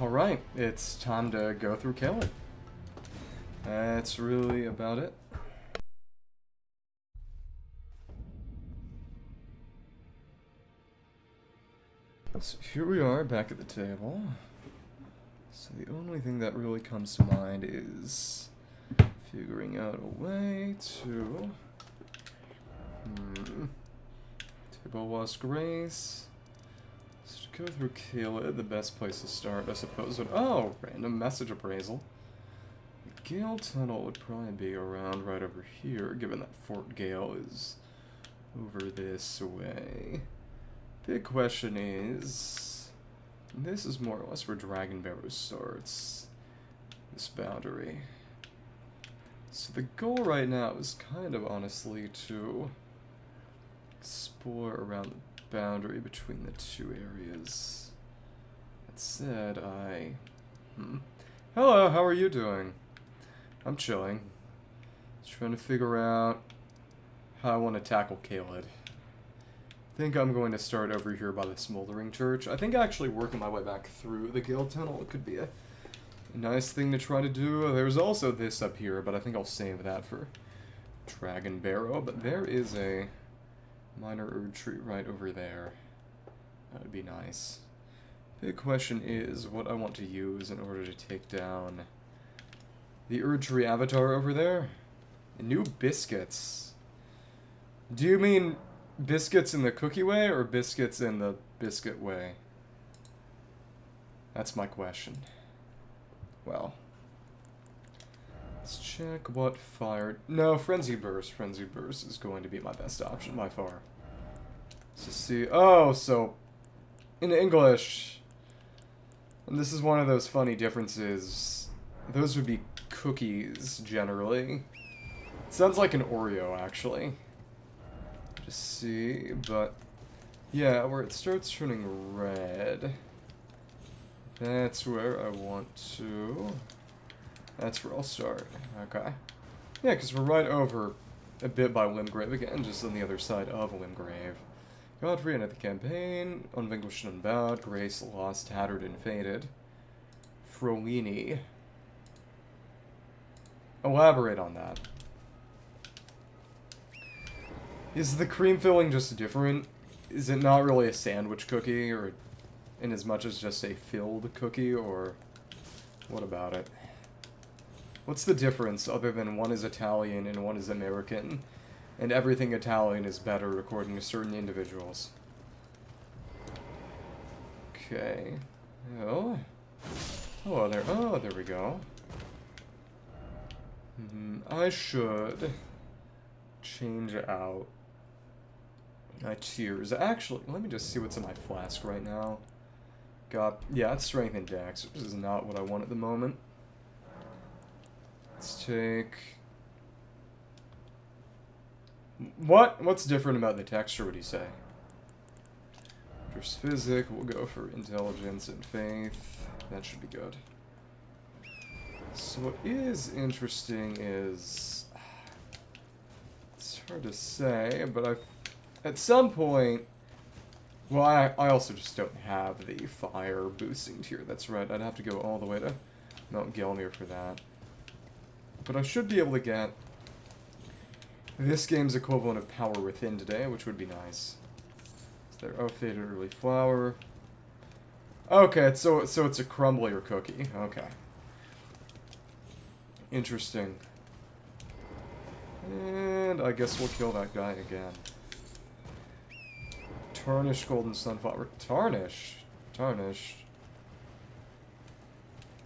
Alright, it's time to go through Caelid. That's really about it. So here we are back at the table. So the only thing that really comes to mind is figuring out a way to hmm, table was grace. To go through Caelid, the best place to start, I suppose, would oh, random message appraisal. Gael Tunnel would probably be around right over here, given that Fort Gael is over this way. Big question is, this is more or less where Dragon Barrow starts, this boundary. So the goal right now is kind of honestly to explore around the boundary between the two areas. That said, I... Hmm. Hello, how are you doing? I'm chilling. Just trying to figure out how I want to tackle Caelid think I'm going to start over here by the Smoldering Church. I think actually working my way back through the Gael Tunnel could be a nice thing to try to do. There's also this up here, but I think I'll save that for Dragon Barrow. But there is a minor Erdtree right over there. That would be nice. Big question is what I want to use in order to take down the Erdtree avatar over there. New biscuits. Do you mean biscuits in the cookie way or biscuits in the biscuit way? That's my question. Well. Let's check what fired. No, Frenzied Burst. Frenzied Burst is going to be my best option by far. Let's see. Oh, so in English, and this is one of those funny differences. Those would be cookies generally. It sounds like an Oreo, actually to see, but yeah, where it starts turning red, that's where I want to, that's where I'll start, okay. Yeah, because we're right over a bit by Limgrave again, just on the other side of Limgrave. Godfrey ended the campaign, unvanquished and unbowed, Grace lost, tattered and faded. Frolini. Elaborate on that. Is the cream filling just different? Is it not really a sandwich cookie, or in as much as just a filled cookie, or what about it? What's the difference other than one is Italian and one is American, and everything Italian is better according to certain individuals? Okay. Oh. Oh, there. Oh, there we go. Mm. I should change out my tears. Actually, let me just see what's in my flask right now. Got, yeah, it's strength and dex, which is not what I want at the moment. Let's take... What? What's different about the texture, would you say? First physic, we'll go for intelligence and faith. That should be good. So what is interesting is... It's hard to say, but I've... at some point, well, I, I also just don't have the fire boosting tier. That's right, I'd have to go all the way to Mount Gelmir for that. But I should be able to get this game's equivalent of Power Within today, which would be nice. Is there oh faded early flower? Okay, so so it's a crumblier cookie. Okay. Interesting. And I guess we'll kill that guy again. Tarnish golden sunflower. Tarnish. Tarnish.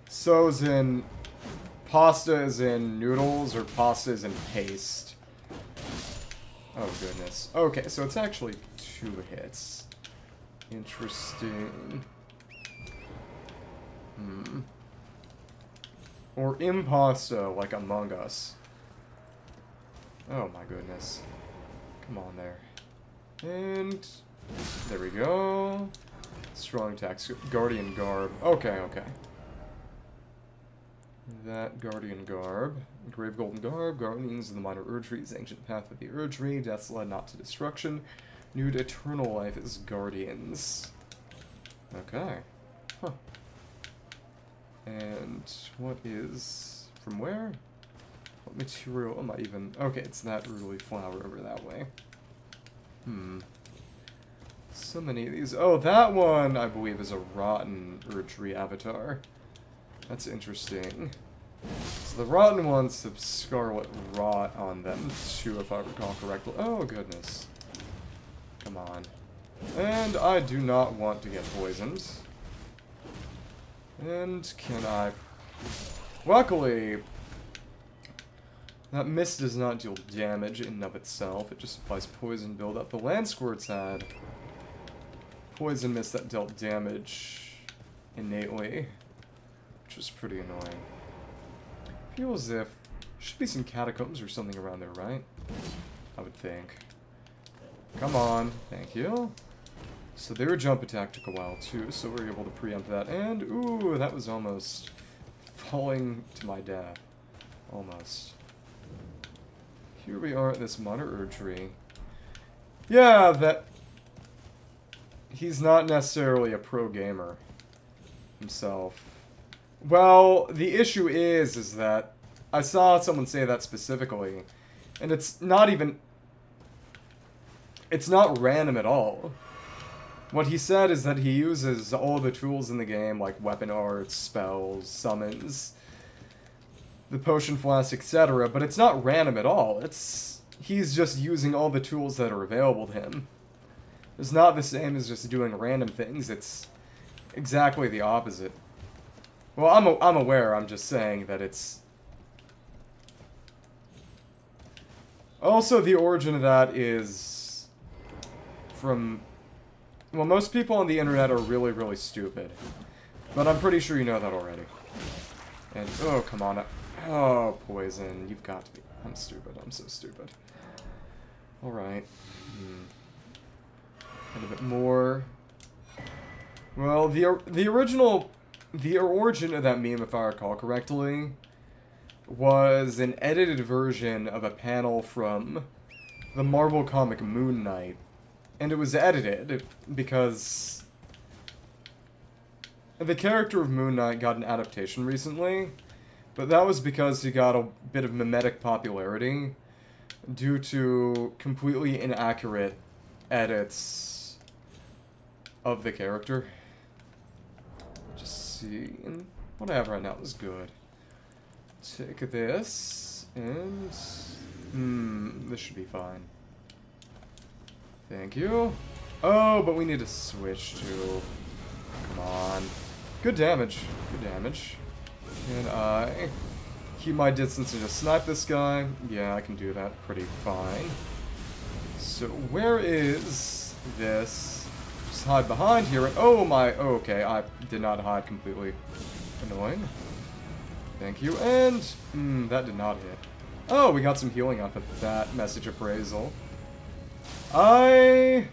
So is in... Pasta is in noodles, or pasta is in paste? Oh, goodness. Okay, so it's actually two hits. Interesting. Hmm. Or impasta, like Among Us. Oh my goodness. Come on there. And there we go. Strong attacks. Guardian Garb. Okay, okay. That Guardian Garb. Grave Golden Garb. Guardians of the Minor Erdtrees. Ancient Path of the Erdtree. Death's Led Not to Destruction. Nude Eternal Life is Guardians. Okay. Huh. And what is... From where? What material am I even... Okay, it's that Rudely flower over that way. Hmm. So many of these. Oh, that one, I believe, is a rotten Erdtree avatar. That's interesting. So the rotten ones have scarlet rot on them, too, if I recall correctly. Oh, goodness. Come on. And I do not want to get poisoned. And can I... Luckily, that mist does not deal damage in and of itself. It just applies poison buildup. The land squirts had poison mist that dealt damage innately, which was pretty annoying. Feels if should be some catacombs or something around there, right? I would think. Come on, thank you. So their jump attack took a while too, so we are able to preempt that. And, ooh, that was almost falling to my death. Almost. Here we are at this Minor Erdtree. Yeah, that... He's not necessarily a pro gamer himself. Well, the issue is, is that I saw someone say that specifically, and it's not even... It's not random at all. What he said is that he uses all the tools in the game, like weapon arts, spells, summons, the potion flask, etc., but it's not random at all. It's... He's just using all the tools that are available to him. It's not the same as just doing random things, it's exactly the opposite. Well, I'm, a, I'm aware, I'm just saying that it's... Also, the origin of that is from... Well, most people on the internet are really, really stupid. But I'm pretty sure you know that already. And, oh, come on. Oh, poison. You've got to be. I'm stupid. I'm so stupid. Alright. Hmm. And a bit more. Well, the, the original the origin of that meme, if I recall correctly, was an edited version of a panel from the Marvel comic Moon Knight. And it was edited because the character of Moon Knight got an adaptation recently, but that was because he got a bit of mimetic popularity due to completely inaccurate edits of the character see. And what I have right now is good. Take this, and... Hmm, this should be fine. Thank you. Oh, but we need to switch to... Come on. Good damage. Good damage. Can I keep my distance and just snipe this guy? Yeah, I can do that pretty fine. So where is this hide behind here. And- oh my, oh, okay, I did not hide completely. Annoying. Thank you, and, hmm, that did not hit. Oh, we got some healing off of that message appraisal. I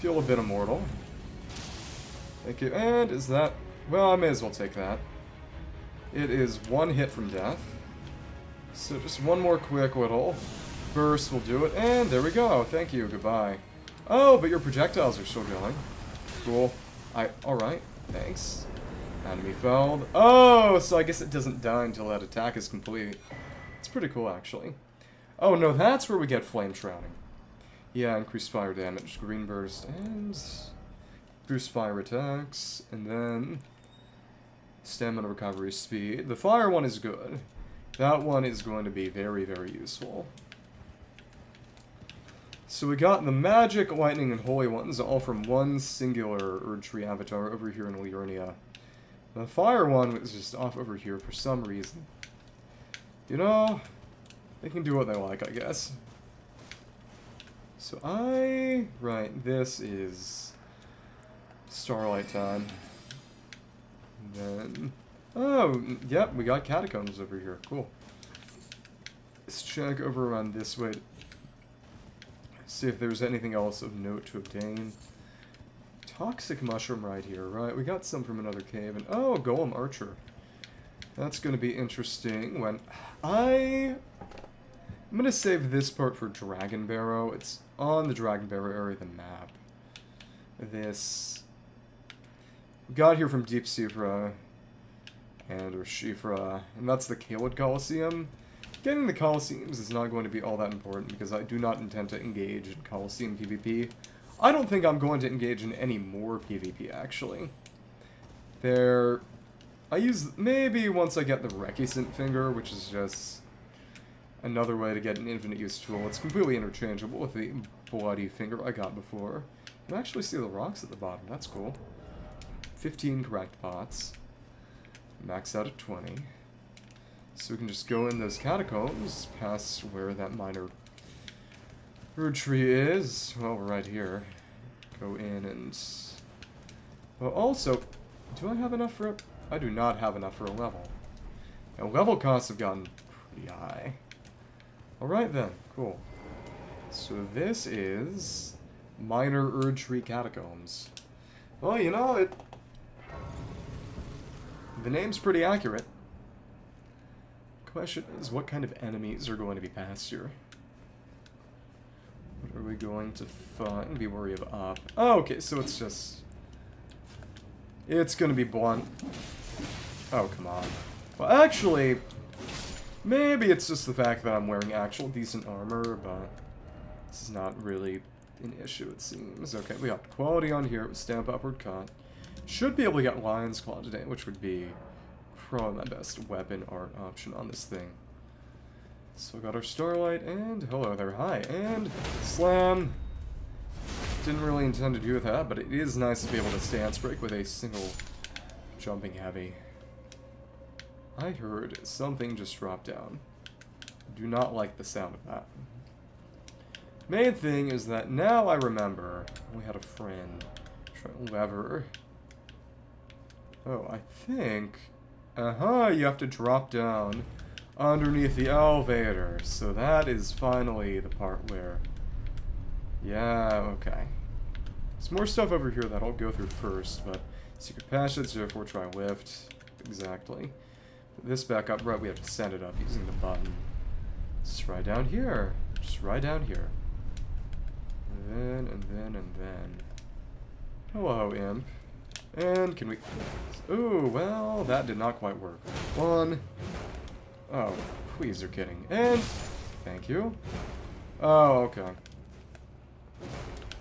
feel a bit immortal. Thank you, and is that, well, I may as well take that. It is one hit from death. So just one more quick little burst will do it, and there we go. Thank you, goodbye. Oh, but your projectiles are still going. Cool. I, alright, thanks. Enemy felled. Oh, so I guess it doesn't die until that attack is complete. It's pretty cool, actually. Oh, no, that's where we get Flame Shrouding. Yeah, increased fire damage, green burst, and boost fire attacks, and then stamina recovery speed. The fire one is good. That one is going to be very, very useful. So we got the Magic, Lightning, and Holy Ones all from one singular Erdtree avatar over here in Liurnia. The Fire one was just off over here for some reason. You know, they can do what they like, I guess. So I... Right, this is... Starlight time. And then... Oh, yep, we got catacombs over here. Cool. Let's check over on this way See if there's anything else of note to obtain. Toxic mushroom right here, right? We got some from another cave, and oh, Golem Archer. That's going to be interesting when I... I'm going to save this part for Dragon Barrow. It's on the Dragon Barrow area of the map. This... We got here from Deep Sivra. And Urshifura. And that's the Caelid Coliseum. Getting the Coliseums is not going to be all that important because I do not intend to engage in Coliseum PvP. I don't think I'm going to engage in any more PvP, actually. There... I use... Maybe once I get the Recusant Finger, which is just another way to get an infinite use tool. It's completely interchangeable with the bloody finger I got before. You can actually see the rocks at the bottom. That's cool. 15 correct pots. Max out at 20. So we can just go in those catacombs, past where that minor Erdtree is. Well, we're right here. Go in and... Well, also, do I have enough for a... I do not have enough for a level. Now, level costs have gotten pretty high. Alright then, cool. So this is Minor Erdtree Catacombs. Well, you know, it... The name's pretty accurate. Question is, what kind of enemies are going to be past here? What are we going to find? Be wary of up. Oh, okay, so it's just... It's gonna be blunt. Oh, come on. Well, actually, maybe it's just the fact that I'm wearing actual decent armor, but this is not really an issue, it seems. Okay, we got quality on here, stamp upward cut. Should be able to get Lion's Claw today, which would be probably my best weapon art option on this thing. So we got our Starlight, and hello there, hi, and Slam! Didn't really intend to do that, but it is nice to be able to stance break with a single jumping heavy. I heard something just drop down. Do not like the sound of that. Main thing is that now I remember we had a friend, Lever. Oh, I think... Uh-huh, you have to drop down underneath the elevator. So that is finally the part where... Yeah, okay. There's more stuff over here that I'll go through first, but... Secret passage, therefore try lift. Exactly. This back up, right, we have to send it up using the button. Just right down here. Just right down here. And then, and then, and then. Hello, imp. And can we... Ooh, well, that did not quite work. One. Oh, please, you're kidding. And... Thank you. Oh, okay.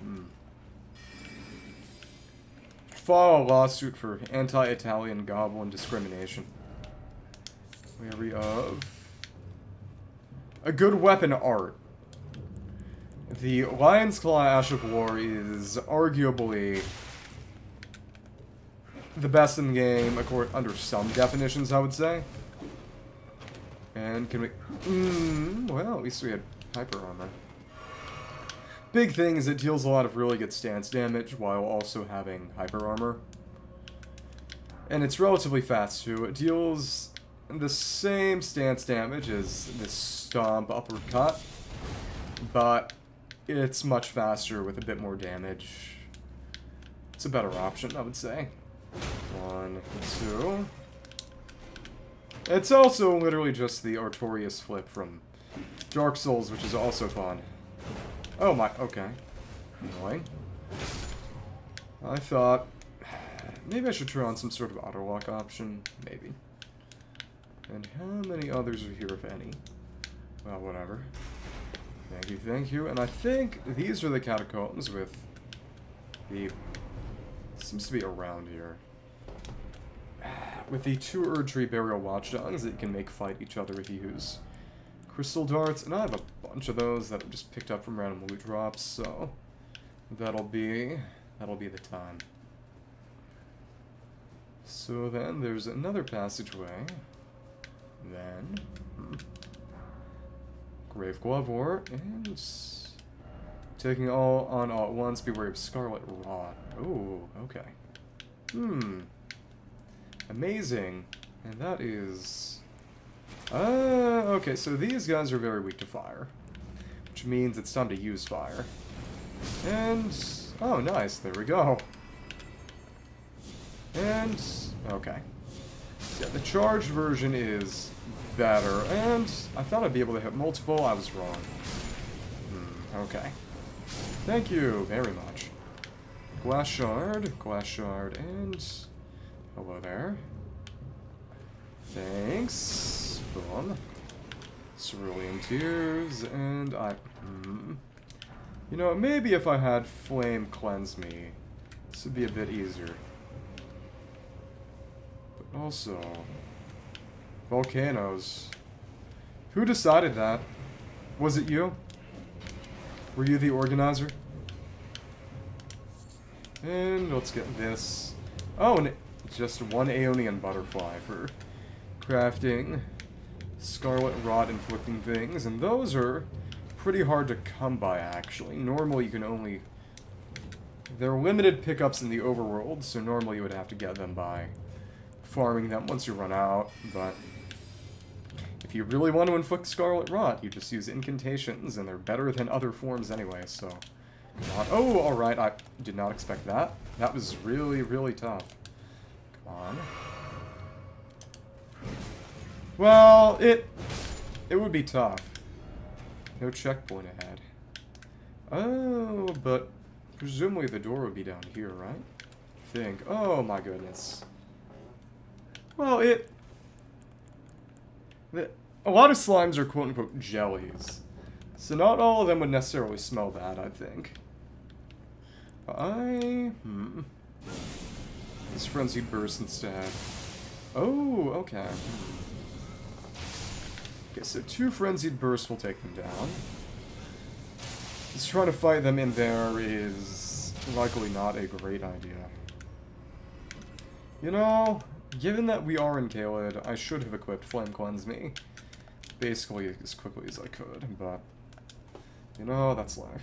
Hmm. File a lawsuit for anti-Italian goblin discrimination. Wary of... A good weapon art. The Lion's Claw Ash of War is arguably the best in the game, under some definitions, I would say. And can we... Mm, well, at least we had hyper armor. Big thing is it deals a lot of really good stance damage while also having hyper armor. And it's relatively fast, too. It deals the same stance damage as this Stomp Uppercut, but it's much faster with a bit more damage. It's a better option, I would say. One, two. It's also literally just the Artorias flip from Dark Souls, which is also fun. Oh my, okay. Annoying. I thought, maybe I should try on some sort of auto-lock option. Maybe. And how many others are here, if any? Well, whatever. Thank you, thank you. And I think these are the catacombs with the... Seems to be around here. With the two Erdtree Burial Watchdogs that you can make fight each other if you use Crystal Darts. And I have a bunch of those that I've just picked up from random loot drops, so... That'll be... That'll be the time. So then, there's another passageway. Then... Hmm. Grave Glovewort, and taking all on all at once, beware of Scarlet Rot. Oh, okay. Hmm. Amazing. And that is... Uh, okay, so these guys are very weak to fire. Which means it's time to use fire. And... Oh, nice. There we go. And... Okay. Yeah, the charged version is better. And I thought I'd be able to hit multiple. I was wrong. Hmm, okay. Thank you very much. Glass shard, glass shard, and... Hello there. Sphinx. Boom. Cerulean Tears, and I... Hmm. You know, maybe if I had Flame cleanse me, this would be a bit easier. But also... Volcanoes. Who decided that? Was it you? Were you the organizer? And let's get this. Oh, and just one Aeonian butterfly for crafting Scarlet Rot inflicting things, and those are pretty hard to come by, actually. Normally you can only... There are limited pickups in the overworld, so normally you would have to get them by farming them once you run out, but... If you really want to inflict Scarlet Rot, you just use incantations, and they're better than other forms anyway, so... Not, oh, alright, I did not expect that. That was really, really tough. On. Well, it... It would be tough. No checkpoint ahead. Oh, but... Presumably the door would be down here, right? Think. Oh my goodness. Well, it... The, a lot of slimes are quote-unquote jellies. So not all of them would necessarily smell bad, I think. I... Hmm. This Frenzied Burst instead. Oh, okay. Okay, so two Frenzied Bursts will take them down. Just trying to fight them in there is likely not a great idea. You know, given that we are in Caelid, I should have equipped Flame Cleanse Me basically as quickly as I could, but, you know, that's life.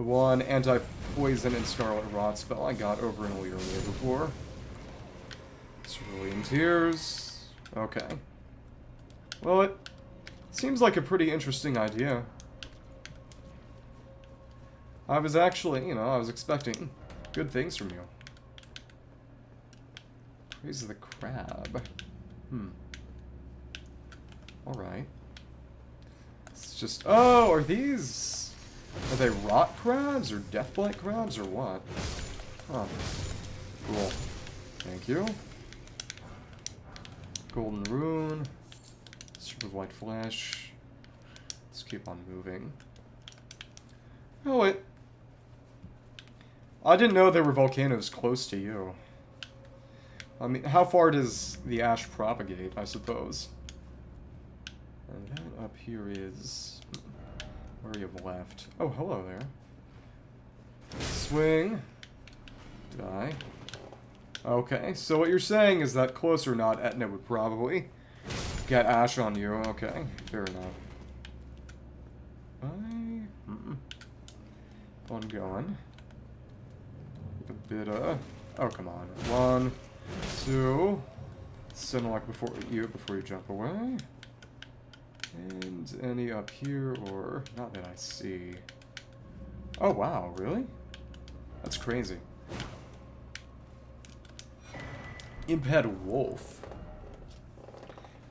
The one anti-poison and Scarlet Rot spell I got over in Illyria before. Cerulean Tears. Okay. Well, it seems like a pretty interesting idea. I was actually, you know, I was expecting good things from you. Praise the crab. Hmm. Alright. It's just... Oh, are these... Are they rot crabs or deathblight crabs or what? Huh. Cool. Thank you. Golden rune. Strip of white flesh. Let's keep on moving. Oh, wait. I didn't know there were volcanoes close to you. I mean, how far does the ash propagate, I suppose? And then up here is... Where you have left. Oh, hello there. Swing. Die. Okay, so what you're saying is that close or not, Etna would probably get Ash on you. Okay, fair enough. I... Mm -mm. On going. A bit of... Oh, come on. One, two... Sinalock before you before you jump away. And any up here, or... Not that I see. Oh, wow, really? That's crazy. Imped Wolf.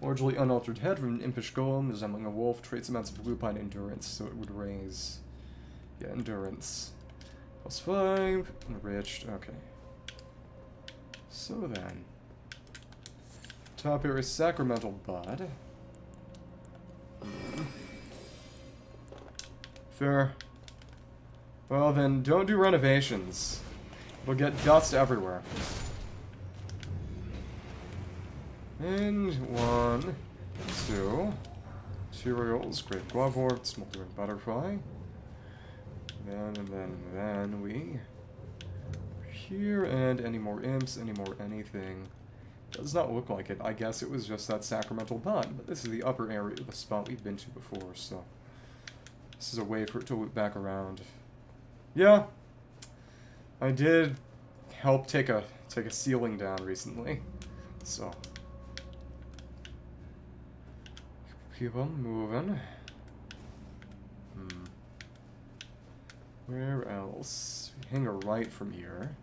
Largely unaltered head from an impish golem, resembling a wolf, traits amounts of lupine endurance, so it would raise... Yeah, endurance. Plus five, enriched, okay. So then... Top area Sacramental Bud. Fair. Well then, don't do renovations. It'll get dust everywhere. And one, two, cereals, great guavort, smoldering butterfly. Then and then and then we here and any more imps, any more anything. Does not look like it. I guess it was just that sacramental bud, but this is the upper area of the spot we've been to before, so this is a way for it to loop back around. Yeah, I did help take a take a ceiling down recently, so keep on moving. Hmm. Where else? Hang a right from here.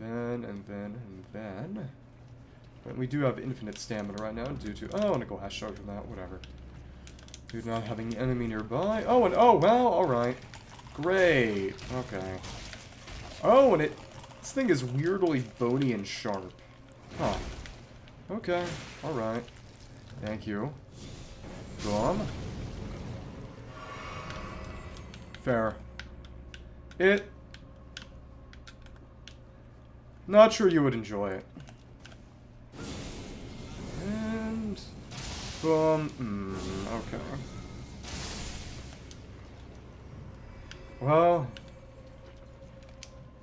Then, and then, and then. But we do have infinite stamina right now due to... Oh, and a glass shard from that, whatever. Due to not having the enemy nearby. Oh, and oh, well, alright. Great. Okay. Oh, and it... This thing is weirdly bony and sharp. Huh. Okay, alright. Thank you. Boom. Fair. It... Not sure you would enjoy it. And... Boom. Mm, okay. Well...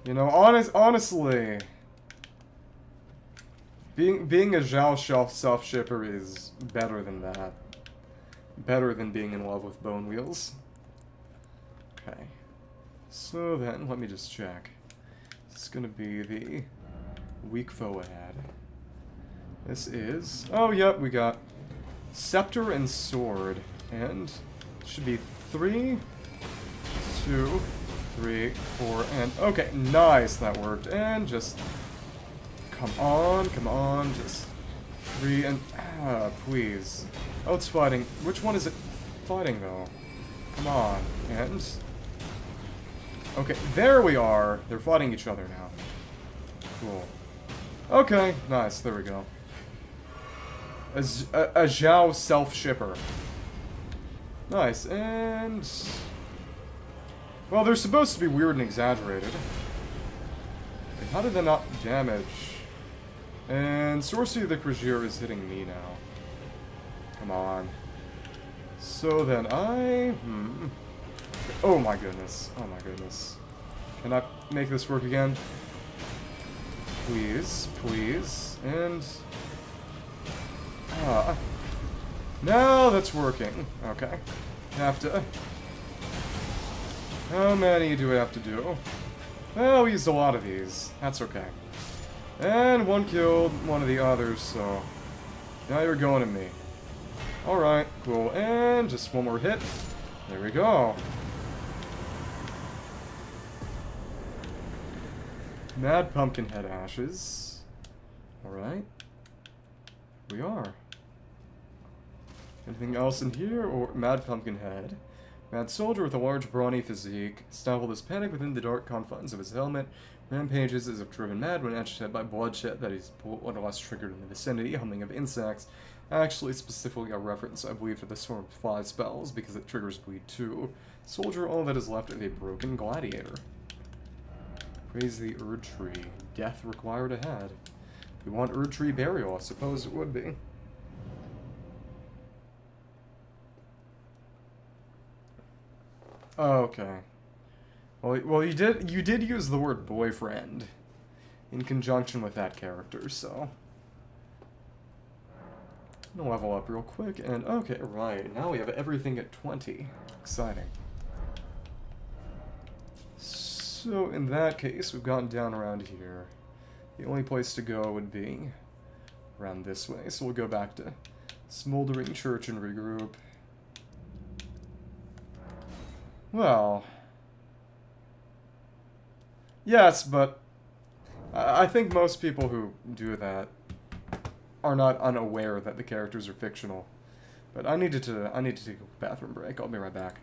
You know, honest, honestly... Being being a Zhao Shelf self-shipper is better than that. Better than being in love with bone wheels. Okay. So then, let me just check. It's gonna be the weak foe ahead. This is... Oh, yep, we got Scepter and Sword. And should be three, two, three, four, and... Okay, nice, that worked. And just Come on, come on, just three and ah, please. Oh, it's fighting. Which one is it fighting though? Come on, and okay, there we are. They're fighting each other now. Cool. Okay, nice. There we go. A, a, a Zhao self-shipper. Nice, and... Well, they're supposed to be weird and exaggerated. How did they not damage? And Sorcery of the Krajir is hitting me now. Come on. So then I... Hmm. Oh my goodness. Oh my goodness. Can I make this work again? Please. Please. And... Ah. Now that's working. Okay. Have to... How many do we have to do? Well, we used a lot of these. That's okay. And one killed one of the others, so... Now you're going at me. Alright, cool. And just one more hit. There we go. Mad Pumpkinhead Ashes. Alright. We are. Anything else in here? Or Mad Pumpkinhead. Mad soldier with a large brawny physique, stifled his panic within the dark confines of his helmet, Rampages as if driven mad when agitated by bloodshed that he's more or less triggered in the vicinity, humming of insects. Actually, specifically a reference, I believe, to the Swarm of Flies spells, because it triggers Bleed too. Soldier, all that is left of a broken gladiator. Praise the Erd Tree. Death required ahead. If we want Erd Tree burial, I suppose it would be. Oh, okay. Well, well, you did you did use the word boyfriend in conjunction with that character, so. I'm gonna level up real quick, and okay, right, now we have everything at 20. Exciting. So, in that case, we've gotten down around here. The only place to go would be around this way, so we'll go back to Smoldering Church and regroup. Well, Yes, but I think most people who do that are not unaware that the characters are fictional. But I needed to I need to take a bathroom break. I'll be right back.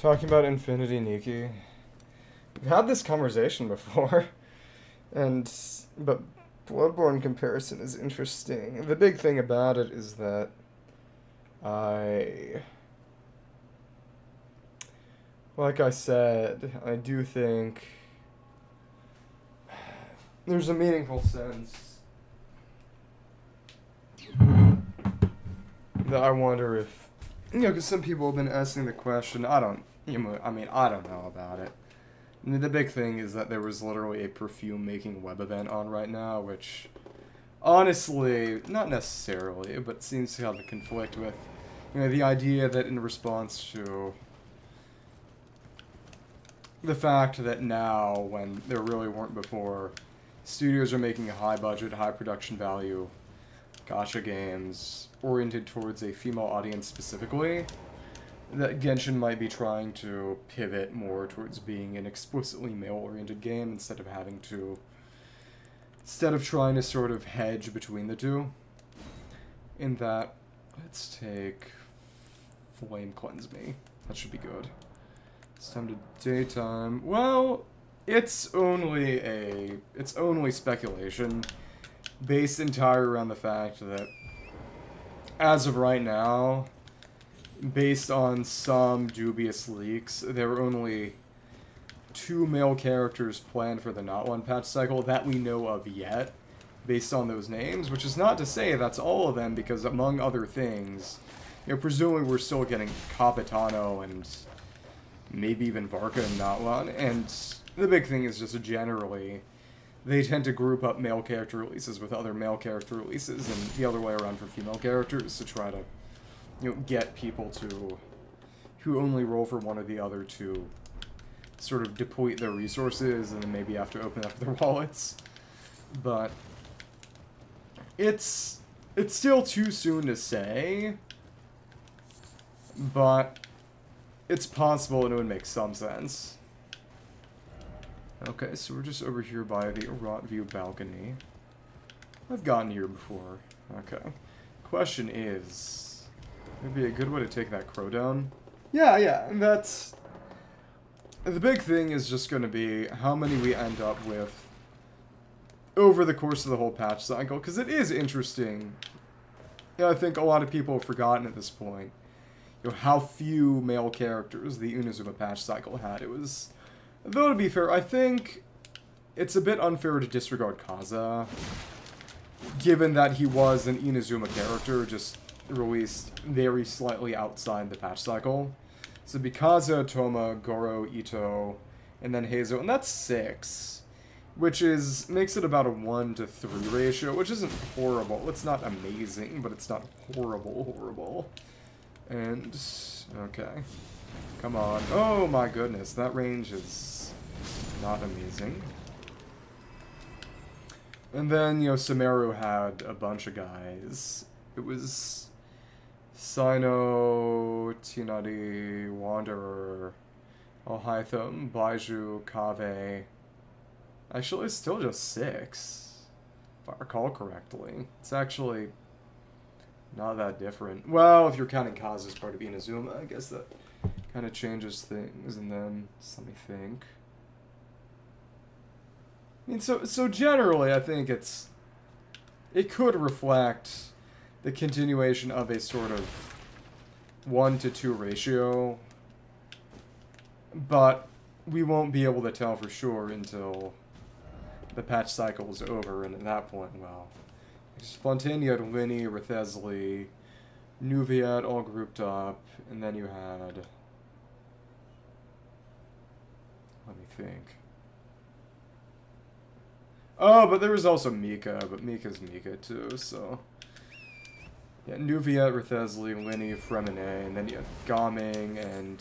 Talking about Infinity Nikki. We've had this conversation before, and but Bloodborne comparison is interesting. The big thing about it is that I, like I said, I do think there's a meaningful sense that I wonder if, you know, because some people have been asking the question. I don't, you know, I mean, I don't know about it. The big thing is that there was literally a perfume making web event on right now, which honestly, not necessarily, but seems to have a conflict with, you know, the idea that in response to the fact that now, when there really weren't before, studios are making high budget, high production value gacha games oriented towards a female audience specifically, that Genshin might be trying to pivot more towards being an explicitly male-oriented game instead of having to... Instead of trying to sort of hedge between the two. In that, let's take Flame Cleanse Me. That should be good. It's time to daytime. Well, it's only a... It's only speculation based entirely around the fact that as of right now, based on some dubious leaks, there are only two male characters planned for the Natlan patch cycle that we know of yet, based on those names, which is not to say that's all of them, because among other things, you know, presumably we're still getting Capitano and maybe even Varka and Natlan, and the big thing is just generally, they tend to group up male character releases with other male character releases, and the other way around for female characters to try to you know, get people to who only roll for one or the other to sort of deplete their resources and then maybe have to open up their wallets. But it's it's still too soon to say, but it's possible and it would make some sense. Okay, so we're just over here by the Rotview balcony. I've gotten here before. Okay. Question is... Maybe a good way to take that crow down. Yeah, yeah, and that's... The big thing is just going to be how many we end up with over the course of the whole patch cycle, because it is interesting. I think a lot of people have forgotten at this point, you know, how few male characters the Inazuma patch cycle had. It was, though to be fair, I think it's a bit unfair to disregard Kaza, given that he was an Inazuma character, just released very slightly outside the patch cycle. So Bikaza, Thoma, Goro, Itto, and then Heizou, and that's six. Which is, makes it about a 1 to 3 ratio, which isn't horrible. It's not amazing, but it's not horrible, horrible. And, okay. Come on. Oh my goodness, that range is not amazing. And then, you know, Sumeru had a bunch of guys. It was Cyno, Tighnari, Wanderer, Alhaitham, Baizhu, Kaveh. Actually, it's still just six, if I recall correctly. It's actually not that different. Well, if you're counting Kaz as part of Inazuma, I guess that kind of changes things. And then, let me think. I mean, so so generally, I think it's it could reflect the continuation of a sort of 1 to 2 ratio, but we won't be able to tell for sure until the patch cycle is over, and at that point, well, Fontaine, you had Lyney, Wriothesley, Neuvillette all grouped up, and then you had... Let me think. Oh, but there was also Mika, but Mika's Mika too, so... Yeah, Nuvia, Wriothesley, Lyney, Freminet, and then you have Gaming and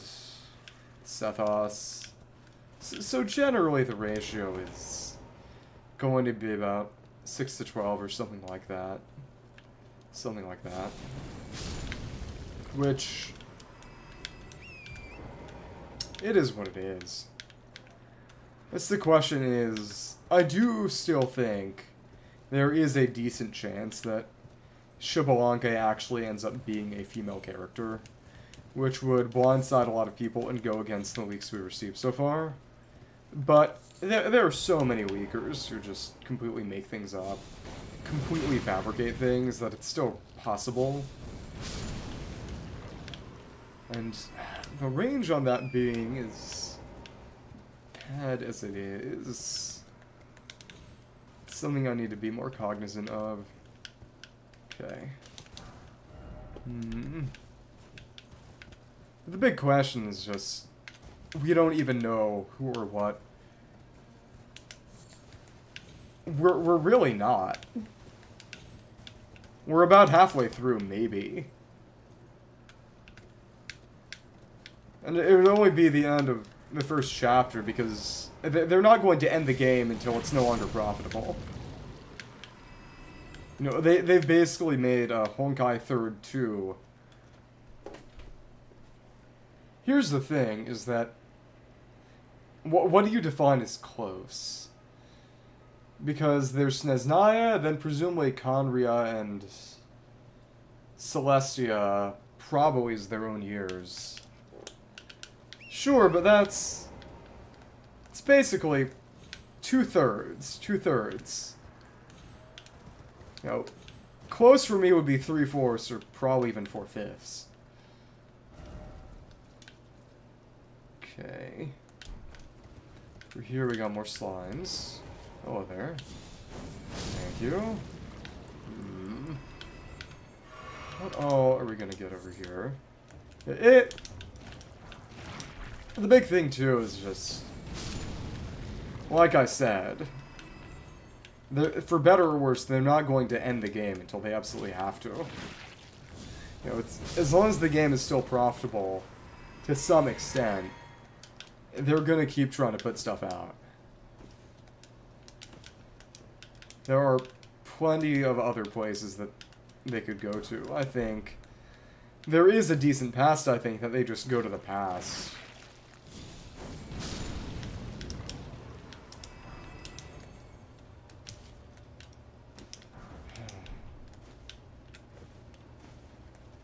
Sethos. So, so generally the ratio is going to be about 6 to 12 or something like that. Something like that. Which... It is what it is. That's the question is, I do still think there is a decent chance that Xbalanque actually ends up being a female character. which would blindside a lot of people and go against the leaks we received so far. But there, there are so many leakers who just completely make things up, completely fabricate things that it's still possible. And the range on that being is bad as it is. Something I need to be more cognizant of. Okay. Hmm. The big question is just, we don't even know who or what. We're, we're really not. We're about halfway through, maybe. And it would only be the end of the first chapter because they're not going to end the game until it's no longer profitable. Know, they, they've basically made uh, Honkai Third 2. Here's the thing, is that... What, what do you define as close? Because there's Snezhnaya, then presumably Khaenri'ah and Celestia probably is their own years. Sure, but that's... It's basically two-thirds. Two-thirds. Know, close for me would be three-fourths or probably even four-fifths. Okay. For here we got more slimes. Hello there. Thank you. Hmm. What all are we gonna get over here? It... The big thing, too, is just... Like I said, for better or worse, they're not going to end the game until they absolutely have to. You know, it's as long as the game is still profitable, to some extent, they're gonna keep trying to put stuff out. There are plenty of other places that they could go to. I think there is a decent past, I think, that they just go to the past.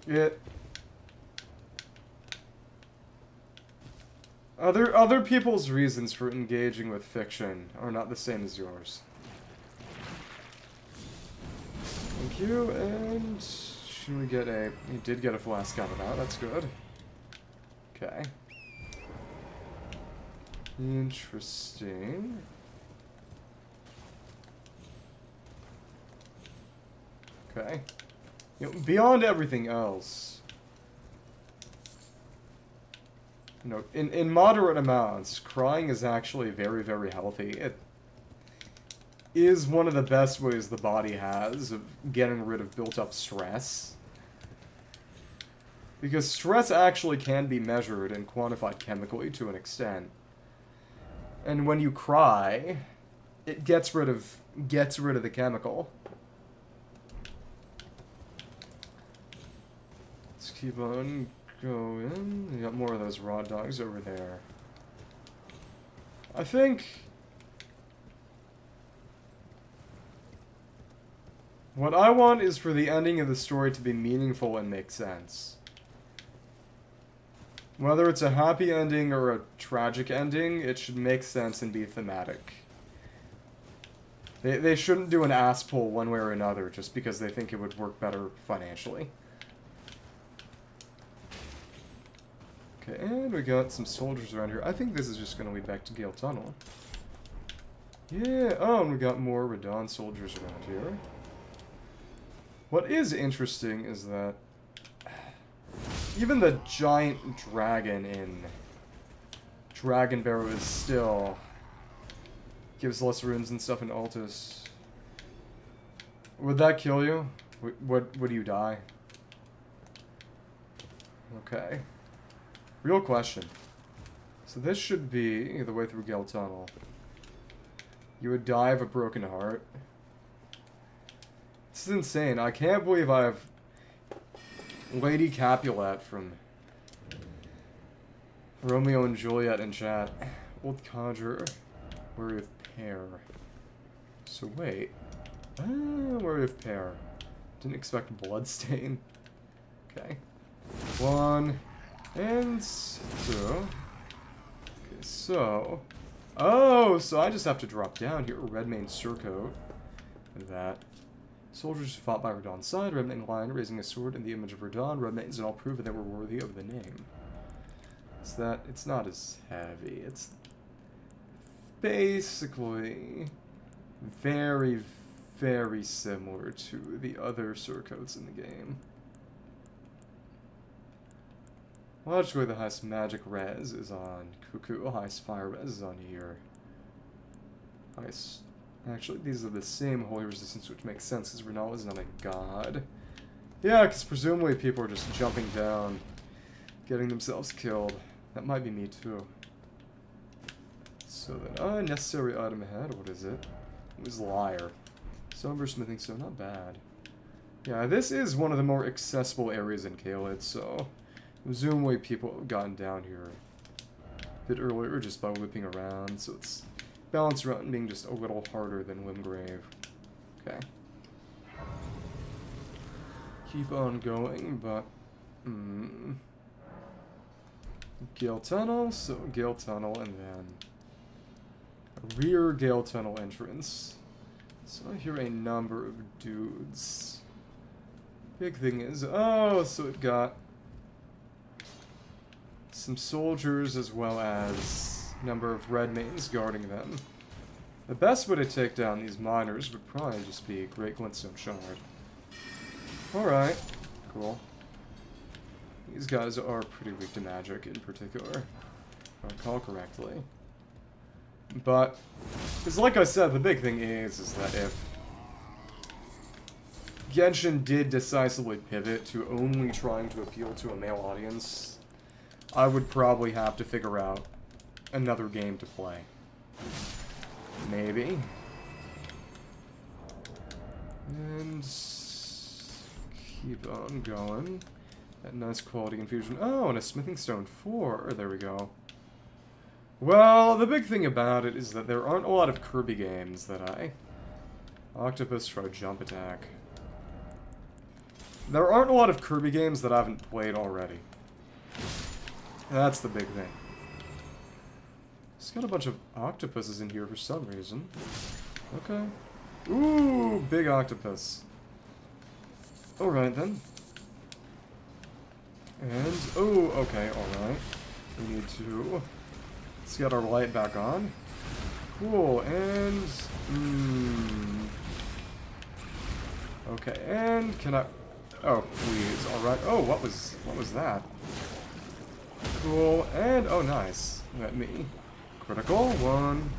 It. Other other people's reasons for engaging with fiction are not the same as yours. Thank you, and should we get a... We did get a flask out of that, that's good. Okay. Interesting. Okay. You know, beyond everything else, you know, in, in moderate amounts, crying is actually very, very healthy. It is one of the best ways the body has of getting rid of built-up stress. Because stress actually can be measured and quantified chemically to an extent. And when you cry, it gets rid of gets rid of the chemical. Keep on going. You got more of those raw dogs over there. I think... What I want is for the ending of the story to be meaningful and make sense. Whether it's a happy ending or a tragic ending, it should make sense and be thematic. They, they shouldn't do an ass pull one way or another just because they think it would work better financially. Okay, and we got some soldiers around here. I think this is just going to lead back to Gael Tunnel. Yeah, oh, and we got more Radahn soldiers around here. What is interesting is that even the giant dragon in Dragonbarrow is still gives less runes and stuff in Altus. Would that kill you? Would, would, would you die? Okay. Real question. So this should be the way through Gael Tunnel. You would die of a broken heart. This is insane. I can't believe I have Lady Capulet from Romeo and Juliet in chat. Old Conjurer. Worry of Pear. So wait. Ah, Worry of Pear. Didn't expect Bloodstain. Okay. One, And so... Okay, so... Oh, so I just have to drop down here. Redmane Surcoat. That. Soldiers fought by Radahn's side, Redmane lion raising a sword in the image of Radahn. Redmanes and all prove they were worthy of the name. It's that it's not as heavy. It's basically very, very similar to the other surcoats in the game. Logically, the highest magic res is on Cuckoo, oh, highest fire res is on here. Highest... Actually, these are the same holy resistance, which makes sense, because Rennala is not a god. Yeah, because presumably people are just jumping down, getting themselves killed. That might be me, too. So then, unnecessary item ahead, what is it? It was Liar. Somber Smithing so not bad. Yeah, this is one of the more accessible areas in Caelid, so... Presumably people have gotten down here a bit earlier just by whipping around, so it's balanced around being just a little harder than Limgrave. Okay. Keep on going, but... Hmm... Gael Tunnel, so Gael Tunnel, and then... Rear Gael Tunnel entrance. So I hear a number of dudes. Big thing is, oh, so it got some soldiers as well as number of Redmanes guarding them. The best way to take down these miners would probably just be a Great Glintstone Shard. Alright, cool. These guys are pretty weak to magic in particular, if I recall correctly. But, because like I said, the big thing is, is that if Genshin did decisively pivot to only trying to appeal to a male audience, I would probably have to figure out another game to play. Maybe. And keep on going. That nice quality infusion. Oh, and a smithing stone 4. There we go. Well, the big thing about it is that there aren't a lot of Kirby games that I... Octopus try jump attack. There aren't a lot of Kirby games that I haven't played already. That's the big thing. It's got a bunch of octopuses in here for some reason. Okay. Ooh, big octopus. Alright then. And, oh, okay, alright. We need to... Let's get our light back on. Cool, and... Hmm... Okay, and can I... Oh, please, alright. Oh, what was... what was that? Cool, and, oh nice. Let me. Critical, one,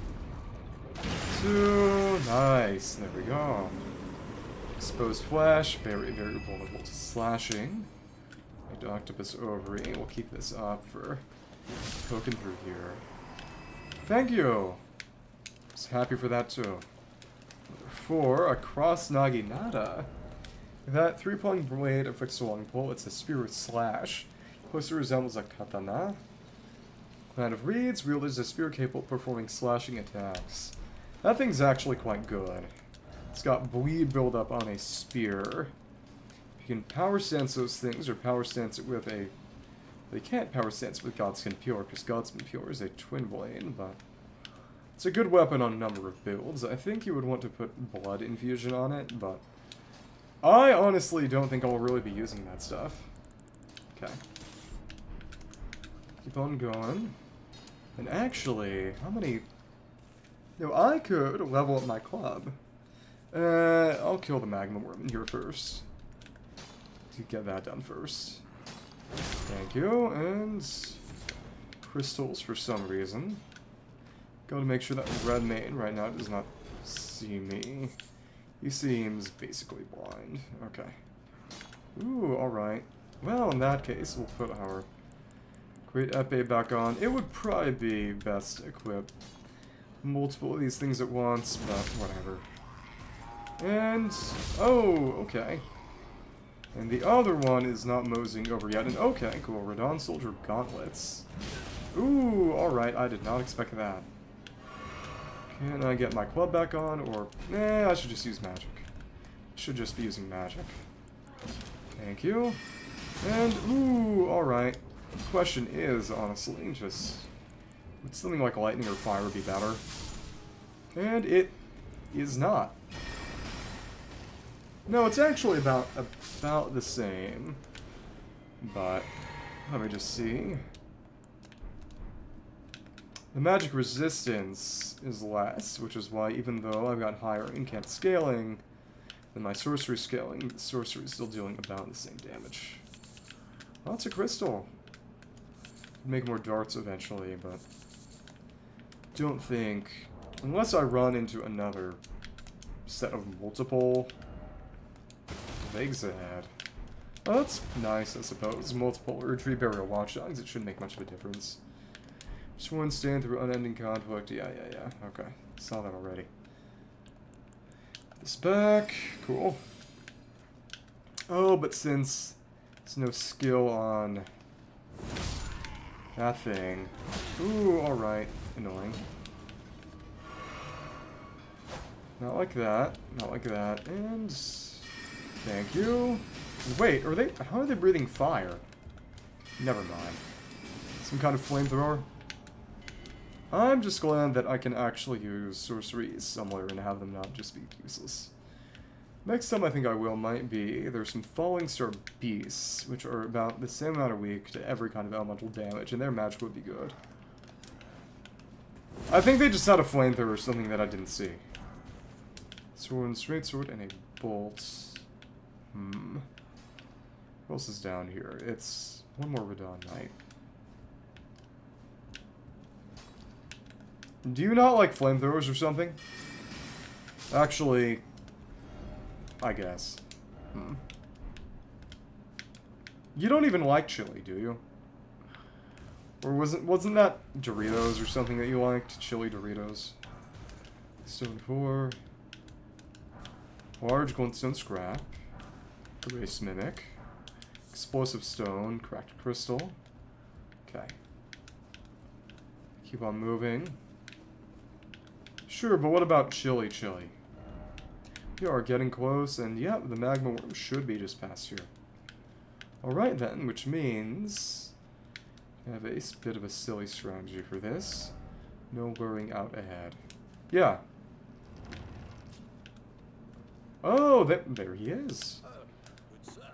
two, nice, there we go. Exposed flesh, very, very vulnerable to slashing. My octopus ovary, we'll keep this up for poking through here. Thank you! I was happy for that too. four, a cross Naginata. That three-pronged blade afflicts a long pull, it's a spear with slash. Closely resembles a katana. Clan of Reeds wields a spear capable of performing slashing attacks. That thing's actually quite good. It's got bleed buildup on a spear. You can power stance those things, or power stance it with a... They can't power stance with Godskin Peeler, because Godskin Peeler is a twin blade, but... It's a good weapon on a number of builds. I think you would want to put Blood Infusion on it, but... I honestly don't think I'll really be using that stuff. Okay. Keep on going. And actually, how many... No, I could level up my club. Uh, I'll kill the magma wyrm in here first. To get that done first. Thank you, and... Crystals for some reason. Gotta make sure that Redmane right now does not see me. He seems basically blind. Okay. Ooh, alright. Well, in that case, we'll put our Great Epee back on. It would probably be best to equip multiple of these things at once, but whatever. And, oh, okay. And the other one is not moseying over yet. And okay, cool. Radahn Soldier Gauntlets. Ooh, alright. I did not expect that. Can I get my club back on? Or, nah, I should just use magic. Should just be using magic. Thank you. And, ooh, alright. Question is, honestly, just... Would something like lightning or fire be better? And it is not. No, it's actually about about the same. But let me just see. The magic resistance is less, which is why even though I've got higher incant scaling than my sorcery scaling, the sorcery is still doing about the same damage. Lots of crystal. Make more darts eventually, but don't think unless I run into another set of multiple Exad. Oh, that's nice, I suppose. Multiple Erdtree Burial Watchdogs, it shouldn't make much of a difference. Just one stand through unending conflict. Yeah, yeah, yeah. Okay. Saw that already. This back. Cool. Oh, but since there's no skill on that thing. Ooh, alright. Annoying. Not like that. Not like that. And... Thank you. Wait, are they... How are they breathing fire? Never mind. Some kind of flamethrower? I'm just glad that I can actually use sorceries somewhere and have them not just be useless. Next time I think I will might be, there's some Falling Star Beasts, which are about the same amount of weak to every kind of elemental damage, and their magic would be good. I think they just had a flamethrower or something that I didn't see. Sword and straight sword and a bolt. Hmm. What else is down here? It's one more Radahn Knight. Do you not like flamethrowers or something? Actually, I guess. Hmm. You don't even like chili, do you? Or wasn't wasn't that Doritos or something that you liked? Chili Doritos. Stone 4. Large glintstone scrap. Erase mimic. Explosive stone. Cracked crystal. Okay. Keep on moving. Sure, but what about chili chili? We are getting close, and yep, the magma wyrm should be just past here. Alright then, which means... I have a bit of a silly strategy for this. No luring out ahead. Yeah. Oh, there he is.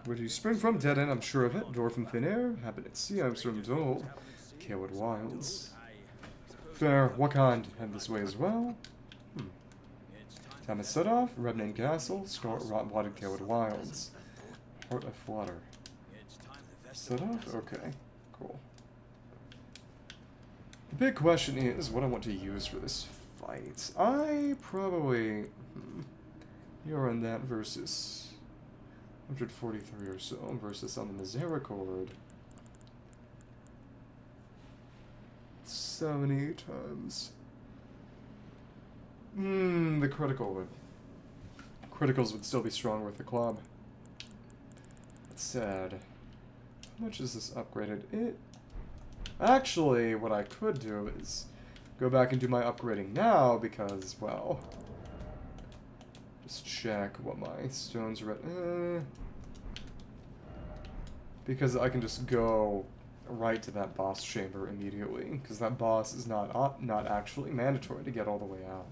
Where do you spring from? Dead end, I'm sure of it. Door from thin air. Happen at sea, I'm of told. Caelid Wilds. Fair. What kind? Head this way as well. Set off. Redmane Castle. Start Rot-Blooded Caelid Wilds. Heart of Flutter. Off? Okay. Cool. The big question is what I want to use for this fight. I probably... Hmm, you're on that versus 143 or so versus on the Misericord. 70 times. Hmm, the critical would. Criticals would still be strong with the club. That's sad. How much is this upgraded? It. Actually, what I could do is go back and do my upgrading now because, well. Just check what my stones are at. Uh, because I can just go right to that boss chamber immediately, because that boss is not uh, not actually mandatory to get all the way out.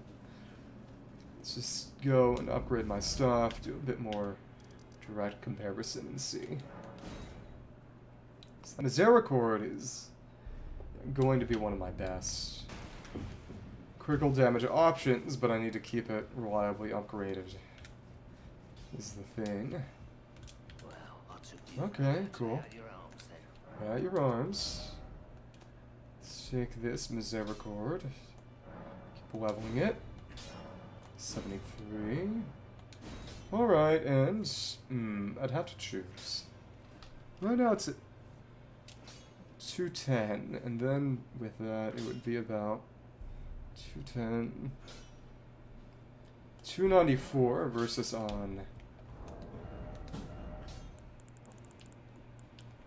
Let's just go and upgrade my stuff, do a bit more direct comparison and see. So Misericord is going to be one of my best critical damage options, but I need to keep it reliably upgraded. Is the thing. Okay, cool. At your arms. Let's take this Misericord. Keep leveling it. 73. Alright, and... Hmm, I'd have to choose. Right now it's at 210, and then with that it would be about 210... 294 versus on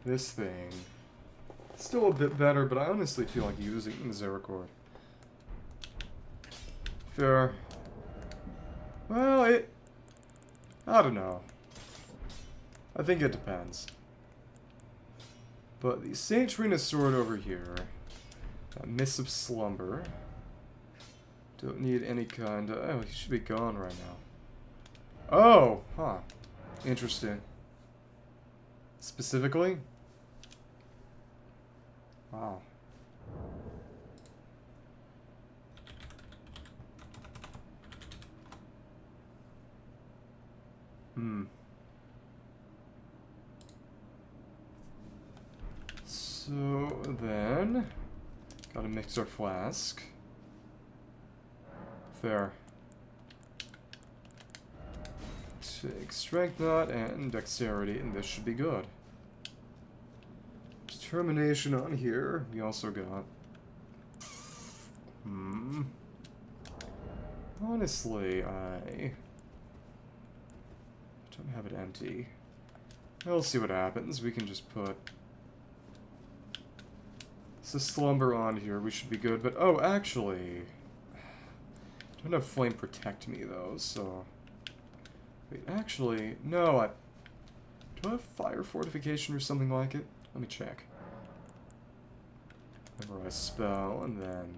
This thing. Still a bit better, but I honestly feel like using Misericord. Fair. Well, it... I don't know. I think it depends. But the Saint Trina sword over here. A Miss of Slumber. Don't need any kind of... Oh, he should be gone right now. Oh! Huh. Interesting. Specifically? Wow. Hmm. So then, gotta mix our flask. There. Take strength knot and dexterity, and this should be good. Determination on here. We also got. Hmm. Honestly, I don't have it empty. We'll see what happens. We can just put a slumber on here. We should be good. But, oh, actually... I don't have flame protect me, though, so... Wait, actually... No, I... Do I have fire fortification or something like it? Let me check. Memorize spell, and then...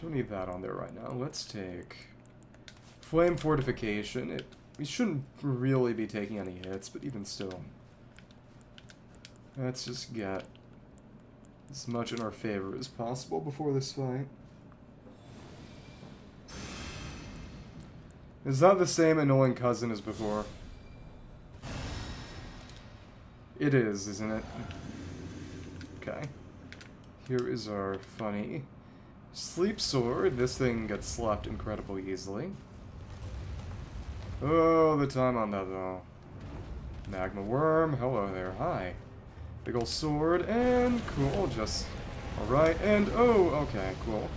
Don't need that on there right now. Let's take... Flame fortification. It, we shouldn't really be taking any hits, but even still. Let's just get as much in our favor as possible before this fight. Is that the same annoying cousin as before? It is, isn't it? Okay. Here is our funny sleep sword. This thing gets slapped incredibly easily. Oh, the time on that though. Magma wyrm, hello there, hi. Big old sword, and cool, just... Alright, and oh, okay, cool.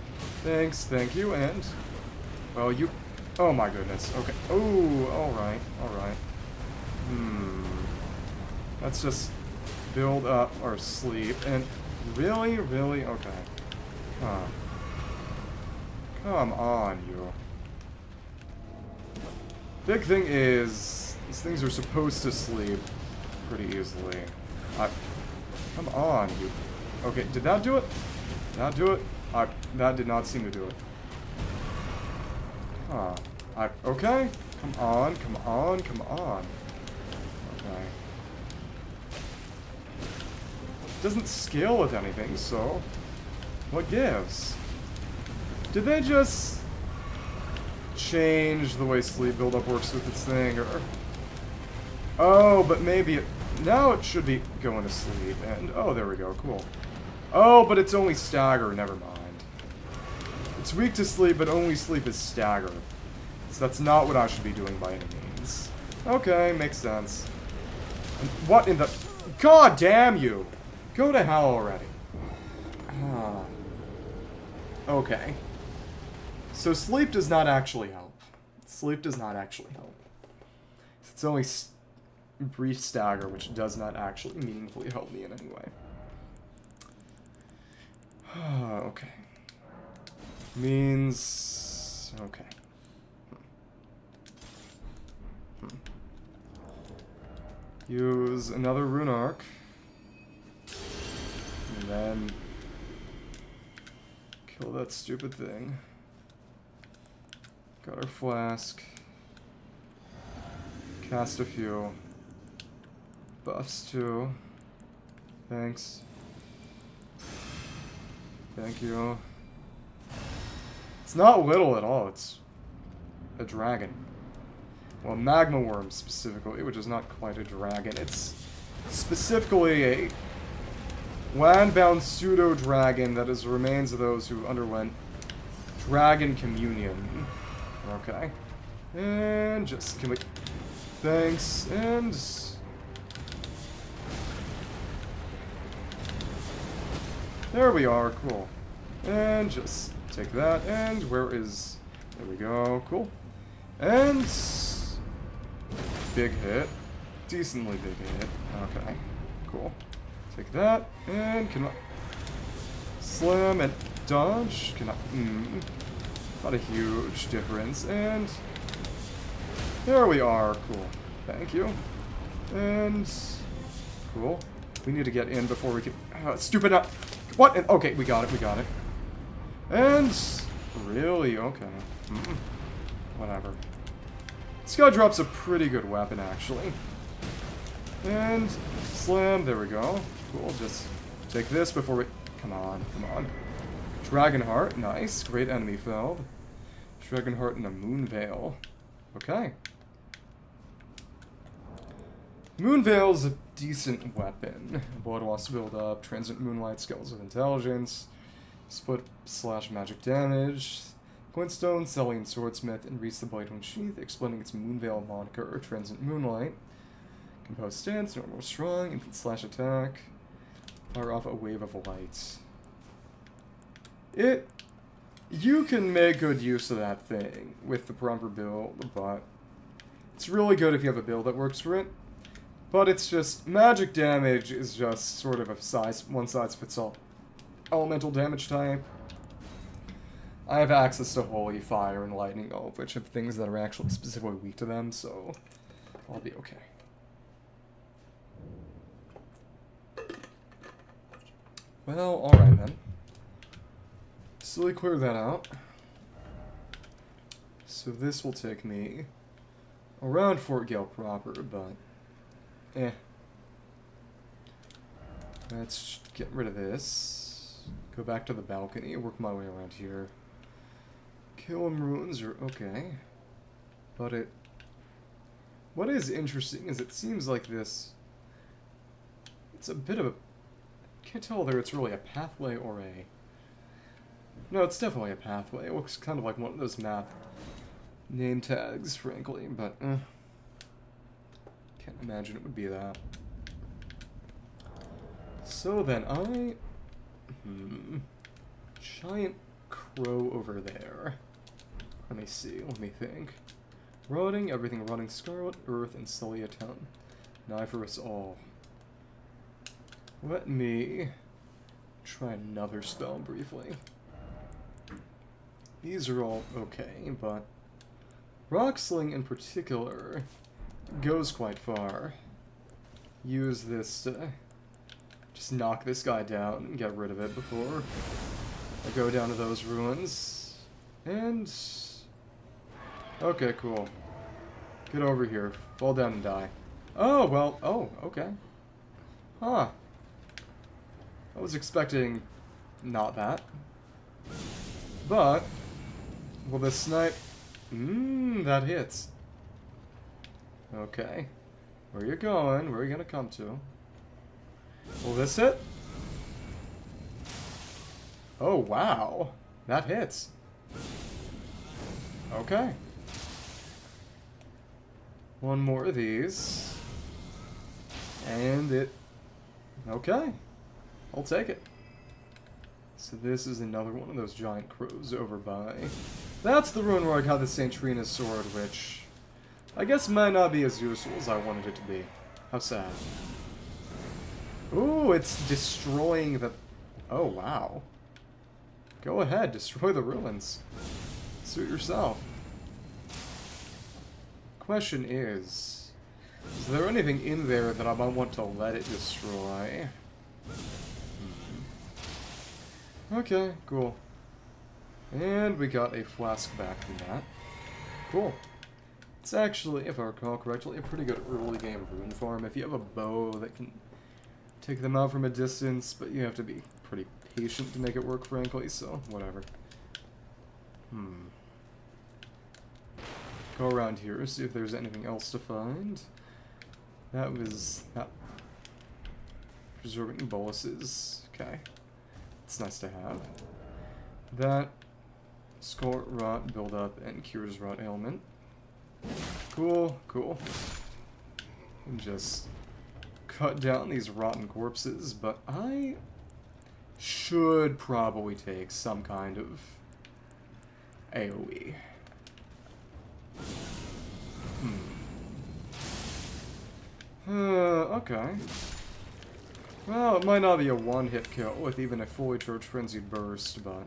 Thanks, thank you, and... Well, you... Oh my goodness, okay. Oh, alright, alright. Hmm... Let's just build up our sleep, and... Really? Really? Okay. Huh. Come on, you. Big thing is, these things are supposed to sleep pretty easily. I, Come on, you... Okay, did that do it? Did that do it? I, that did not seem to do it. Huh. I, okay. Come on, come on, come on. Okay. Doesn't scale with anything, so... What gives? Did they just... change the way sleep buildup works with its thing, or... Oh, but maybe it now it should be going to sleep, and... Oh, there we go, cool. Oh, but it's only stagger, never mind. It's weak to sleep, but only sleep is stagger. So that's not what I should be doing by any means. Okay, makes sense. And what in the... God damn you! Go to hell already. Ah. Okay. So sleep does not actually help. Sleep does not actually help. It's only brief stagger, which does not actually meaningfully help me in any way. okay. Means... Okay. Use another rune arc. And then... Kill that stupid thing. Got our flask. Cast a few buffs too. Thanks. Thank you. It's not little at all, it's a dragon. Well, magma wyrm specifically, which is not quite a dragon. It's specifically a land-bound pseudo-dragon that is the remains of those who underwent dragon communion. Okay. And just, can we... Thanks, and... There we are, cool. And just take that, and where is... There we go, cool. And... Big hit. Decently big hit. Okay, cool. Take that, and can I... Slam and dodge? Can I... Mm, not a huge difference, and... There we are, cool. Thank you. And... Cool. We need to get in before we can... Uh, stupid not... What? And, okay, we got it, we got it. And... Really? Okay. Mm -mm. Whatever. This guy drops a pretty good weapon, actually. And... Slam, there we go. Cool, just take this before we... Come on, come on. Dragonheart, nice. Great enemy felled. Dragonheart and a Moonveil. Okay. Moonveil's a decent weapon. Blood wants to build up. Transient Moonlight, Skills of Intelligence. Split slash magic damage. Glintstone, Sellian Swordsmith, and Reese the when Sheath, explaining its Moonveil moniker or Transient Moonlight. Composed stance, normal strong, infant slash attack. Fire off a wave of light. It... You can make good use of that thing with the proper build, but... It's really good if you have a build that works for it. But it's just... Magic damage is just sort of a size... One-size-fits-all elemental damage type. I have access to Holy Fire and Lightning, all which have things that are actually specifically weak to them, so I'll be okay. Well, alright then. Silly clear that out. So this will take me around Fort Gael proper, but eh. Let's get rid of this. Go back to the balcony, work my way around here. Kiln ruins are okay. But it... What is interesting is it seems like this... It's a bit of a can't tell whether it's really a pathway or a... No, it's definitely a pathway. It looks kind of like one of those map name tags, frankly, but eh. Can't imagine it would be that. So then, I... Hmm... Giant crow over there. Let me see, let me think. Rotting, everything rotting, Scarlet, Earth, and Celiaton. Knife for us all. Let me try another spell briefly. These are all okay, but Rock Sling in particular goes quite far. Use this to just knock this guy down and get rid of it before I go down to those ruins. And... Okay, cool. Get over here. Fall down and die. Oh, well, oh, okay. Huh. I was expecting not that. But, will this snipe... Mmm, that hits. Okay. Where you going? Where are you gonna come to? Will this hit? Oh, wow. That hits. Okay. One more of these. And it... Okay. I'll take it. So this is another one of those giant crows over by... That's the ruin where I got the St. Trina's sword, which... I guess might not be as useful as I wanted it to be. How sad. Ooh, it's destroying the... Oh, wow. Go ahead, destroy the ruins. Suit yourself. Question is... Is there anything in there that I might want to let it destroy? Hmm. Okay, cool. And we got a flask back from that. Cool. It's actually, if I recall correctly, a pretty good early game rune farm. If you have a bow that can take them out from a distance, but you have to be pretty patient to make it work, frankly, so whatever. Hmm. Go around here, see if there's anything else to find. That was... that. Preserving boluses. Okay. It's nice to have. That skull rot buildup and cures rot ailment. Cool, cool. And just cut down these rotten corpses, but I should probably take some kind of AoE. Hmm. Uh, okay. Well, it might not be a one-hit kill with even a fully charged Frenzied Burst, but...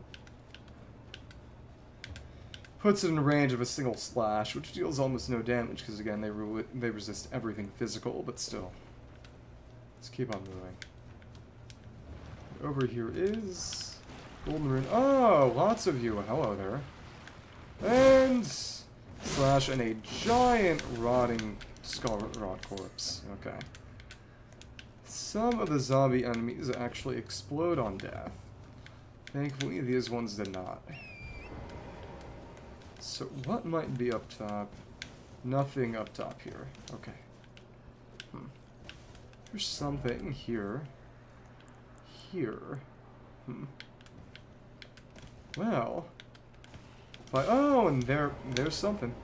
Puts it in range of a single slash, which deals almost no damage, because again, they, they resist everything physical, but still. Let's keep on moving. over here is Golden Rune. Oh, lots of you. Hello there. And slash and a giant rotting Scarlet Rot corpse. Okay. Some of the zombie enemies actually explode on death. Thankfully, these ones did not. So, what might be up top? Nothing up top here. Okay. Hmm. There's something here. Here. Hmm. Well. But, oh, and there, there's something.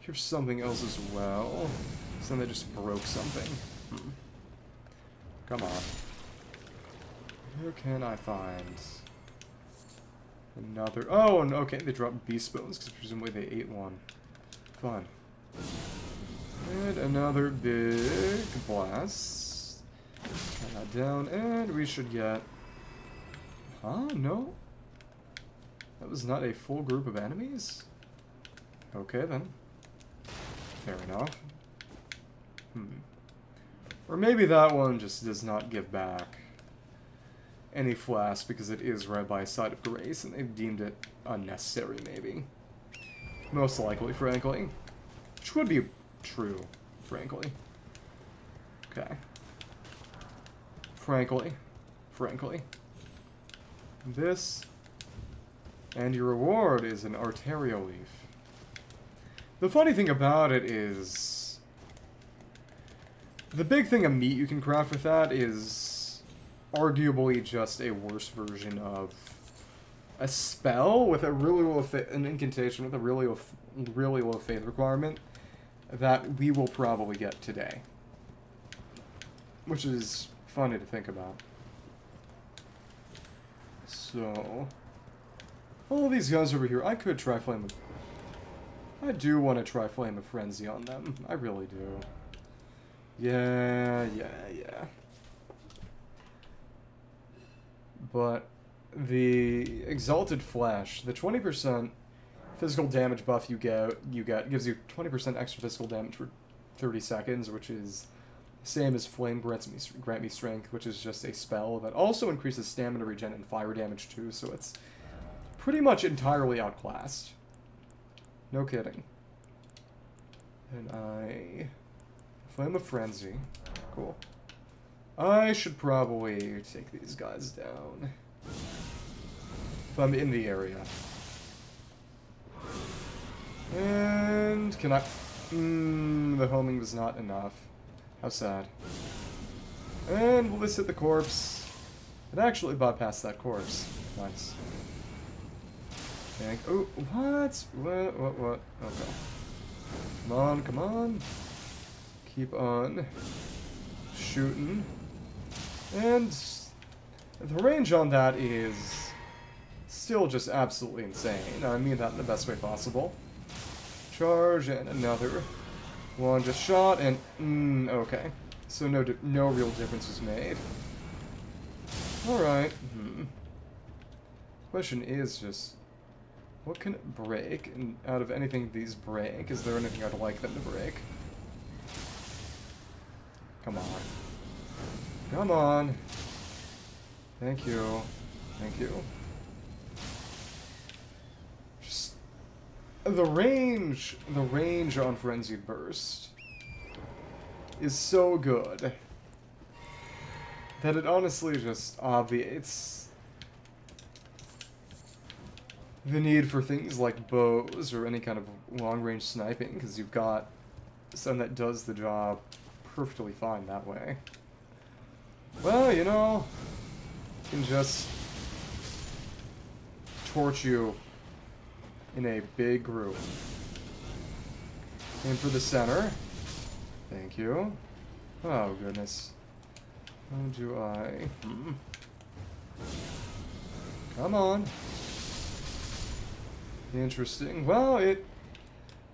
Here's something else as well. Something just broke something. Hmm. Come on. Where can I find another? Oh, okay, they dropped beast bones because presumably they ate one. Fun. And another big blast. That down, and we should get. Huh? No. That was not a full group of enemies. Okay then. Fair enough. Hmm. Or maybe that one just does not give back any flask because it is right by Site of Grace and they've deemed it unnecessary, maybe. Most likely, frankly. Which would be true, frankly. Okay. Frankly. Frankly. This. And your reward is an Arterial Leaf. The funny thing about it is... The big thing of meat you can craft with that is arguably just a worse version of a spell with a really low an incantation with a really low, really low faith requirement that we will probably get today. Which is funny to think about. So, all these guys over here, I could try Flame I do want to try Flame of Frenzy on them. I really do. Yeah, yeah, yeah. But the Exalted Flesh, the 20% physical damage buff you get, you get gives you 20% extra physical damage for 30 seconds, which is same as Flame grants me, grant me Strength, which is just a spell that also increases stamina regen and fire damage too, so it's pretty much entirely outclassed. No kidding. And I... Flame of Frenzy. Cool. I should probably take these guys down. If I'm in the area. And can I... Mmm, the homing was not enough. How sad. And will this hit the corpse? It actually bypassed that corpse. Nice. Okay. Oh, what? What? What? What? Okay. Come on, come on. Keep on shooting. And the range on that is still just absolutely insane. I mean that in the best way possible. Charge and another one just shot and mm, okay. So no no real difference is made. All right. Hmm. Question is just what can it break? And out of anything these break, is there anything I'd like them to break? Come on. Come on. Thank you. Thank you. Just... The range, the range on Frenzied Burst is so good that it honestly just obviates the need for things like bows or any kind of long-range sniping, because you've got something that does the job perfectly fine that way. Well, you know, can just torch you in a big group. Aim for the center. Thank you. Oh, goodness. How do I... Hmm. Come on. Interesting. Well, it...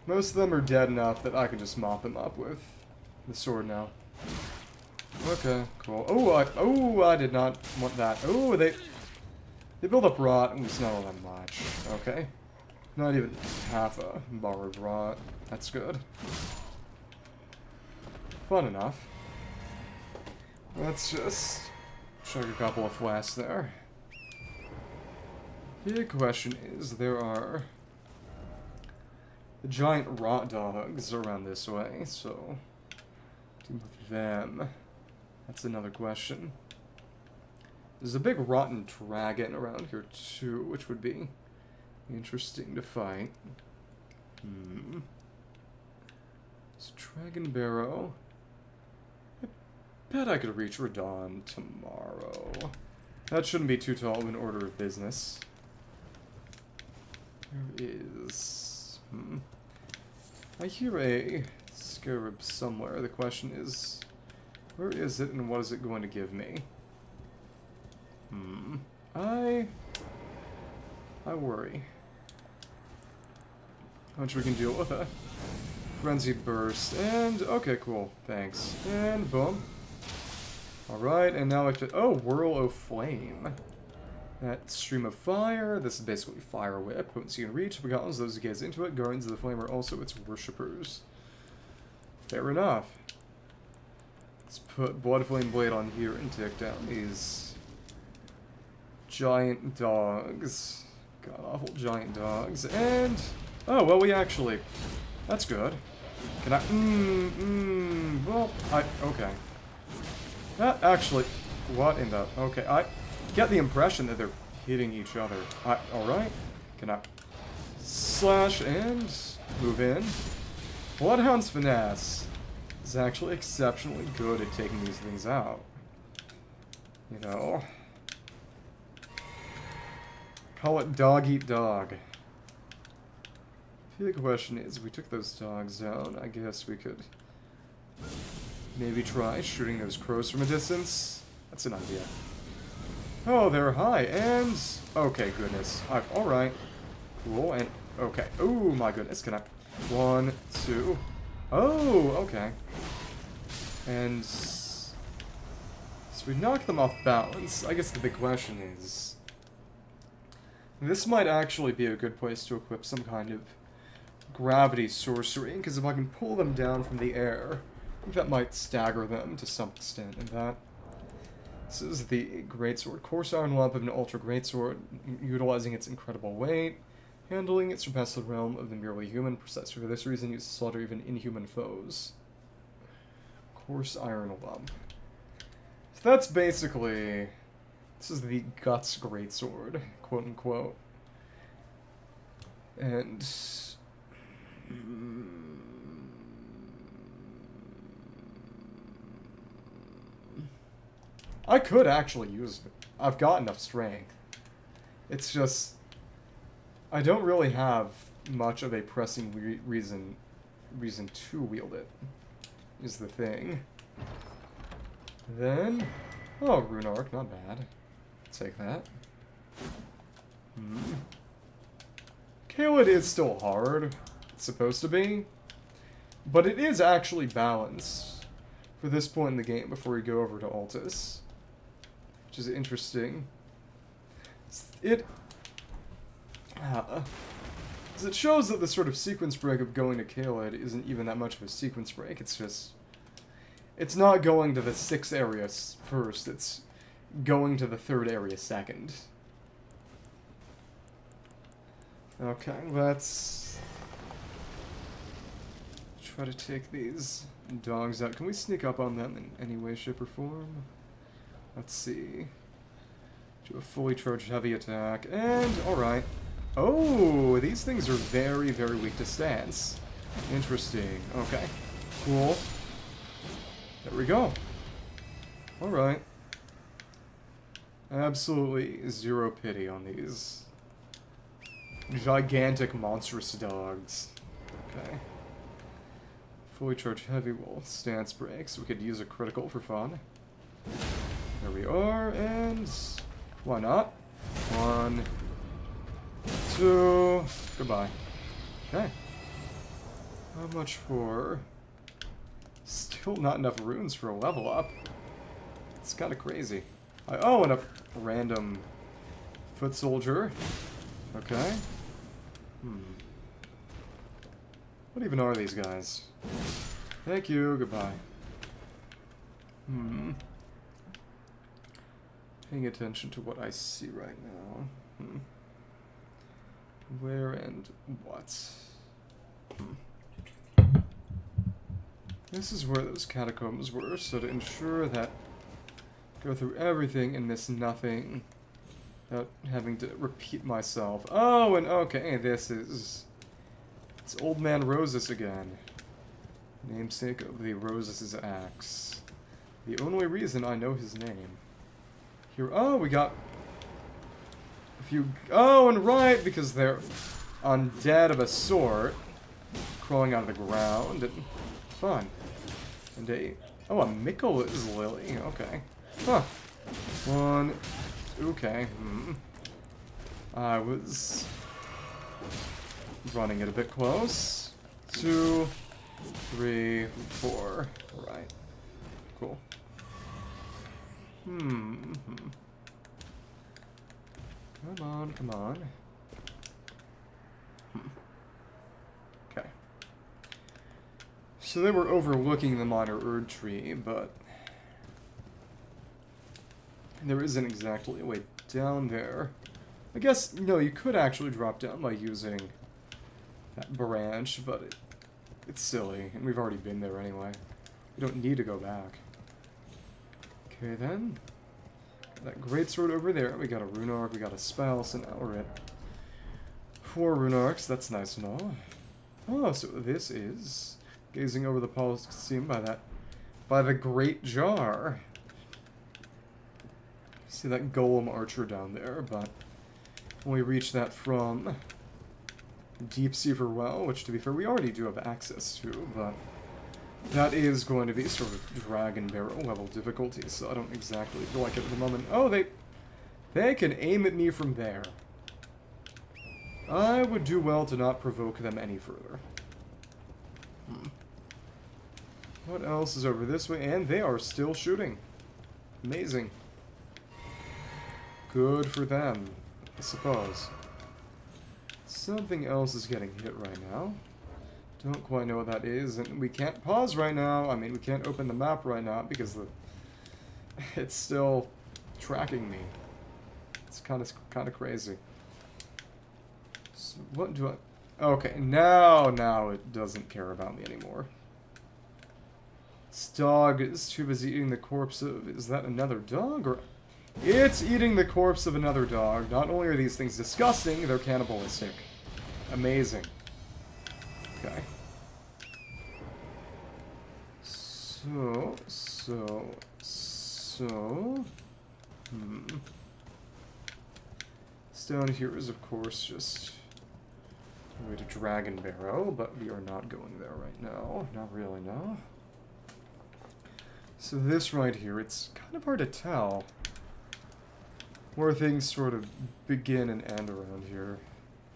Most of them are dead enough that I can just mop them up with the sword now. Okay, cool. Oh, I, oh, I did not want that. Oh, they... They build up rot, and it's not all that much. Okay. Not even half a bar of rot. That's good. Fun enough. Let's just Chuck a couple of flasks there. The question is, there are giant rot dogs around this way, so deal with them. That's another question. There's a big rotten dragon around here too, which would be interesting to fight. Hmm. It's Dragonbarrow. I bet I could reach Radahn tomorrow. That shouldn't be too tall of an order of business. There is... Hmm. I hear a scarab somewhere. The question is, where is it and what is it going to give me? Hmm. I... I worry. How much we can deal with a frenzy burst. And, okay, cool. Thanks. And boom. Alright, and now I have to... Oh, Whirl of Flame. That Stream of Fire. This is basically Fire Whip. Potency and reach. Becomes those who get into it. Guardians of the Flame are also its worshippers. Fair enough. Let's put Blood Flame Blade on here and take down these giant dogs. God awful giant dogs. And oh well we actually that's good. Can I mmm mmm well I okay. That actually what in the okay, I get the impression that they're hitting each other. I alright. Can I slash and move in? Bloodhound's finesse is actually exceptionally good at taking these things out. You know. Call it dog eat dog. The question is, we took those dogs down, I guess we could maybe try shooting those crows from a distance. That's an idea. Oh, they're high, and... Okay, goodness. Uh, Alright. Cool, and... Okay. Oh, my goodness. Can I... One, two... Oh, okay. And... So we knock them off balance. I guess the big question is... This might actually be a good place to equip some kind of gravity sorcery, because if I can pull them down from the air, that might stagger them to some extent, and that... This is the Greatsword. Coarse Iron Lump of an Ultra Greatsword, utilizing its incredible weight. Handling it surpasses the realm of the merely human, precisely for this reason used to slaughter even inhuman foes. Coarse Iron Lump. So that's basically... This is the Guts Greatsword, quote unquote. And... I could actually use it. I've got enough strength. It's just... I don't really have much of a pressing re reason reason to wield it, is the thing. Then... Oh, Rune Arc, not bad. Take that. Hmm. Caelid is still hard. It's supposed to be. But it is actually balanced for this point in the game before we go over to Altus. Which is interesting. It... It shows that the sort of sequence break of going to Caelid isn't even that much of a sequence break. It's just... It's not going to the sixth area first. It's going to the third area second. Okay, let's try to take these dogs out. Can we sneak up on them in any way, shape, or form? Let's see. Do a fully charged heavy attack, and alright. Oh, these things are very, very weak to stance. Interesting. Okay. Cool. There we go. Alright. Absolutely zero pity on these gigantic monstrous dogs. Okay. Fully charged heavy will stance breaks. We could use a critical for fun. There we are, and why not? One, two, goodbye. Okay. How much for... Still not enough runes for a level up. It's kind of crazy. I, oh, and a random foot soldier. Okay. Hmm. What even are these guys? Thank you, goodbye. Hmm. paying attention to what I see right now. Hmm. Where and what? This is where those catacombs were, so to ensure that go through everything and miss nothing without having to repeat myself. Oh, and okay, this is... It's Old Man Rosus again. Namesake of the Rosus' axe. The only reason I know his name. Here, oh, we got a few, oh, and right, because they're undead of a sort, crawling out of the ground, and fun. Oh, a Miquella's Lily, okay. Huh. One, okay, hmm. I was running it a bit close. Two, three, four, right. Cool. Hmm. Come on, come on. Okay. So they were overlooking the minor Erdtree, but there isn't exactly a way down there. I guess, no, you could actually drop down by using that branch, but it, it's silly, and we've already been there anyway. We don't need to go back. Okay, then. That great sword over there. We got a rune arc, we got a spell, so now we're at four rune arcs. That's nice and all. Oh, so this is gazing over the Colosseum by that, by the Great Jar. See that golem archer down there, but we reach that from Deep Siofra Well, which to be fair, we already do have access to, but that is going to be sort of Dragonbarrow level difficulty, so I don't exactly feel like it at the moment. Oh, they... They can aim at me from there. I would do well to not provoke them any further. Hmm. What else is over this way? And they are still shooting. Amazing. Good for them, I suppose. Something else is getting hit right now. Don't quite know what that is, and we can't pause right now. I mean, we can't open the map right now because the it's still tracking me. It's kind of kind of crazy. So what do I? Okay, now now it doesn't care about me anymore. This dog is too busy eating the corpse of. Is that another dog or? It's eating the corpse of another dog. Not only are these things disgusting, they're cannibalistic. Amazing. Okay. So, so, so... Hmm. This down here is, of course, just a way to Dragonbarrow, but we are not going there right now. Not really, no. So this right here, it's kind of hard to tell where things sort of begin and end around here.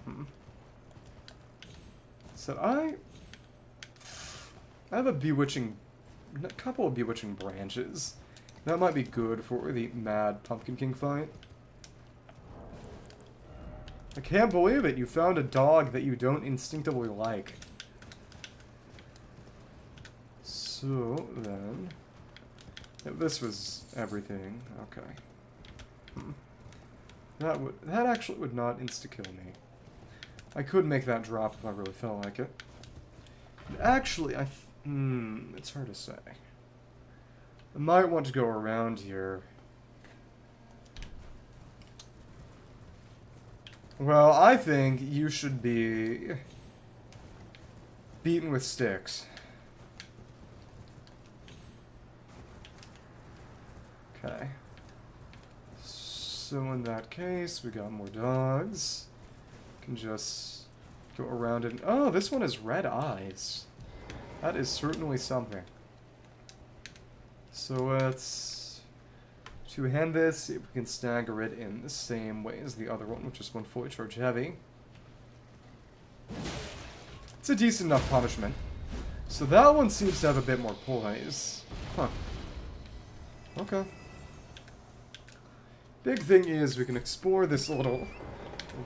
Hmm. So I... I have a bewitching... a couple of bewitching branches. That might be good for the Mad Pumpkin King fight. I can't believe it, you found a dog that you don't instinctively like. So, then... This was everything, okay. Hmm. That would that actually would not insta-kill me. I could make that drop if I really felt like it. Actually, I... Hmm, it's hard to say. I might want to go around here. Well, I think you should be beaten with sticks. Okay. So in that case, we got more dogs can just go around it. Oh, this one has red eyes. That is certainly something. So let's two-hand this, see if we can stagger it in the same way as the other one, which is one fully charged heavy. It's a decent enough punishment. So that one seems to have a bit more poise. Huh. Okay. Big thing is we can explore this little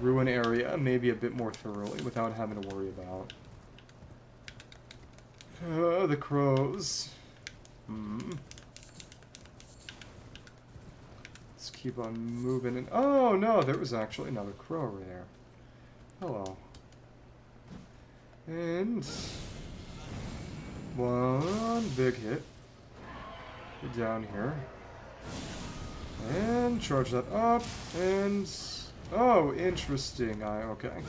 ruin area maybe a bit more thoroughly without having to worry about uh, the crows. Hmm. Let's keep on moving. And oh no, there was actually another crow over there. Hello. And one big hit. Get down here. And charge that up. And oh, interesting. I okay.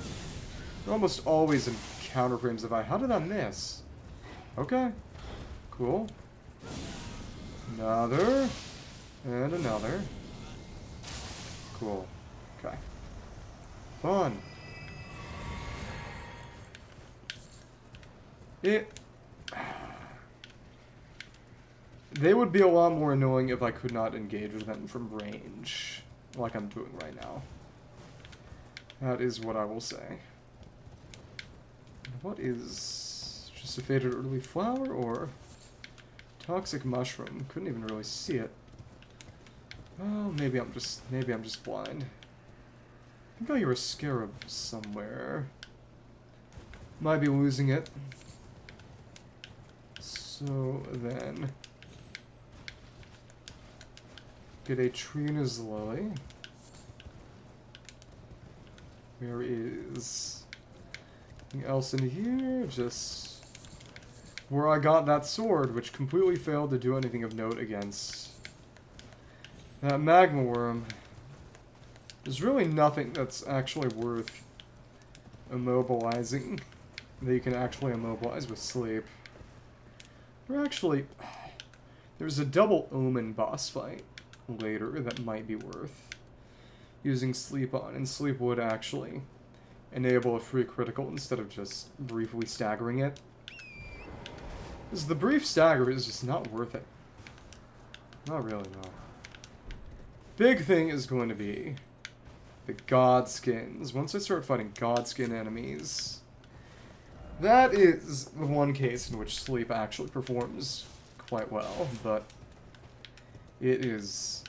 almost always in counter frames if I. How did I miss? Okay. Cool. Another. And another. Cool. Okay. Fun. It... They would be a lot more annoying if I could not engage with them from range, like I'm doing right now. That is what I will say. What is... just a faded early flower, or... Toxic mushroom? Couldn't even really see it. Oh, maybe I'm just... maybe I'm just blind. I think I hear a scarab somewhere. Might be losing it. So then, get a Trina's Lily. Where is anything else in here? Just where I got that sword, which completely failed to do anything of note against that magma wyrm. There's really nothing that's actually worth immobilizing that you can actually immobilize with sleep. Or actually, there's a double Omen boss fight later that might be worth using Sleep on, and Sleep would actually enable a free critical instead of just briefly staggering it. The brief stagger is just not worth it. Not really, no. Big thing is going to be the Godskins. Once I start fighting Godskin enemies, that is the one case in which sleep actually performs quite well, but it is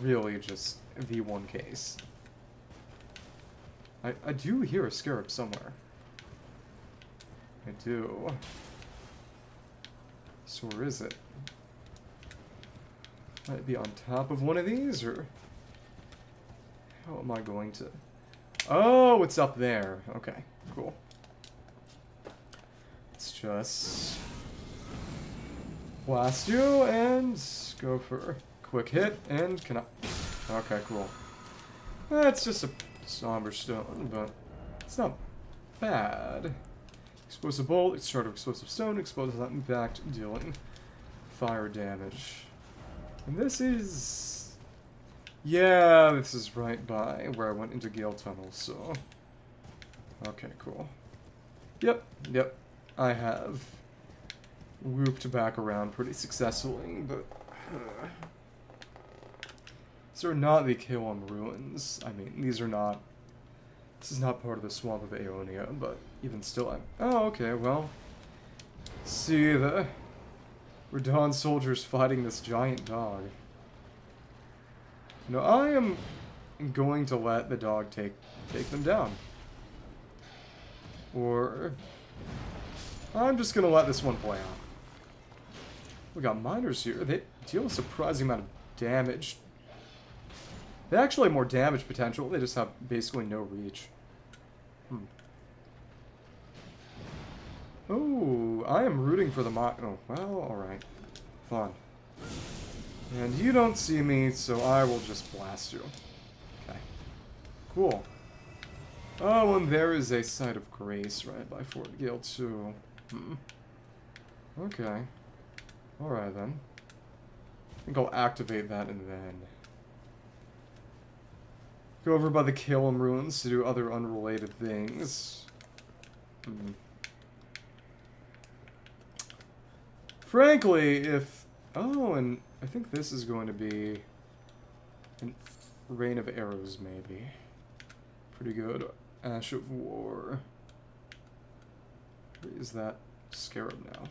really just the one case. I, I do hear a scarab somewhere. I do. So where is it? Might be on top of one of these, or... How am I going to... Oh, it's up there. Okay, cool. Let's just blast you and go for a quick hit and can I? Okay, cool. That's just a somber stone, but it's not bad. Explosive bolt, extract explosive stone, explosive impact, dealing fire damage. And this is... Yeah, this is right by where I went into Gael Tunnel, so... Okay, cool. Yep, yep, I have whooped back around pretty successfully, but... Uh, these are not the Caelem Ruins. I mean, these are not... This is not part of the Swamp of Aeonia, but even still I'm... Oh, okay, well... See the... Radahn soldiers fighting this giant dog. No, I am going to let the dog take take them down. Or I'm just to let this one play out. We got miners here. They deal a surprising amount of damage. They actually have more damage potential. They just have basically no reach. Hmm. Oh, I am rooting for the mo- Oh, well, alright. Fun. And you don't see me, so I will just blast you. Okay. Cool. Oh, and there is a site of grace right by Fort Gael, too. Hmm. Okay. Alright then. I think I'll activate that and then... Go over by the Caelem Ruins to do other unrelated things. Hmm. Frankly, if... Oh, and I think this is going to be... An Rain of Arrows, maybe. Pretty good. Ash of War. Is that scarab now?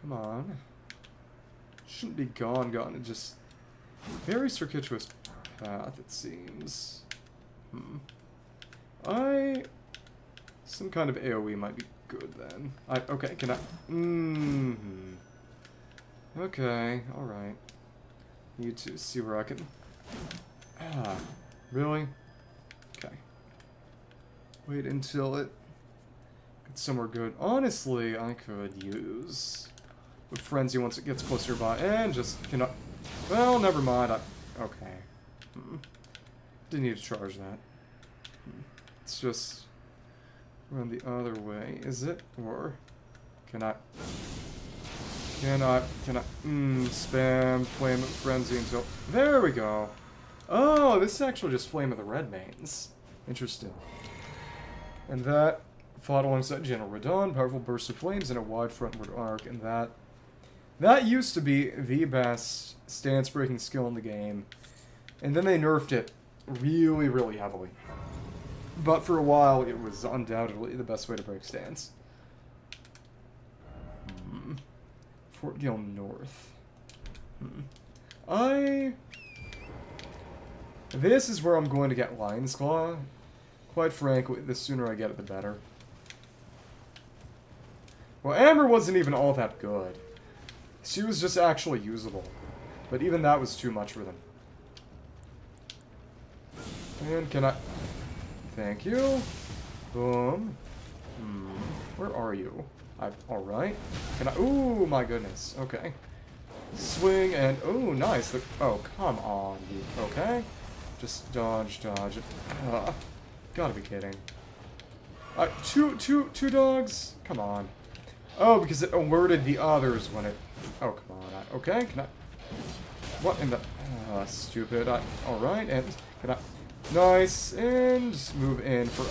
Come on. Shouldn't be gone, gone. It just... Very circuitous path, it seems. Hmm. I... Some kind of AoE might be good, then. I... Okay, can I... Mm hmm Okay, alright. You to see where I can... Ah, really? Okay. Wait until it gets somewhere good. Honestly, I could use the Frenzy once it gets closer by, and just cannot... Well, never mind. I, okay. Didn't need to charge that. Hmm. It's just run the other way, is it? Or can I... Can I... Can I... Mmm, spam, flame of frenzy until... There we go. Oh, this is actually just Flame of the Redmanes. Interesting. And that fought alongside General Radahn, powerful bursts of flames and a wide frontward arc, and that... That used to be the best stance-breaking skill in the game. And then they nerfed it really, really heavily. But for a while, it was undoubtedly the best way to break stance. Hmm. Fort Gael North. Hmm. I... This is where I'm going to get Lion's Claw. Quite frankly, the sooner I get it, the better. Well, Amber wasn't even all that good. She was just actually usable. But even that was too much for them. And can I... Thank you. Boom. Hmm. Where are you? I... Alright. Can I... Ooh, my goodness. Okay. Swing and... Ooh, nice. The, oh, come on. Okay. Just dodge, dodge. Uh, gotta be kidding. Uh, two, two, two dogs? Come on. Oh, because it alerted the others when it... Oh, come on. I, okay, can I... What in the... Uh, stupid. I, Alright, and... Can I... Nice, and move in for...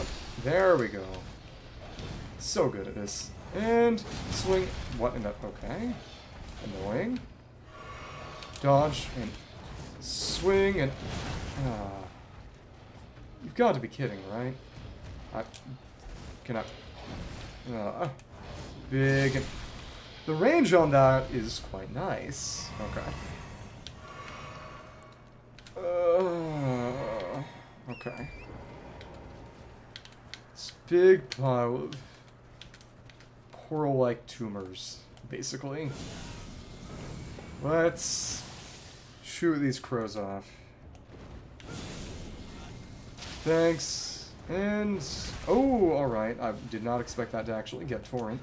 There we go. So good at this. And swing... What in the... Okay. Annoying. Dodge, and swing, and... Uh, you've got to be kidding, right? I... Can I... Uh, big... And, the range on that is quite nice. Okay. Uh, okay. This big pile of coral-like tumors, basically. Let's shoot these crows off. Thanks. And... Oh, alright. I did not expect that to actually get Torrent.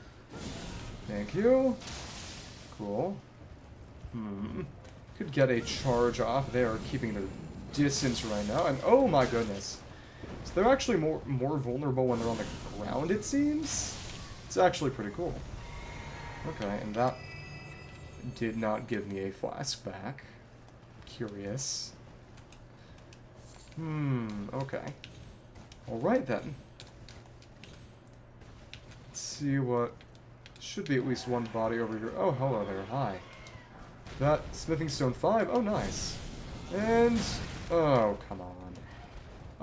Thank you. Cool. Hmm. Could get a charge off there, keeping their distance right now. And oh my goodness. So they're actually more more vulnerable when they're on the ground, it seems? It's actually pretty cool. Okay, and that did not give me a flask back. Curious. Hmm, okay. Alright then. Let's see what... Should be at least one body over here. Oh, hello there. Hi. That Smithing Stone 5? Oh, nice. And... Oh, come on.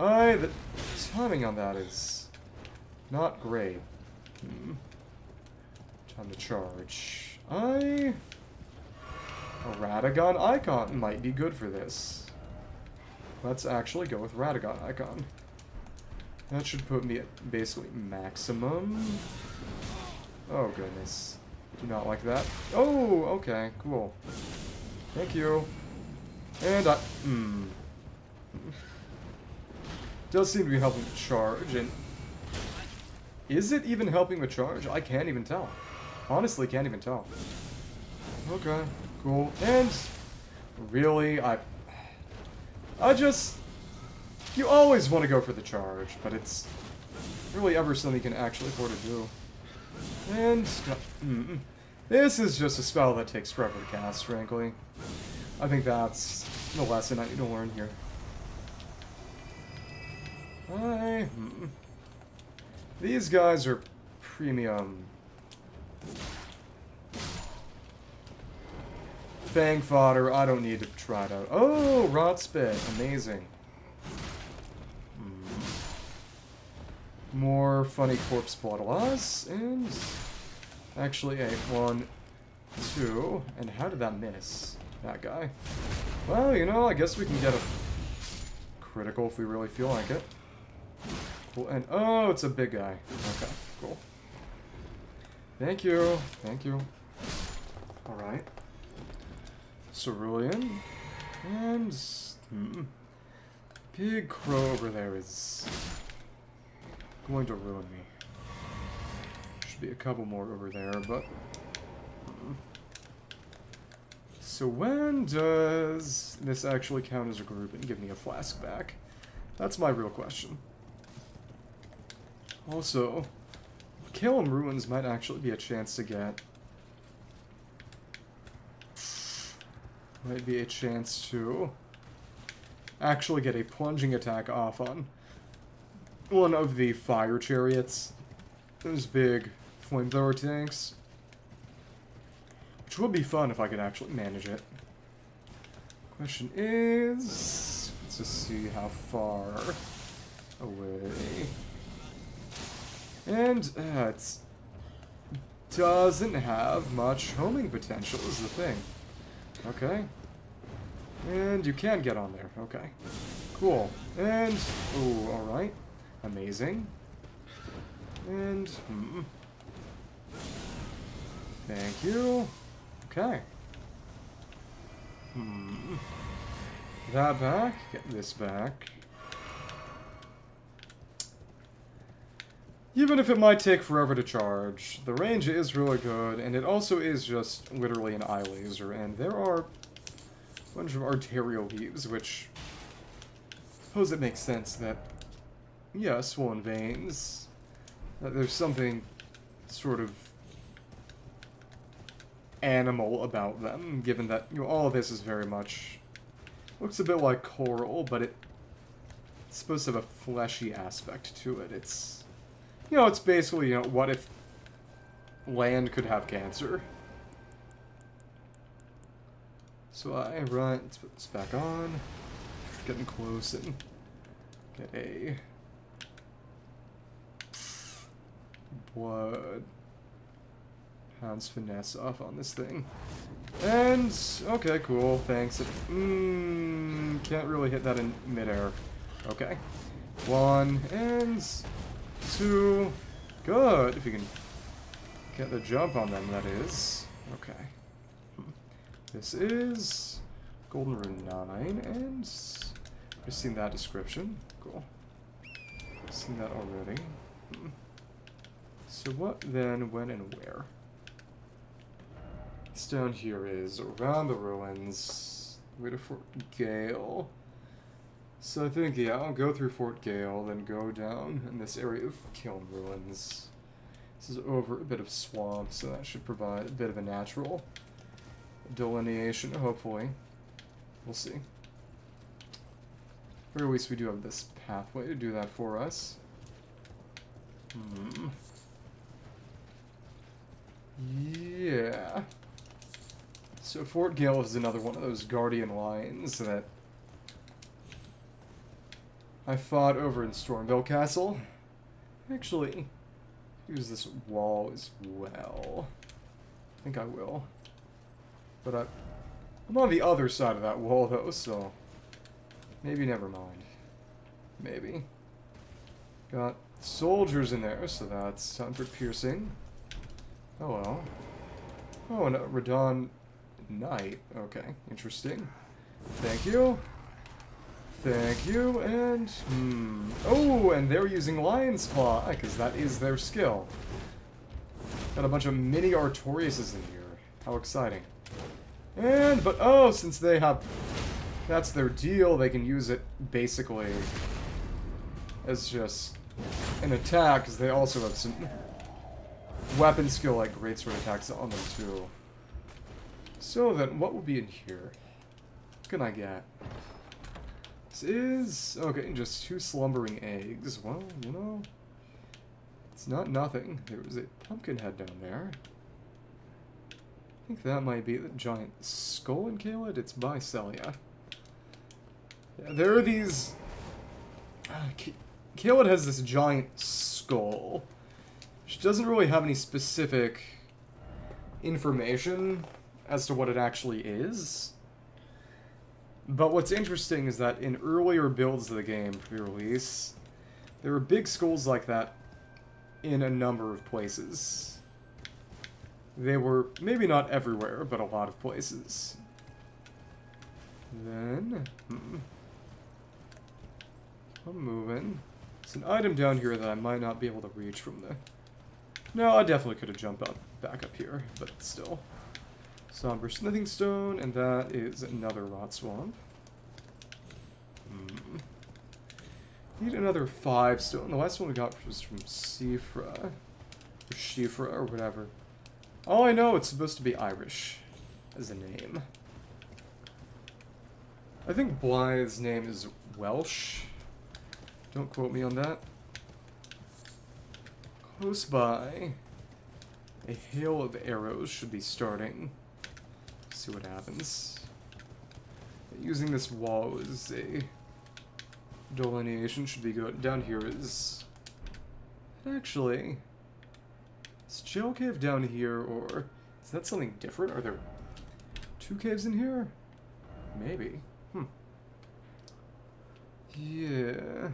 I... The timing on that is... Not great. Hmm. Time to charge. I... A Radagon Icon might be good for this. Let's actually go with Radagon Icon. That should put me at basically maximum. Oh, goodness. Do not like that. Oh, okay, cool. Thank you. And I... Hmm. Does seem to be helping with charge, and... Is it even helping with charge? I can't even tell. Honestly, can't even tell. Okay. Cool. And really, I I just you always want to go for the charge, but it's really ever something you can actually afford to do. And mm -mm. this is just a spell that takes forever to cast, frankly. I think that's the lesson I need to learn here. I, these guys are premium Fang fodder, I don't need to try it out. Oh, rot spit, amazing. More funny corpse bloodlust, and actually a one, two, and how did that miss? That guy. Well, you know, I guess we can get a critical if we really feel like it. Cool, and oh, it's a big guy. Okay, cool. Thank you, thank you. Alright. Cerulean. And... Hmm, big crow over there is going to ruin me. Should be a couple more over there, but... Hmm. So when does this actually count as a group and give me a flask back? That's my real question. Also, Caelem Ruins might actually be a chance to get... Might be a chance to actually get a plunging attack off on one of the fire chariots. Those big flamethrower tanks. Which would be fun if I could actually manage it. Question is... Let's just see how far away... And uh, it doesn't have much homing potential is the thing. Okay. And you can get on there. Okay. Cool. And, oh, alright. Amazing. And, hmm. Thank you. Okay. Hmm. That back. Get this back. Even if it might take forever to charge, the range is really good, and it also is just literally an eye laser, and there are a bunch of arterial heaves, which I suppose it makes sense that, yeah, swollen veins, that there's something sort of animal about them, given that, you know, all of this is very much, looks a bit like coral, but it, it's supposed to have a fleshy aspect to it. It's you know, it's basically, you know, what if land could have cancer? So I run, let's put this back on. Getting close and get a blood Hound's finesse off on this thing. And, okay, cool, thanks. Mmm, can't really hit that in midair. Okay. One, and two. Good, if you can get the jump on them, that is. Okay. This is Golden Rune 9, and I've seen that description. Cool. I've Seen that already. So what then, when, and where? This down here is around the ruins. Wait to Fort Gael. So I think, yeah, I'll go through Fort Gael, then go down in this area of Caelem Ruins. This is over a bit of swamp, so that should provide a bit of a natural delineation, hopefully. We'll see. Or at least we do have this pathway to do that for us. Hmm. Yeah. So Fort Gael is another one of those guardian lines that I fought over in Stormveil Castle. Actually, use this wall as well. I think I will. But I, I'm on the other side of that wall, though, so... Maybe never mind. Maybe. Got soldiers in there, so that's time for piercing. Oh well. Oh, and a Radahn Knight. Okay, interesting. Thank you. Thank you, and... Hmm. Oh, and they're using Lion's Claw, because that is their skill. Got a bunch of mini Artoriuses in here. How exciting. And, but, oh, since they have... That's their deal, they can use it, basically, as just an attack, because they also have some weapon skill, like greatsword attacks on them, too. So then, what will be in here? What can I get? This is... Okay, just two slumbering eggs. Well, you know... It's not nothing. There was a pumpkin head down there. I think that might be the giant skull in Caelid. It's by Sellia. Yeah, there are these... Uh, Caelid has this giant skull. She doesn't really have any specific information as to what it actually is. But what's interesting is that in earlier builds of the game pre-release, there were big skulls like that in a number of places. They were maybe not everywhere, but a lot of places. Then, hmm. I'm moving. There's an item down here that I might not be able to reach from the... No, I definitely could have jumped up back up here, but still. Somber Smithing Stone, and that is another Rot Swamp. Hmm. Need another five stone. The last one we got was from Sifra. Or Shifra, or whatever. Oh, I know, it's supposed to be Irish as a name. I think Blaidd's name is Welsh. Don't quote me on that. Close by, a hail of arrows should be starting. See what happens. Using this wall as a delineation should be good. Down here is... Actually... Is Gaol Cave down here, or... Is that something different? Are there two caves in here? Maybe. Hmm. Yeah...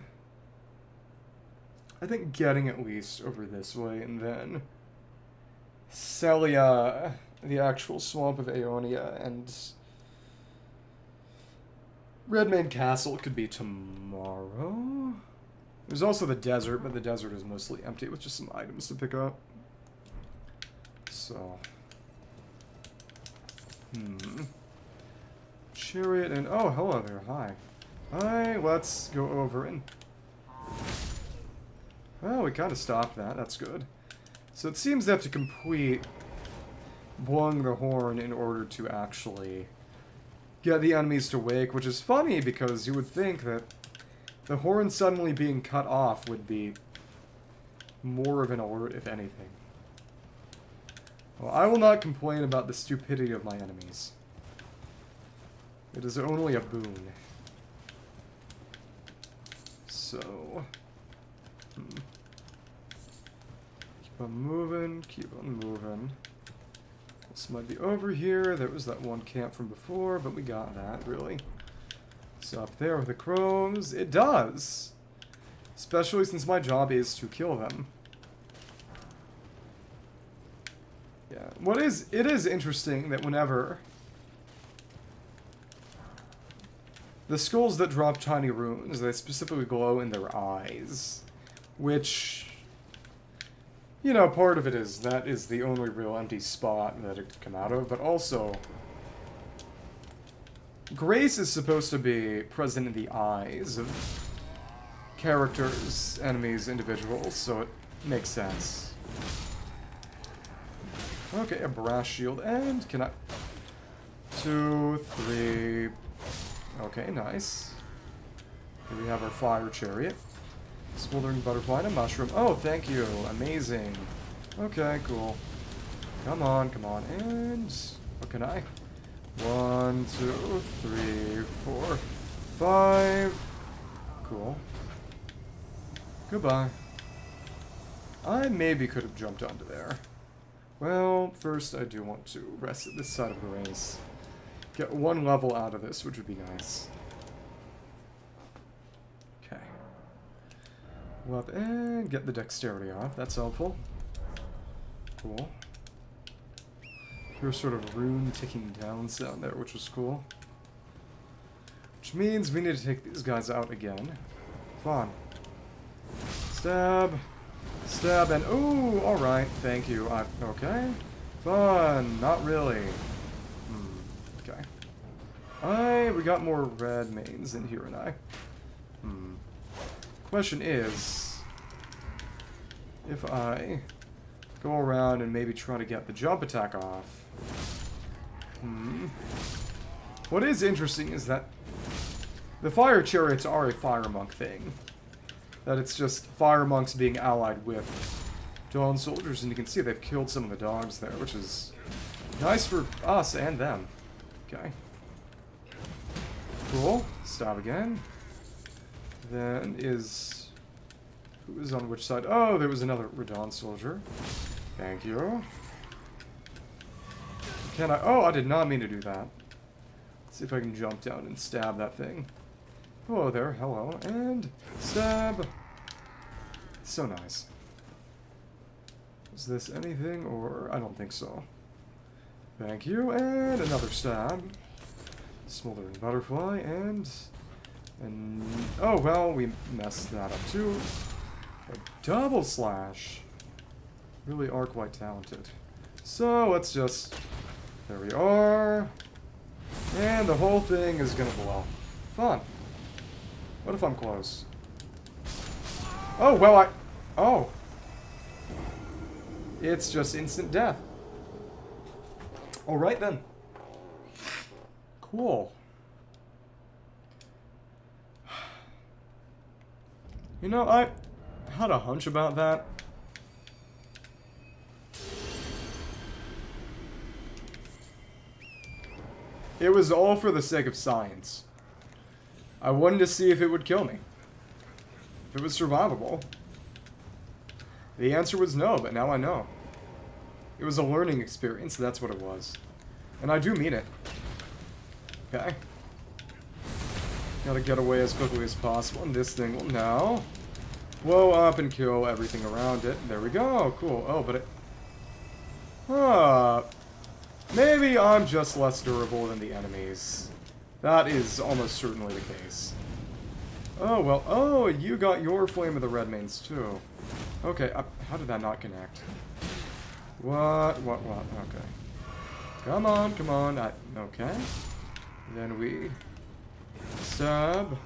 I think getting at least over this way, and then... Sellia, the actual swamp of Aeonia, and... Redmane Castle could be tomorrow. There's also the desert, but the desert is mostly empty with just some items to pick up. So. Hmm. Chariot and... Oh, hello there. Hi. Hi, let's go over and... Oh, we kind of stopped that. That's good. So it seems they have to complete blowing the horn in order to actually get the enemies to wake, which is funny because you would think that the horn suddenly being cut off would be more of an alert, if anything. Well, I will not complain about the stupidity of my enemies. It is only a boon. So... Hmm. Keep on moving, keep on moving. This might be over here. There was that one camp from before, but we got that, really. So up there with the crows, it does! Especially since my job is to kill them. Yeah, what is, it is interesting that whenever the skulls that drop tiny runes, they specifically glow in their eyes, which you know, part of it is that is the only real empty spot that it could come out of, but also... Grace is supposed to be present in the eyes of characters, enemies, individuals, so it makes sense. Okay, a brass shield, and can I... Two, three... Okay, nice. Here we have our fire chariot. Smoldering butterfly and a mushroom. Oh, thank you. Amazing. Okay, cool. Come on, come on. And what can I? One, two, three, four, five. Cool. Goodbye. I maybe could have jumped onto there. Well, first I do want to rest at this side of the race. Get one level out of this, which would be nice. Up and get the dexterity off. That's helpful. Cool. Here's sort of rune ticking down sound there, which was cool. Which means we need to take these guys out again. Fun. Stab. Stab and... Ooh, alright. Thank you. I, okay. Fun. Not really. Hmm. Okay. I... We got more Redmanes in here and I. Question is, if I go around and maybe try to get the jump attack off. Hmm. What is interesting is that the fire chariots are a fire monk thing. That it's just fire monks being allied with dawn soldiers, and you can see they've killed some of the dogs there, which is nice for us and them. Okay. Cool. Stop again. Then is... Who is on which side? Oh, there was another Radahn soldier. Thank you. Can I... Oh, I did not mean to do that. Let's see if I can jump down and stab that thing. Hello there, hello, and stab! So nice. Is this anything, or... I don't think so. Thank you, and another stab. Smoldering Butterfly, and... And... Oh, well, we messed that up too. A double slash. Really are quite talented. So, let's just... There we are. And the whole thing is gonna blow. Fun. What if I'm close? Oh, well, I... Oh. It's just instant death. Alright then. Cool. You know, I had a hunch about that. It was all for the sake of science. I wanted to see if it would kill me. If it was survivable. The answer was no, but now I know. It was a learning experience, that's what it was. And I do mean it. Okay. Gotta get away as quickly as possible, and this thing will now blow up and kill everything around it. There we go, cool. Oh, but it... Huh. Maybe I'm just less durable than the enemies. That is almost certainly the case. Oh, well, oh, you got your Flame of the Redmanes, too. Okay, uh, how did that not connect? What, what, what, okay. Come on, come on, I, okay. Then we stab.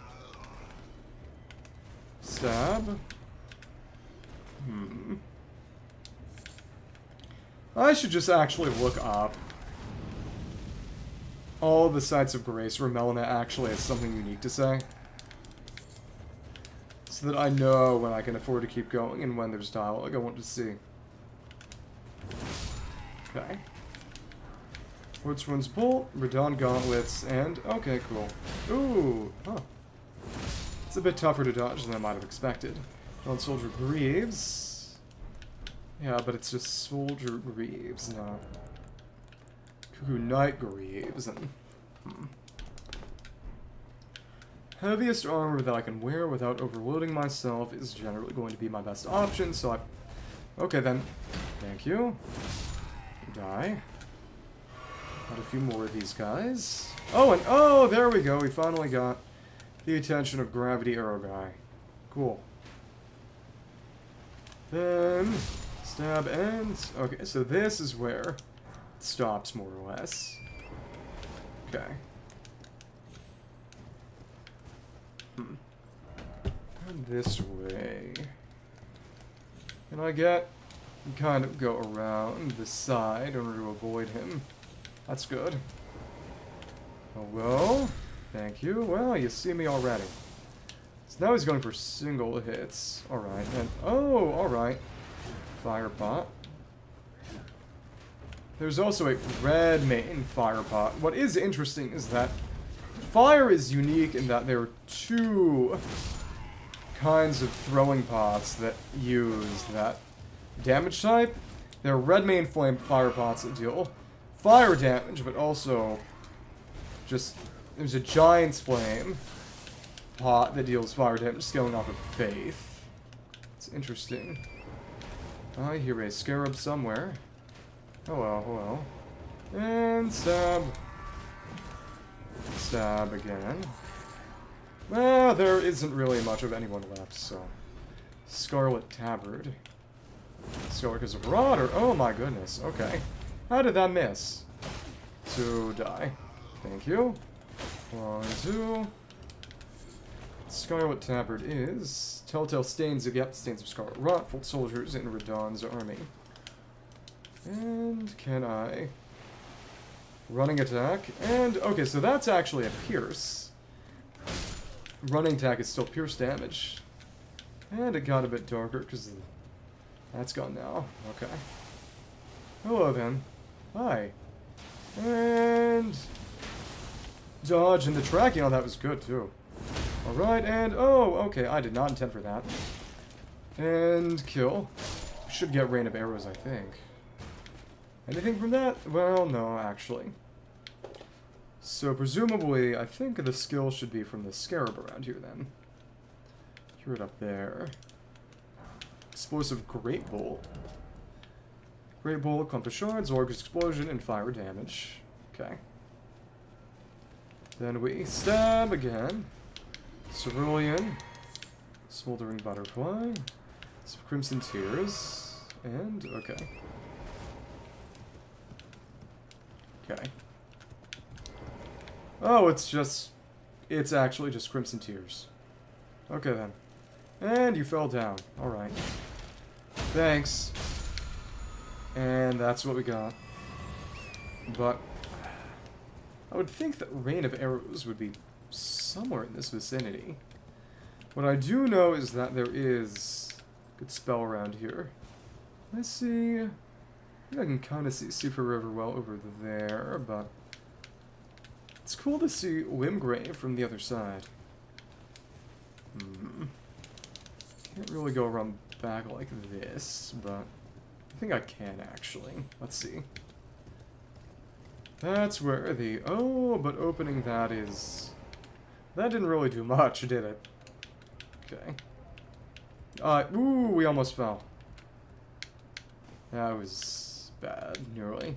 Stab. Hmm. I should just actually look up all the sites of grace where Melina actually has something unique to say. So that I know when I can afford to keep going and when there's dialogue I want to see. Okay. What's one's bolt, Radahn gauntlets, and okay, cool. Ooh, huh. A bit tougher to dodge than I might have expected. On Soldier Greaves. Yeah, but it's just Soldier Greaves, not Cuckoo Knight Greaves, and... Hmm. Heaviest armor that I can wear without overloading myself is generally going to be my best option, so I... Okay then. Thank you. Die. Got a few more of these guys. Oh, and oh, there we go. We finally got the attention of Gravity Arrow Guy. Cool. Then, stab ends. Okay, so this is where it stops, more or less. Okay. Hmm. And this way. Can I get... kind of go around the side in order to avoid him. That's good. Oh, well. Thank you. Well, you see me already. So now he's going for single hits. Alright, and... Oh, alright. Fire pot. There's also a Redmane fire pot. What is interesting is that fire is unique in that there are two kinds of throwing pots that use that damage type. There are Redmane flame fire pots that deal fire damage, but also just there's a giant's flame pot that deals fire damage, scaling off of faith. It's interesting. I hear a scarab somewhere. Oh well, oh well. And stab. Stab again. Well, there isn't really much of anyone left, so... Scarlet Tabard. Scarlet of Rod, oh my goodness, okay. How did that miss? To die. Thank you. One, two. Scarlet Tabard is... Telltale Stains, of, yep, Stains of Scarlet Rot, Foot Soldiers in Radahn's army. And can I... Running attack, and... Okay, so that's actually a pierce. Running attack is still pierce damage. And it got a bit darker, because that's gone now. Okay. Hello, then. Hi. And... Dodge and the tracking, oh, that was good, too. Alright, and... Oh, okay, I did not intend for that. And kill. Should get rain of arrows, I think. Anything from that? Well, no, actually. So, presumably, I think the skill should be from the scarab around here, then. Hear it up there. Explosive Great Bolt. Great Bolt, Clump of Shards, Orcus Explosion, and Fire Damage. Okay. Then we stab again. Cerulean. Smoldering Butterfly. Some Crimson Tears. And, okay. Okay. Oh, it's just... It's actually just Crimson Tears. Okay, then. And you fell down. Alright. Thanks. And that's what we got. But... I would think that Rain of Arrows would be somewhere in this vicinity. What I do know is that there is a good spell around here. Let's see... I I can kind of see Siofra River well over there, but... It's cool to see Limgrave from the other side. Hmm. Can't really go around back like this, but... I think I can, actually. Let's see. That's where the... Oh, but opening that is... That didn't really do much, did it? Okay. Uh, ooh, we almost fell. That was bad, nearly.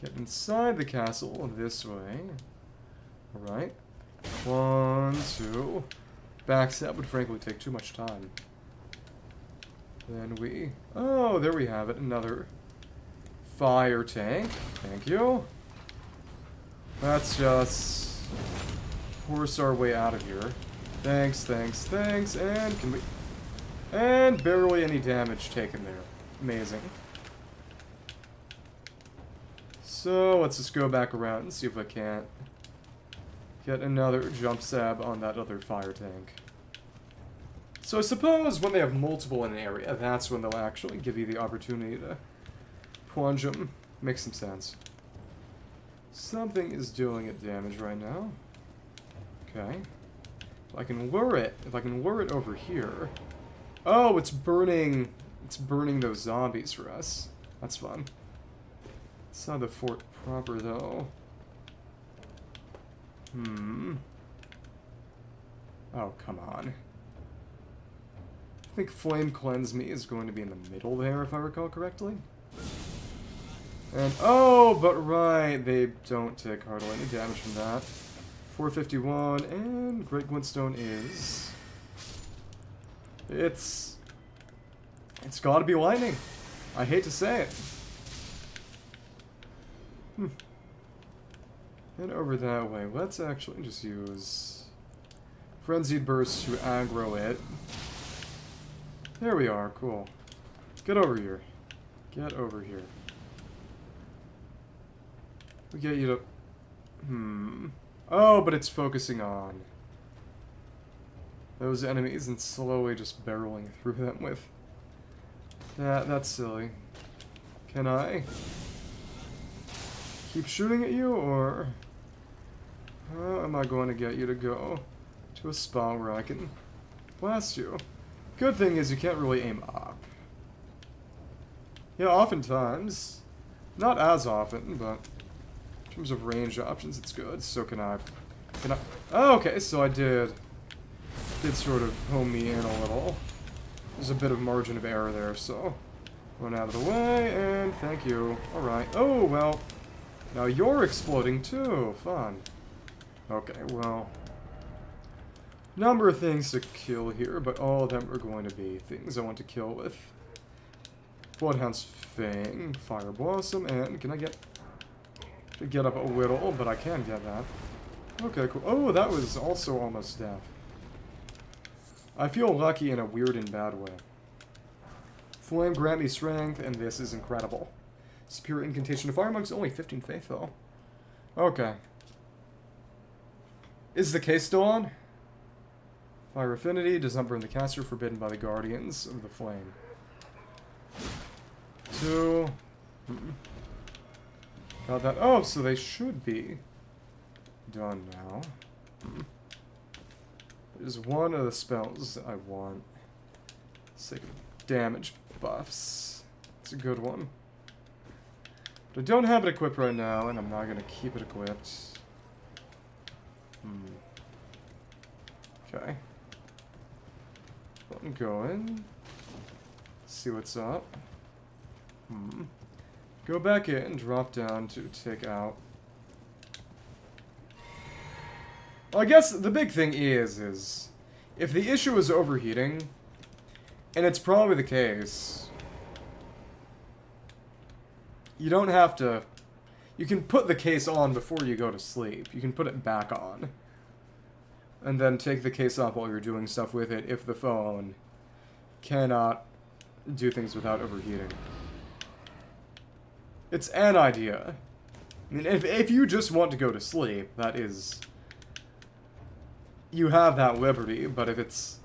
Get inside the castle this way. Alright. One, two. Backstab would frankly take too much time. Then we... Oh, there we have it. Another fire tank. Thank you. Let's just horse our way out of here. Thanks, thanks, thanks, and can we... And barely any damage taken there. Amazing. So, let's just go back around and see if I can't get another jump stab on that other fire tank. So I suppose when they have multiple in an area, that's when they'll actually give you the opportunity to them. Makes some sense. Something is doing it damage right now. Okay. If I can lure it, if I can lure it over here. Oh, it's burning, it's burning those zombies for us. That's fun. It's not the fort proper, though. Hmm. Oh, come on. I think Flame Cleanse Me is going to be in the middle there, if I recall correctly. And, oh, but right, they don't take hardly any damage from that. 451, and Great Glintstone is... It's... It's gotta be lightning. I hate to say it. Hmm. And over that way, let's actually just use Frenzied Burst to aggro it. There we are, cool. Get over here. Get over here. We get you to... Hmm... Oh, but it's focusing on those enemies and slowly just barreling through them with... That, that's silly. Can I keep shooting at you, or how am I going to get you to go to a spot where I can blast you? Good thing is you can't really aim up. Yeah, oftentimes. Not as often, but terms of range options, it's good. So can I... Can I... Oh, okay, so I did... Did sort of home me in a little. There's a bit of margin of error there, so... Run out of the way, and thank you. Alright. Oh, well... Now you're exploding too. Fun. Okay, well... Number of things to kill here, but all of them are going to be things I want to kill with. Bloodhound's Fang, Fire Blossom, and can I get get up a little, oh, but I can get that. Okay, cool. Oh, that was also almost death. I feel lucky in a weird and bad way. Flame grant me strength, and this is incredible. Superior incantation. Of fire Monk's only 15 faith, though. Okay. Is the case still on? Fire affinity does not burn the caster, forbidden by the guardians of the flame. Two. Got that. Oh, so they should be done now. There's one of the spells I want. Of damage buffs. It's a good one. But I don't have it equipped right now, and I'm not going to keep it equipped. Hmm. Okay. I'm going. See what's up. Hmm. Go back in, and drop down to take out Well, I guess the big thing is, is if the issue is overheating, and it's probably the case, you don't have to... You can put the case on before you go to sleep. You can put it back on. And then take the case off while you're doing stuff with it if the phone cannot do things without overheating. It's an idea. I mean, if, if you just want to go to sleep, that is... You have that liberty, but if it's...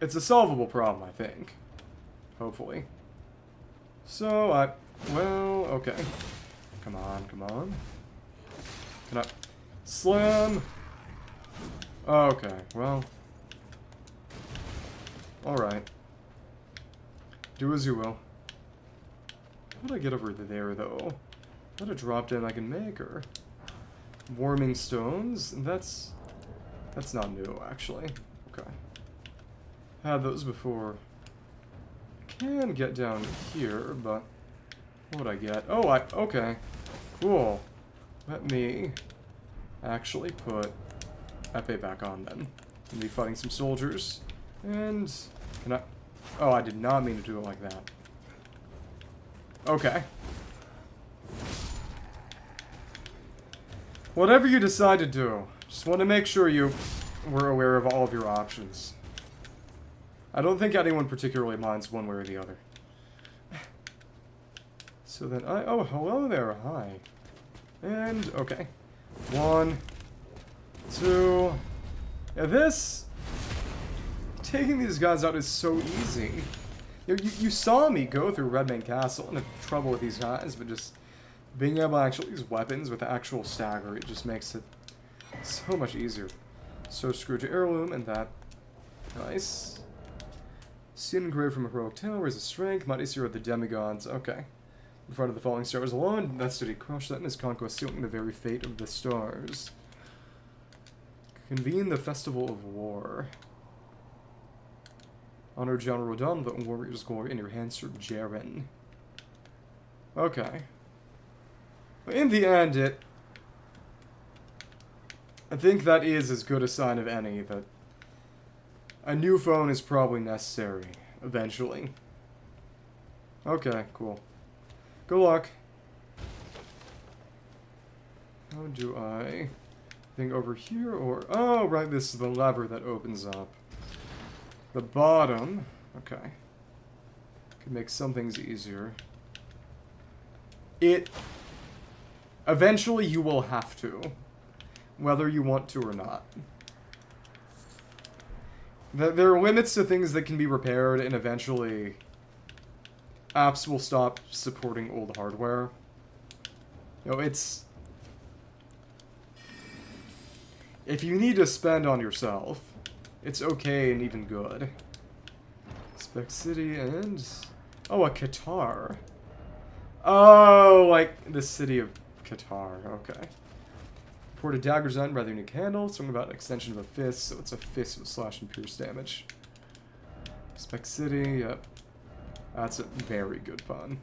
It's a solvable problem, I think. Hopefully. So, I... Well, okay. Come on, come on. Can I... Slam! Okay, well... Alright. Do as you will. How did I get over there, though? What a drop down I can make, or... Warming stones? That's... That's not new, actually. Okay. Had those before. Can get down here, but... What would I get? Oh, I... Okay. Cool. Let me actually put Epee back on, then. And be fighting some soldiers. And... Can I... Oh, I did not mean to do it like that. Okay. Whatever you decide to do, just want to make sure you were aware of all of your options. I don't think anyone particularly minds one way or the other. So then I... Oh, hello there. Hi. And, okay. One. Two. Yeah, this... Taking these guys out is so easy. You, you, you saw me go through Redmane Castle and have trouble with these guys, but just being able to actually use weapons with actual stagger, it just makes it so much easier. Starscourge Heirloom and that. Nice. Scene engraved from a heroic tale, raise the strength, mighty seer of the demigods. Okay. In front of the falling stars alone, that's that city crushed that in his conquest, sealing the very fate of the stars. Convene the festival of war. Honor General Radahn, the warrior's glory in your hands, Sir Jerren. Okay. In the end, it... I think that is as good a sign of any that a new phone is probably necessary, eventually. Okay, cool. Good luck. How do I... Think over here, or... Oh, right, this is the lever that opens up. The bottom. Okay. Can make some things easier. It... Eventually you will have to. Whether you want to or not. There are limits to things that can be repaired, and eventually apps will stop supporting old hardware. You know, it's... If you need to spend on yourself, it's okay and even good. Spec City and... Oh, a Katar. Oh, like the city of Qatar. Okay. Port a dagger's end rather than a candle. Something about an extension of a fist, so it's a fist with slash and pierce damage. Spec City, yep. That's a very good pun.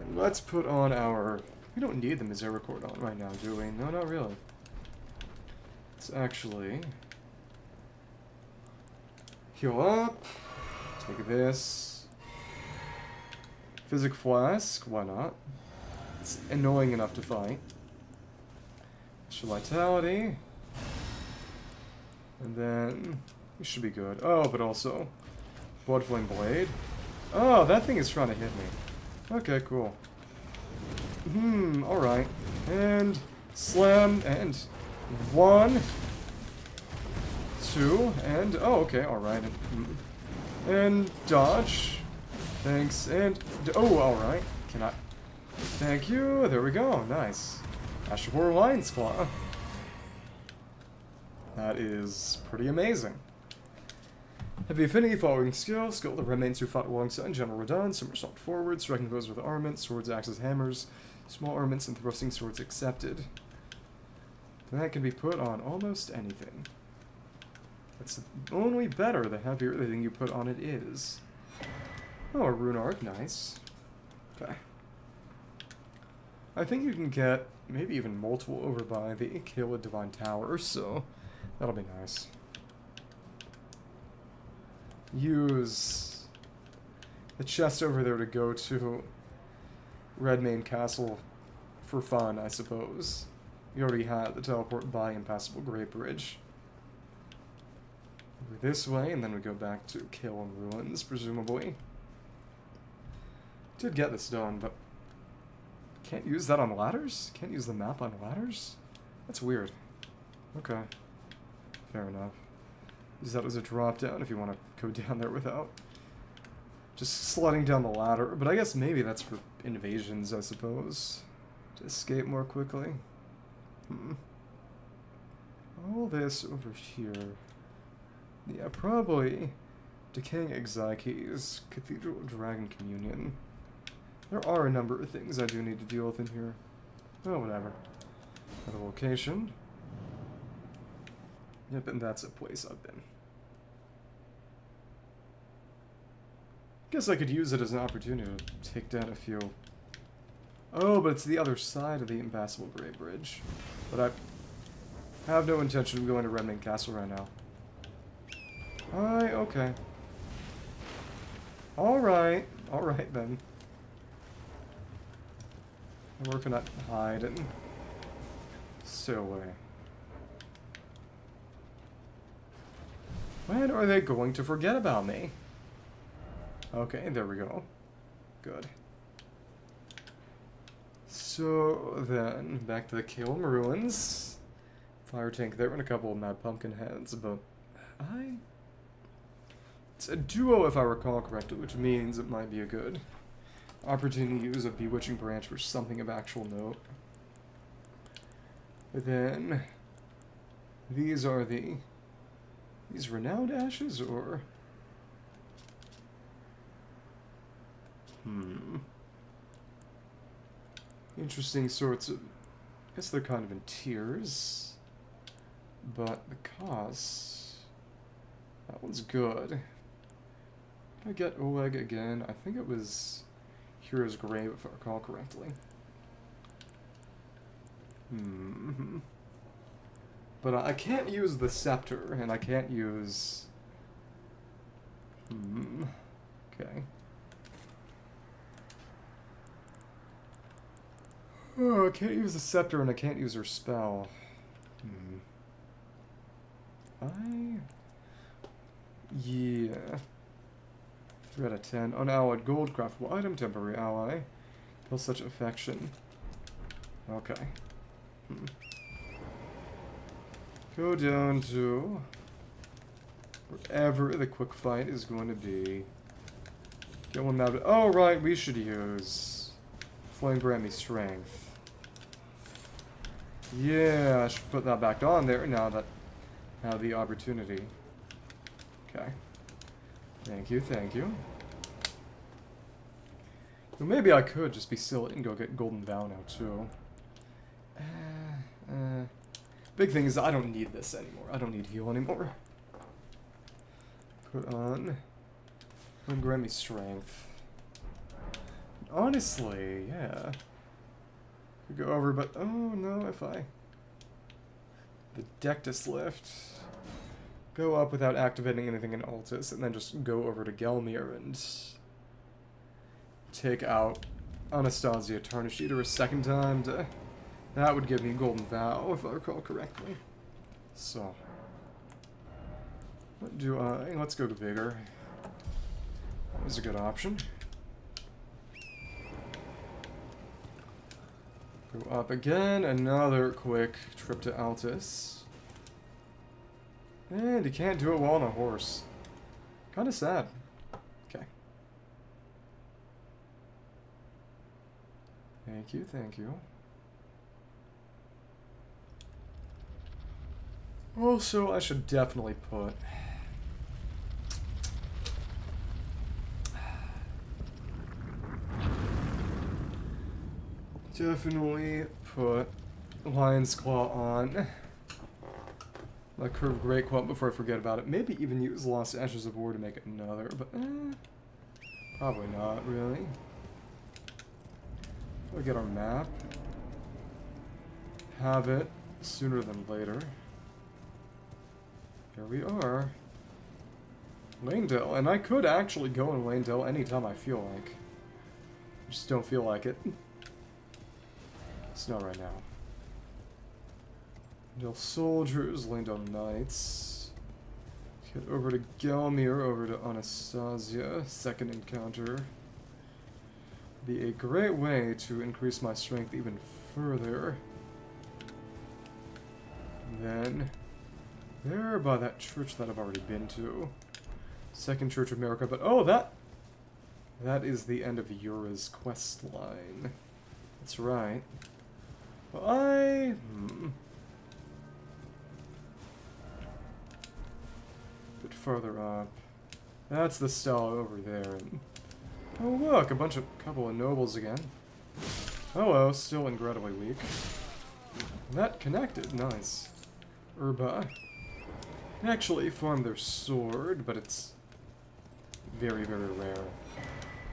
And let's put on our... We don't need the Misericord on right now, do we? No, not really. Let's actually... Heal up. Take this. Physic Flask, why not? It's annoying enough to fight. Extra Vitality. And then... We should be good. Oh, but also... Blood Flame Blade. Oh, that thing is trying to hit me. Okay, cool. Hmm, alright. And... Slam, and... One... Two, and... Oh, okay, alright. And, and dodge. Thanks, and... Oh, alright. Can I... Thank you, there we go, nice. Ash of War Lion's Claw. That is pretty amazing. Heavy affinity following skill, skill that remains who fought alongside General Radahn, somersault forward, striking foes with armaments, swords, axes, hammers, small armaments, and thrusting swords accepted. That can be put on almost anything. It's only better the heavier the thing you put on it is. Oh, a rune arc, nice. Okay. I think you can get maybe even multiple over by the Caelid Divine Tower, so that'll be nice. Use the chest over there to go to Redmane Castle for fun, I suppose. You already had the teleport by Impassable Great Bridge. This way, and then we go back to Caelem Ruins, presumably. Did get this done, but can't use that on ladders? Can't use the map on ladders? That's weird. Okay. Fair enough. Use that as a drop down if you want to go down there without just sliding down the ladder. But I guess maybe that's for invasions, I suppose. To escape more quickly. Hmm. All this over here. Yeah, probably Decaying Exarches, Cathedral Dragon Communion. There are a number of things I do need to deal with in here. Oh, whatever. Another location. Yep, and that's a place I've been. Guess I could use it as an opportunity to take down a few. Oh, but it's the other side of the Impassable Great Bridge. But I have no intention of going to Redmane Castle right now. Alright, okay. Alright, alright then. I'm working hide and stay away. When are they going to forget about me? Okay, there we go. Good. So then, back to the Caelem Ruins. Fire tank there and a couple of Mad Pumpkin heads, but I... It's a duo if I recall correctly, which means it might be a good opportunity to use a Bewitching Branch for something of actual note. But then, these are the... These Renowned Ashes, or... Hmm. Interesting sorts of... I guess they're kind of in tiers. But the cost... That one's good. I get Oleg again? I think it was Hero's Grave, if I recall correctly. Hmm. But I can't use the Scepter, and I can't use... Hmm. Okay. Oh, I can't use the scepter and I can't use her spell. Hmm. I... Yeah. 3 out of 10. Unalloyed gold craftable item, temporary ally. Kill such affection. Okay. Hmm. Go down to wherever the quick fight is going to be. Get one map. Oh, right, we should use Flame grant me strength. Yeah, I should put that back on there now that I have the opportunity. Okay. Thank you, thank you. Well, maybe I could just be silly and go get Golden Vow now, too. Uh, uh, big thing is I don't need this anymore. I don't need heal anymore. Put on... And grant me strength. Honestly, yeah go over, but oh no, if I... The Dectus lift. Go up without activating anything in Altus, and then just go over to Gelmir and take out Anastasia Tarnished Eater a second time to... That would give me Golden Vow, if I recall correctly. So... What do I... Let's go to Vigor. That was a good option. Go up again, another quick trip to Altus. And he can't do it while on a horse. Kinda sad. Okay. Thank you, thank you. Also, I should definitely put Definitely put Lion's Claw on. My Curved Great Club before I forget about it. Maybe even use Lost Ashes of War to make another, but eh, probably not, really. We get our map. have it sooner than later. Here we are. Leyndell, and I could actually go in Leyndell anytime I feel like. I just don't feel like it. It's not right now. Leyndell Soldiers, Leyndell Knights. Get over to Gelmir, over to Anastasia. Second encounter. Be a great way to increase my strength even further. And then, there by that church that I've already been to. Second Church of Marika, but oh, that that is the end of Yura's quest line. That's right. I hmm. bit further up. That's the stall over there. Oh look, a bunch of couple of nobles again. Oh Hello, still incredibly weak. That connected, nice. Urba. Actually formed their sword, but it's very, very rare.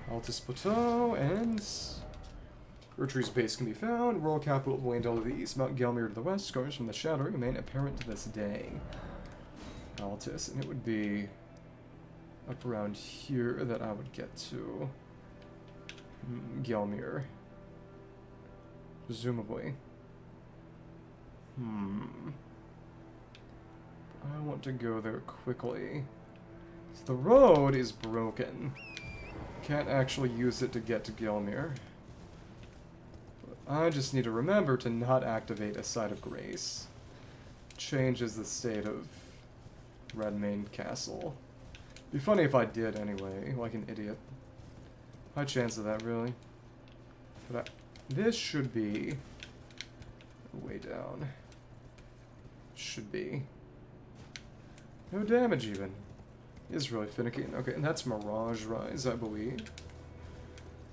Altus Plateau and Gertrude's base can be found. Royal capital of Leyndell to the east, Mount Gelmir to the west. Scars from the shadow remain apparent to this day. Altus, and it would be up around here that I would get to mm, Gelmir. Presumably. Hmm. I want to go there quickly. So the road is broken. Can't actually use it to get to Gelmir. I just need to remember to not activate a Site of Grace. Changes the state of Redmane Castle. Be funny if I did anyway, like an idiot. High chance of that, really. But I, this should be way down. Should be. No damage even. Is really finicky. Okay, and that's Mirage Rise, I believe.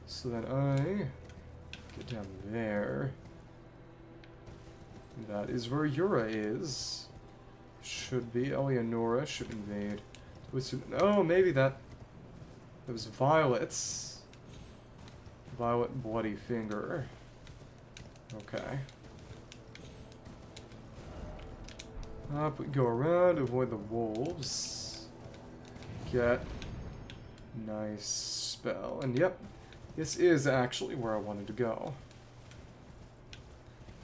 So then I get down there. That is where Yura is. Should be. Oh, Eleonora should invade. Oh, maybe that... It was Violet's. Violet Bloody Finger. Okay. Up we go around, avoid the wolves. Get nice spell. And yep, this is actually where I wanted to go.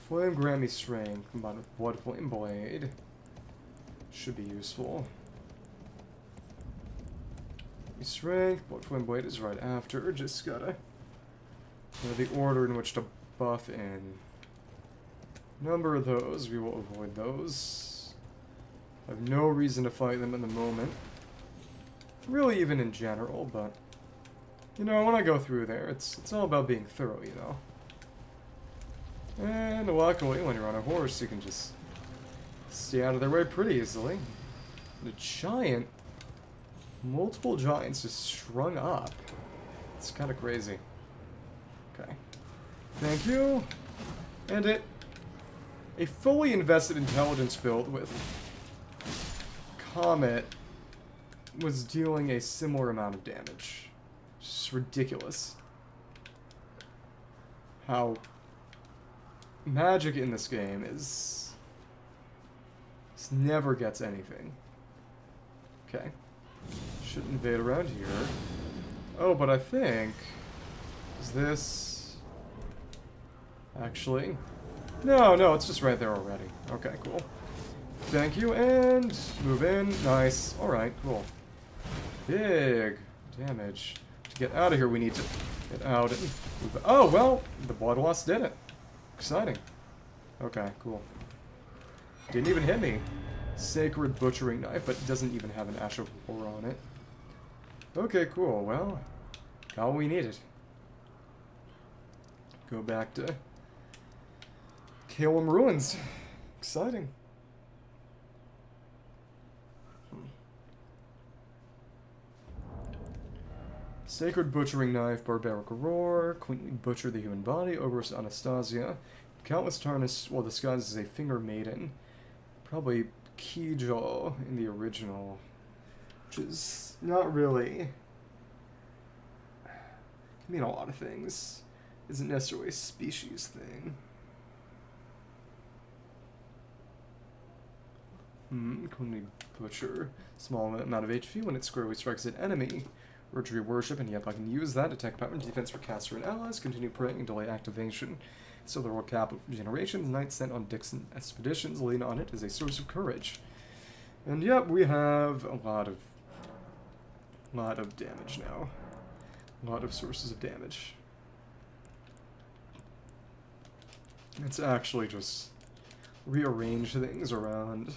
Flame Grant Me Strength combined with Blood Flame Blade should be useful. Strength, Blood Flame Blade is right after, just gotta know the order in which to buff in. Number of those, we will avoid those. I have no reason to fight them in the moment. Really even in general, but... You know, when I go through there, it's, it's all about being thorough, you know? And luckily, when you're on a horse, you can just stay out of their way pretty easily. The giant, multiple giants just strung up. It's kind of crazy. Okay. Thank you. And it, a fully invested intelligence build with Comet was dealing a similar amount of damage. Just ridiculous. How magic in this game is... This never gets anything. Okay. Should invade around here. Oh, but I think... Is this... Actually... No, no, it's just right there already. Okay, cool. Thank you, and move in. Nice. Alright, cool. Big damage. Get out of here, we need to get out and move. Oh, well, the blood loss did it. Exciting. Okay, cool. Didn't even hit me. Sacred Butchering Knife, but doesn't even have an Ash of War on it. Okay, cool. Well, what we needed. Go back to Caelem Ruins. Exciting. Sacred Butchering Knife, Barbaric Roar, Queenly Butcher the Human Body, Ogress Anastasia, Countless Tarnish, well, disguised as a Finger Maiden. Probably Keyjaw in the original, which is not really. Can mean a lot of things. Isn't necessarily a species thing. Hmm, Butcher. Small amount of HP when it squarely strikes an enemy. Rotary Worship, and yep, I can use that. Attack power defense for caster and allies. Continue praying and delay activation. So the World Capital Generations. Knight sent on Dixon expeditions. Lean on it as a source of courage. And yep, we have a lot of A lot of damage now. A lot of sources of damage. Let's actually just rearrange things around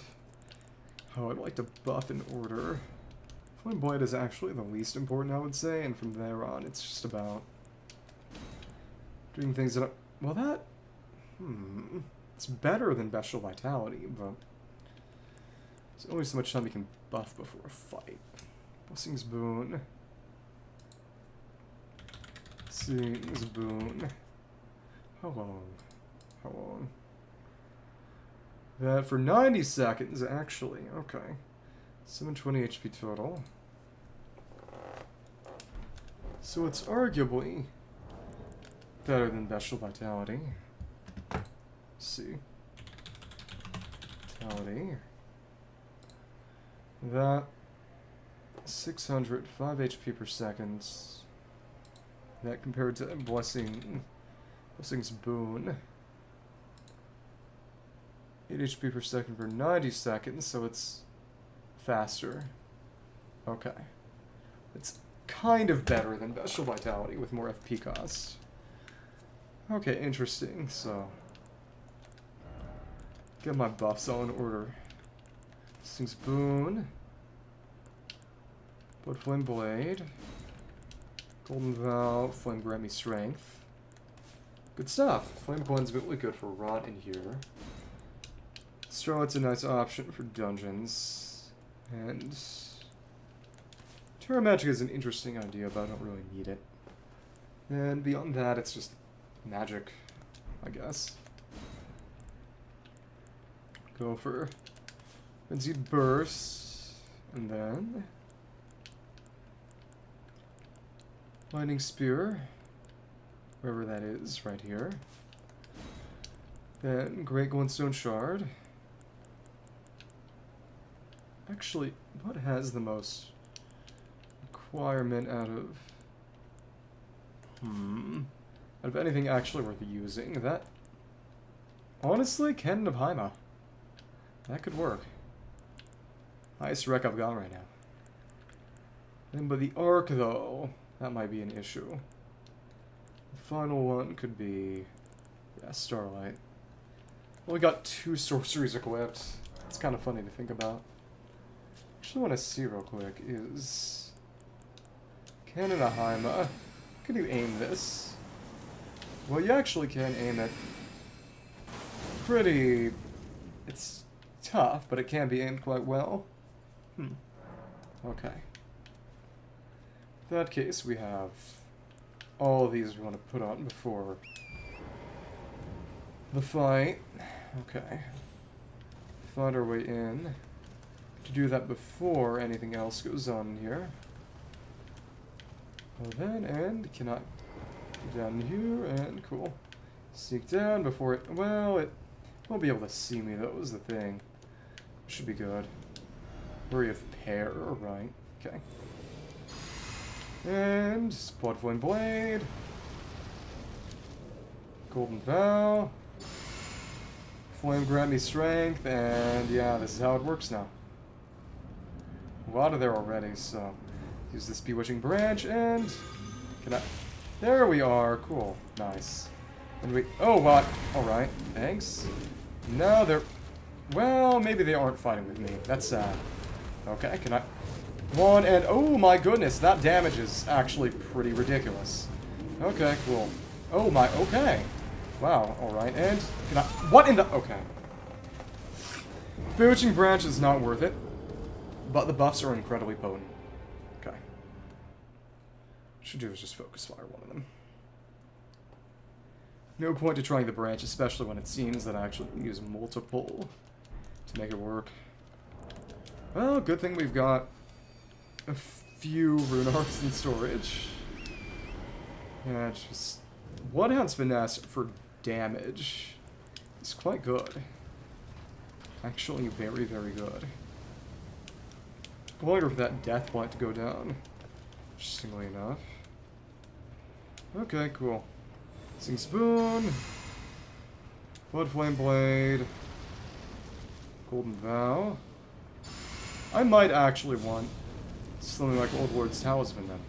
how I'd like to buff in order. Flame Blade is actually the least important, I would say, and from there on, it's just about doing things that... I, well, that... Hmm... It's better than Bestial Vitality, but... There's only so much time you can buff before a fight. Blessing's Boon. Blessing's Boon. How long? How long? That for 90 seconds, actually. Okay. 720 HP total. So it's arguably better than Bestial Vitality. Let's see. Vitality. That 600, 5 HP per second. That compared to Blessing, Blessing's Boon. 8 HP per second for 90 seconds, so it's faster. Okay. It's kind of better than Bestial Vitality with more FP cost. Okay, interesting, so... Get my buffs all in order. This thing's Boon. Blood Flame Blade. Golden Vow, Flame Grant me Strength. Good stuff. Flame Blend's really good for Rot in here. Straw's a nice option for dungeons. And... Terra Magic is an interesting idea, but I don't really need it. And beyond that, it's just magic, I guess. Go for Frenzied Burst, and then... Lightning Spear, wherever that is, right here. Then Great Glintstone Shard. Actually, what has the most requirement out of... Hmm... Out of anything actually worth using, that... Honestly, Cannon of Haima. That could work. Highest wreck I've got right now. And but the arc, though, that might be an issue. The final one could be... Yeah, Starlight. We got two sorceries equipped. It's kind of funny to think about. Actually, want to see real quick is... Of Haima. Can you aim this? Well, you actually can aim it pretty... It's tough, but it can be aimed quite well. Hmm. Okay. In that case, we have all these we want to put on before the fight. Okay. Find our way in. To do that before anything else goes on here. Well then, and cannot down here, and cool. Sneak down before it, well, it won't be able to see me, that was the thing. Should be good. Worry of pair, right, okay. And, Blood Flame Blade. Golden Vow. Flame grant me strength, and yeah, this is how it works now. A lot of there already, so use this Bewitching Branch, and can I... There we are. Cool. Nice. And we... Oh, what? Alright. Thanks. No, they're... Well, maybe they aren't fighting with me. That's sad. Okay, can I... One, and... Oh, my goodness. That damage is actually pretty ridiculous. Okay, cool. Oh, my... Okay. Wow, alright. And... Can I... What in the... Okay. Bewitching Branch is not worth it. But the buffs are incredibly potent Okay. should do is just focus fire one of them. No point to trying the branch, especially when it seems that I actually use multiple to make it work. Well, good thing we've got a few rune hearts in storage. Yeah, just... Bloodhound's Finesse for damage is quite good. Actually very, very good. Longer for that death blight to go down. Interestingly enough. Okay, cool. Sing Spoon. Blood Flame Blade. Golden Vow. I might actually want something like Old Lord's Talisman then.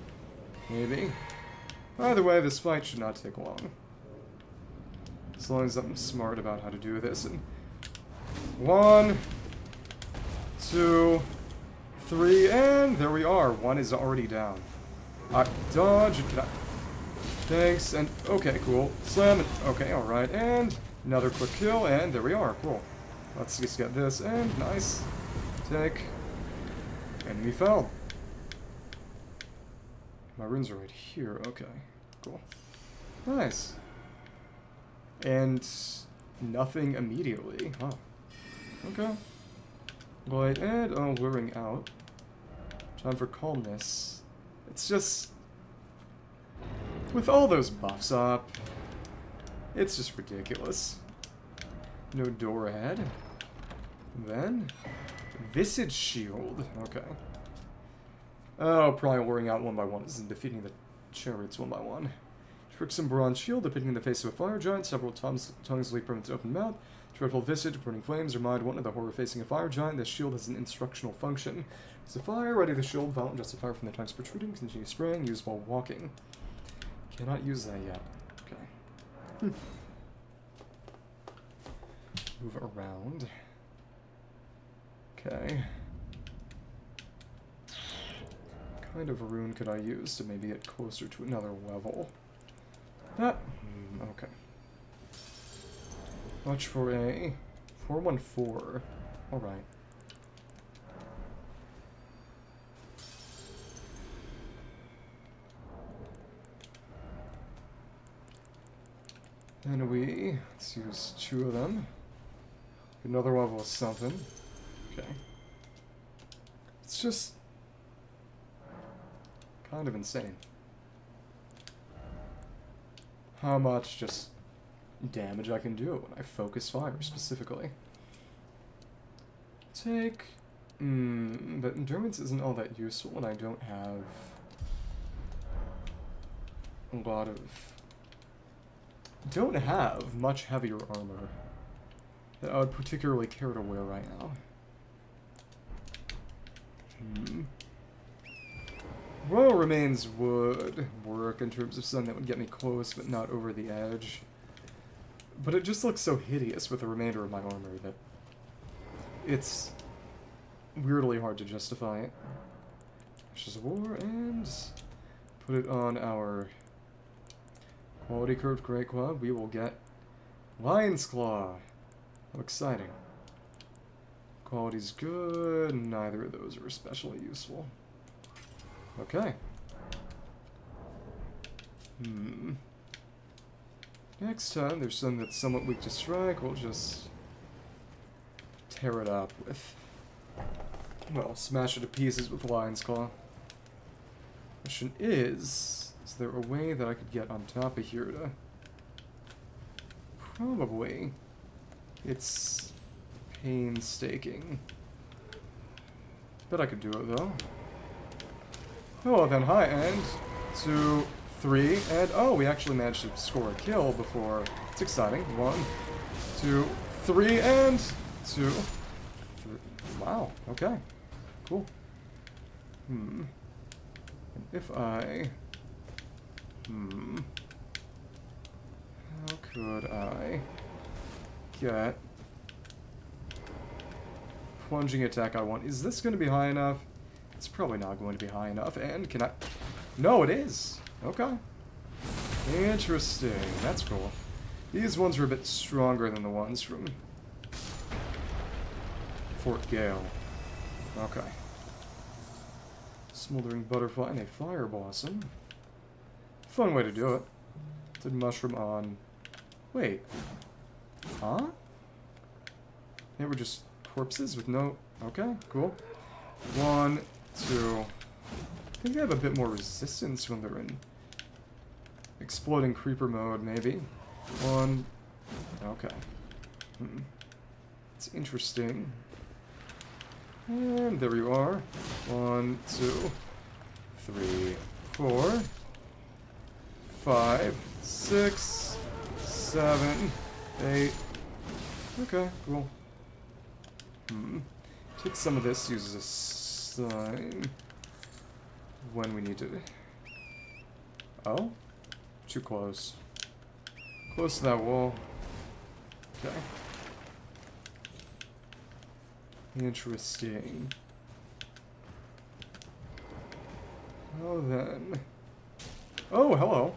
Maybe. Either way, this fight should not take long. As long as I'm smart about how to do this. And one, two, three, and there we are. One is already down. I dodge. I? Thanks. And okay, cool. Slam. Okay, all right. And another quick kill, and there we are. Cool. Let's just get this, and nice. Take. Enemy fell. My runes are right here. Okay, cool. Nice. And nothing immediately, huh? Okay. Light and oh, wearing out. Time for calmness. It's just with all those buffs up, it's just ridiculous. No door ahead. Then Visage Shield. Okay. Oh, probably wearing out one by one is defeating the chariots one by one. Tricksome Bronze Shield, depicting the face of a fire giant, several tongues, tongues leap from its open mouth. Dreadful Visage, burning flames, remind one of the horror facing a fire giant. This shield has an instructional function. As a ready the shield, violent fire from the tongues protruding, continue spraying, used while walking. Cannot use that yet. Okay. Move around. Okay What kind of rune could I use to maybe get closer to another level? Ah, okay. Watch for a 414. Alright. And we, let's use two of them. Another level of something. Okay. It's just kind of insane. How much just damage I can do when I focus fire specifically. Take... Mm, but endurance isn't all that useful when I don't have a lot of... Don't have much heavier armor that I would particularly care to wear right now. Hmm. Royal Remains would work in terms of something that would get me close, but not over the edge. But it just looks so hideous with the remainder of my armor that it's weirdly hard to justify it. Ashes of War, and put it on our quality curved Great Club. We will get Lion's Claw. How exciting. Quality's good, neither of those are especially useful. Okay. Hmm. Next time there's something that's somewhat weak to strike, we'll just tear it up with... Well, smash it to pieces with Lion's Claw. Question is, is there a way that I could get on top of here to... Probably. It's painstaking. Bet I could do it, though. Oh, then hi, and two, three, and oh, we actually managed to score a kill before. It's exciting. One, two, three, and two, three. Wow, okay. Cool. Hmm. And if I... Hmm. How could I get plunging attack I want? Is this going to be high enough? It's probably not going to be high enough. And can I... No, it is. Okay. Interesting. That's cool. These ones are a bit stronger than the ones from Fort Gael. Okay. Smoldering Butterfly and a Fire Blossom. Fun way to do it. Did Mushroom on... Wait. Huh? They were just corpses with no... Okay, cool. One, two. I think they have a bit more resistance when they're in exploding creeper mode, maybe. One. Okay. Hmm. It's interesting. And there you are. One, two, three, four, five, six, seven, eight. Okay, cool. Hmm. Take some of this, use a sign when we need to. Oh? Too close. Close to that wall. Okay. Interesting. Oh, then. Oh, hello.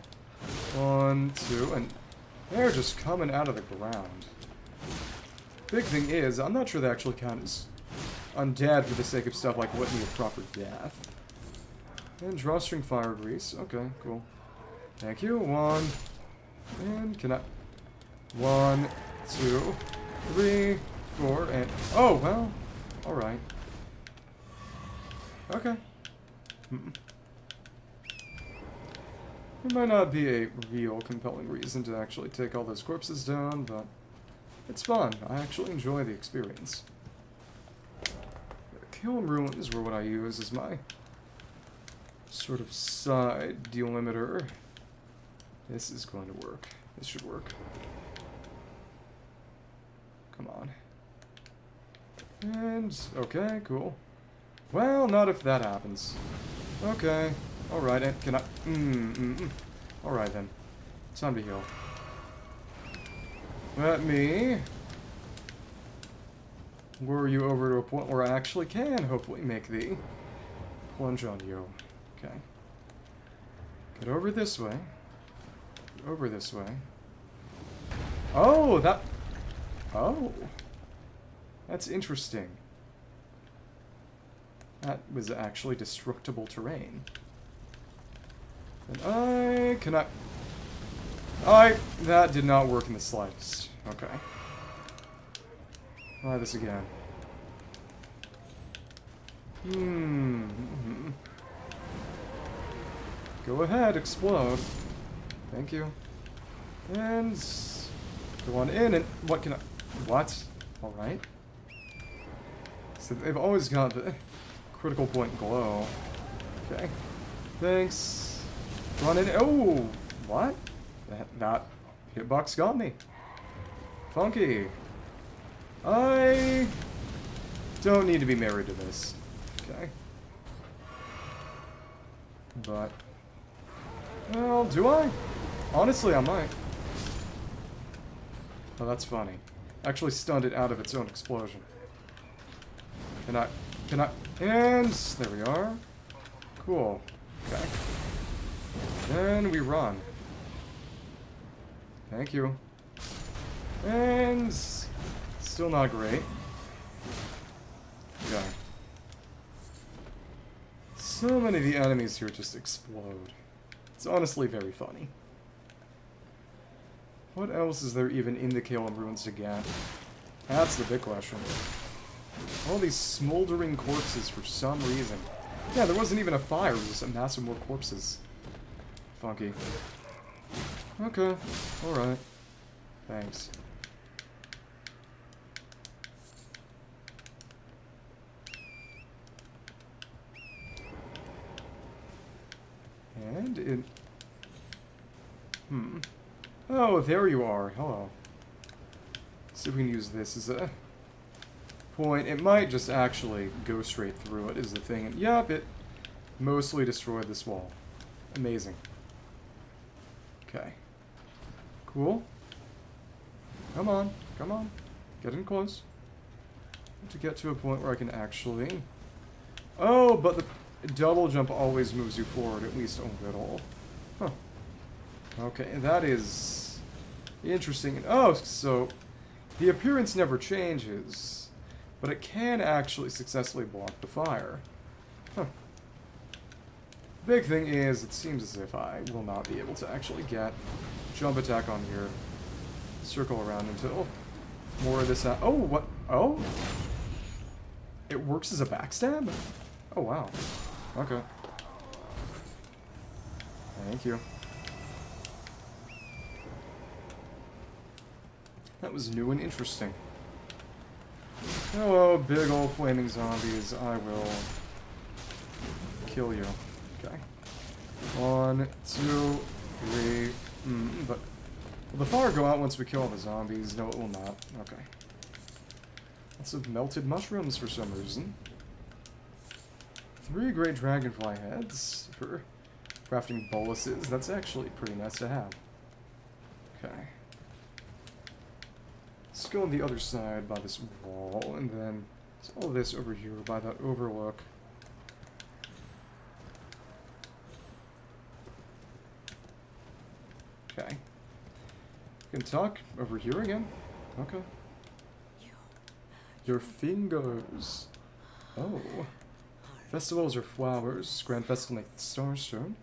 One, two, and they're just coming out of the ground. Big thing is, I'm not sure they actually count as undead for the sake of stuff like litany of proper death. And drawstring fire grease. Okay, cool. Thank you. One. And can I... One, two, three, four, and... Oh, well. Alright. Okay. Hmm. There might not be a real compelling reason to actually take all those corpses down, but it's fun. I actually enjoy the experience. Kiln Ruins were what I use as my sort of side delimiter. This is going to work. This should work. Come on. And, okay, cool. Well, not if that happens. Okay. Alright, and can I... Mm, mm, mm. Alright then. Time to heal. Let me... Lure you over to a point where I actually can hopefully make the plunge on you. Okay. Get over this way. Get over this way. Oh, that... Oh. That's interesting. That was actually destructible terrain. And I cannot... I... That did not work in the slightest. Okay. Try this again. Hmm. Go ahead, explode. Thank you. And... Go on in and... What can I... What? Alright. So they've always got the critical point glow. Okay. Thanks. Run in. Oh, what? That, that hitbox got me. Funky. I don't need to be married to this. Okay. But, well, do I? Honestly, I might. Oh, that's funny. Actually stunned it out of its own explosion. Can I, can I, and there we are. Cool. Okay. Then we run. Thank you. And still not great. Yeah. So many of the enemies here just explode. It's honestly very funny. What else is there even in the Caelem Ruins to get? That's the big question. All these smoldering corpses for some reason. Yeah, there wasn't even a fire, it was just a mass of more corpses. Funky. Okay, alright. Thanks. And it... Hmm. Oh, there you are. Hello. Let's see if we can use this as a point. It might just actually go straight through it is the thing. And yep, it mostly destroyed this wall. Amazing. Okay. Cool. Come on. Come on. Get in close. To get to a point where I can actually... Oh, but the double jump always moves you forward, at least a little. Huh. Okay, that is interesting. Oh, so the appearance never changes, but it can actually successfully block the fire. Big thing is, it seems as if I will not be able to actually get jump attack on here. Circle around until more of this... Oh, what? Oh? It works as a backstab? Oh, wow. Okay. Thank you. That was new and interesting. Hello, big old flaming zombies. I will kill you. One, two, three. Mm, but will the fire go out once we kill all the zombies? No, it will not. Okay. Lots of melted mushrooms for some reason. Three great dragonfly heads for crafting boluses. That's actually pretty nice to have. Okay. Let's go on the other side by this wall, and then all this over here by that overlook. Okay. Can talk over here again. Okay. Your fingers. Oh. Festivals are flowers. Grand festival like the Starstone.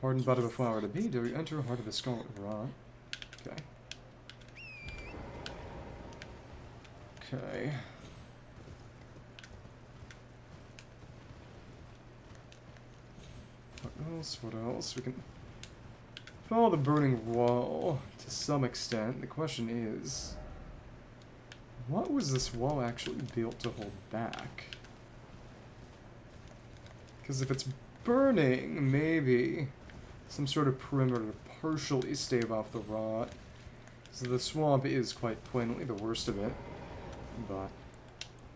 Hardened bud of a flower to be. Do you enter heart of the scarlet rot? Okay. Okay. What else? What else? We can follow the burning wall to some extent. The question is, what was this wall actually built to hold back? Because if it's burning, maybe some sort of perimeter to partially stave off the rot. So the swamp is quite plainly the worst of it. But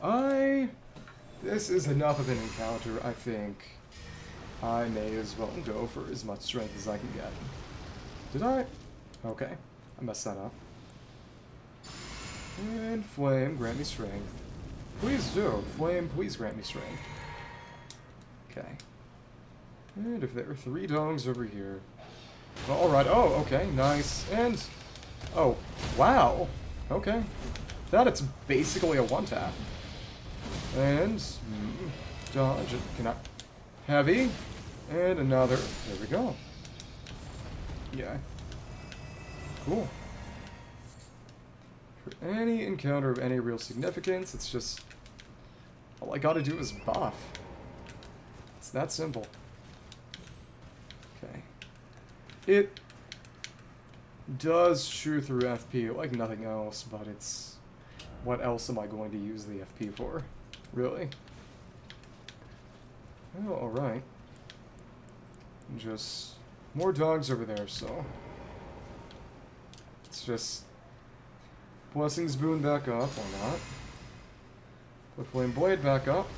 I... This is enough of an encounter, I think. I may as well go for as much strength as I can get. Did I? Okay. I messed that up. And Flame, grant me strength. Please do. Flame, please grant me strength. Okay. And if there are three dogs over here... Well, alright. Oh, okay. Nice. And... Oh, wow. Okay. That it's basically a one-tap. And... Mm, dodge. Cannot... Heavy. And another. There we go. Yeah. Cool. For any encounter of any real significance, it's just... All I gotta do is buff. It's that simple. Okay. It does chew through FP like nothing else, but it's... What else am I going to use the FP for? Really? Oh, alright. Just more dogs over there, so... It's just... Blessings Boon back up, or not. Put Flame Blade back up.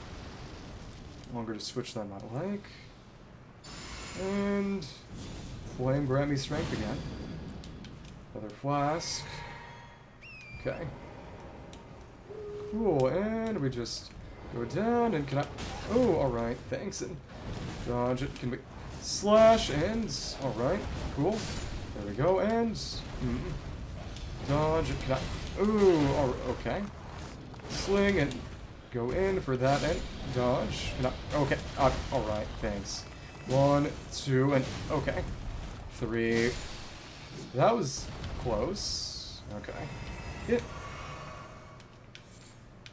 Longer to switch than I like. And... Flame grant me strength again. Another flask. Okay. Cool, and we just go down and can I... Oh, alright, thanks, and dodge it. Can we... Slash and... Alright, cool. There we go, and... Mm, dodge. Can I... Ooh, okay. Sling and go in for that and dodge. Can I... Okay, uh, alright, thanks. One, two, and... Okay. Three. That was close. Okay. It...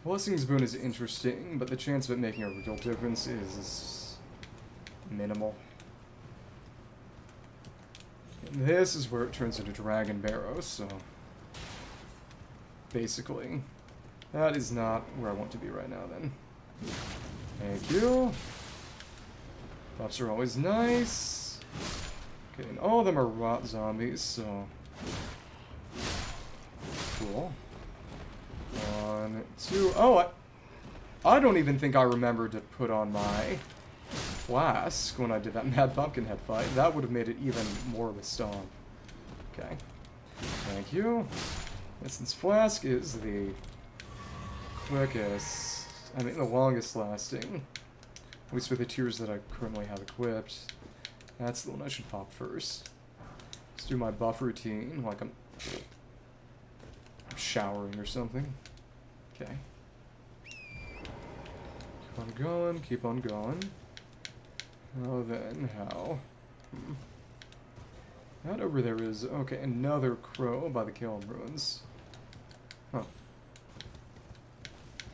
Blessing's Boon is interesting, but the chance of it making a real difference is minimal. This is where it turns into Dragonbarrow, so... Basically, that is not where I want to be right now, then. Thank you. Buffs are always nice. Okay, and all of them are rot zombies, so... Cool. One, two... Oh, I, I don't even think I remembered to put on my flask when I did that Mad Pumpkinhead fight. That would have made it even more of a stomp. Okay. Thank you. Essence Flask is the quickest, I mean the longest lasting. At least with the tiers that I currently have equipped. That's the one I should pop first. Let's do my buff routine, like I'm showering or something. Okay. Keep on going, keep on going. Oh, then, how? Hmm. That over there is, okay, another crow by the Kiln Ruins. Huh.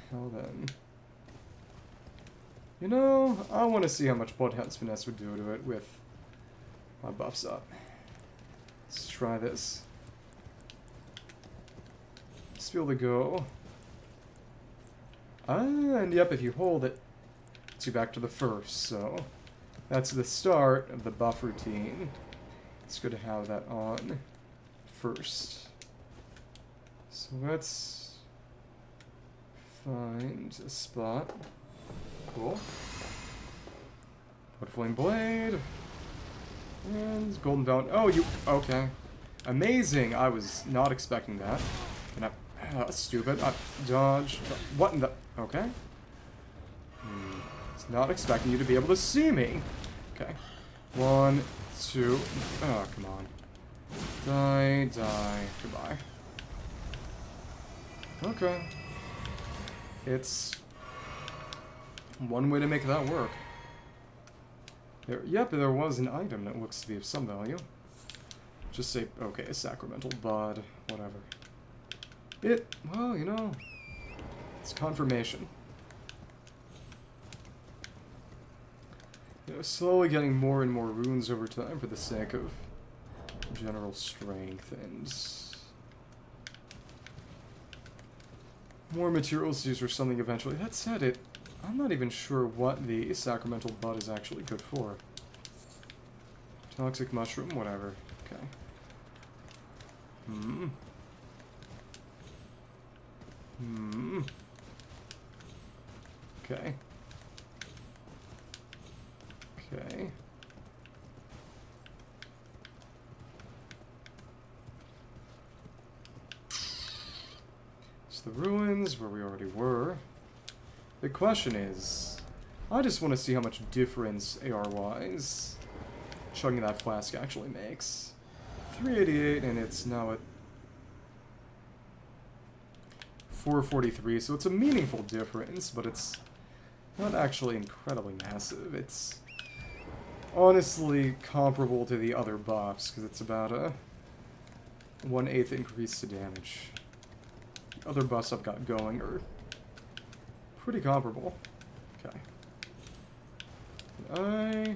Hell then. You know, I want to see how much Bloodhound's Finesse would do to it with my buffs up. Let's try this. Feel the go. And yep, if you hold it, it's you back to the first, so that's the start of the buff routine. It's good to have that on first. So let's find a spot. Cool. Put Flame Blade. And Golden Fountain. Oh, you... Okay. Amazing. I was not expecting that. And I... Uh, stupid. I dodge. What in the... Okay. Hmm. It's not expecting you to be able to see me. Okay. One, two... Oh, come on. Die, die. Goodbye. Okay. It's... One way to make that work. There, yep, there was an item that looks to be of some value. Just say, okay, a sacramental bud, whatever. It, well, you know, it's confirmation. You know, slowly getting more and more runes over time for the sake of general strength and more materials used or something eventually. That said, it I'm not even sure what the sacramental bud is actually good for. Toxic mushroom, whatever. Okay. Hmm. Hmm. Okay. Okay. It's the ruins where we already were. The question is, I just want to see how much difference AR-wise chugging that flask actually makes. 388 and it's now at 443, so it's a meaningful difference, but it's not actually incredibly massive. It's honestly comparable to the other buffs, because it's about a 1 8th increase to damage. The other buffs I've got going are pretty comparable. Okay. I...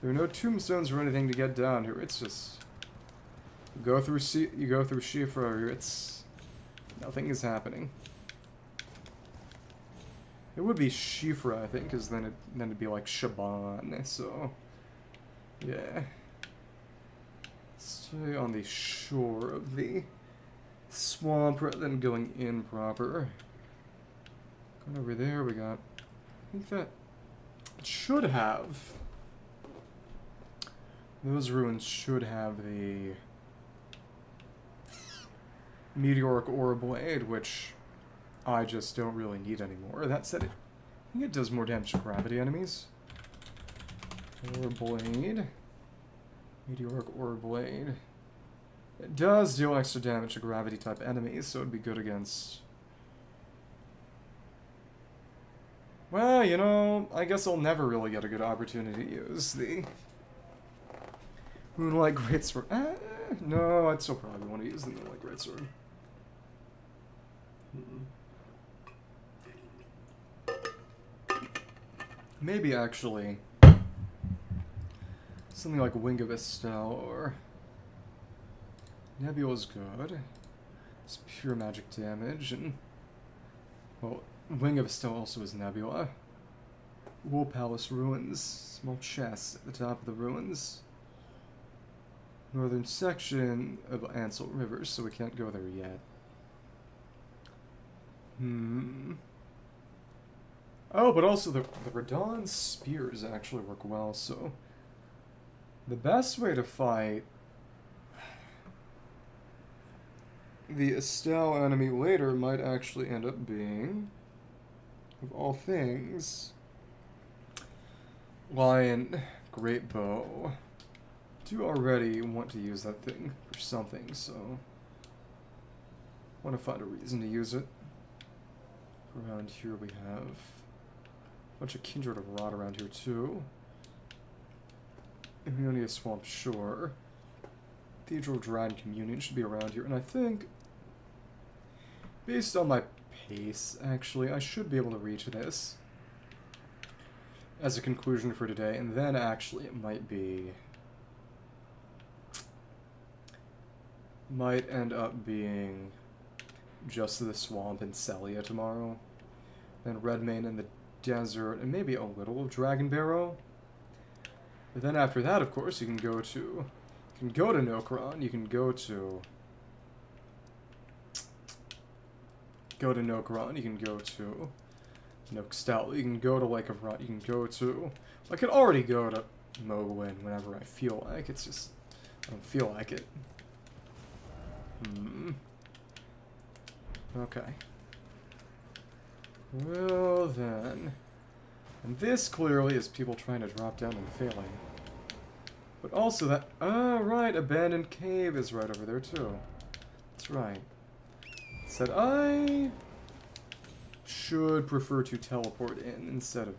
There are no tombstones or anything to get down here. It's just... You go through you go through Siofra, it's... Nothing is happening. It would be Shifra, I think, because then, it, then it'd be like Shaban, so... Yeah. Stay on the shore of the swamp rather than going in proper. Going over there, we got... I think that it should have... Those ruins should have the... Meteoric Ore Blade, which I just don't really need anymore. That said, it, I think it does more damage to gravity enemies. Ore Blade. Meteoric Ore Blade. It does deal extra damage to gravity type enemies, so it'd be good against Well, you know, I guess I'll never really get a good opportunity to use the Moonlight Greatsword. Eh, no, I'd still probably want to use the Moonlight Greatsword. Mm Maybe actually something like Wing of Astel or Nebula's good. It's pure magic damage and well Wing of Astel also is Nebula. Wool Palace Ruins. Small chest at the top of the ruins. Northern section of Ainsel River, so we can't go there yet. Hmm. Oh, but also the, the Radahn spears actually work well, so... The best way to fight the Astel enemy later might actually end up being of all things. Lion, great bow. Do already want to use that thing for something, so want to find a reason to use it. Around here we have bunch of Kindred of Rot around here too. Immunia Swamp Shore. Cathedral Dragon Communion should be around here, and I think, based on my pace, actually. I should be able to reach this as a conclusion for today, and then actually it might be... might end up being just the swamp and Sellia tomorrow. then Redmane and the desert, and maybe a little of Dragonbarrow. But then after that, of course, you can go to... You can go to Nokron, you can go to... Go to Nokron, you can go to... Nokstella, you can go to Lake of Rot, you can go to... I could already go to Mohgwyn whenever I feel like, it's just... I don't feel like it. Hmm. Okay. Well then... And this clearly is people trying to drop down and failing. But also that... Oh, right, Abandoned Cave is right over there too. That's right. Said I should prefer to teleport in instead of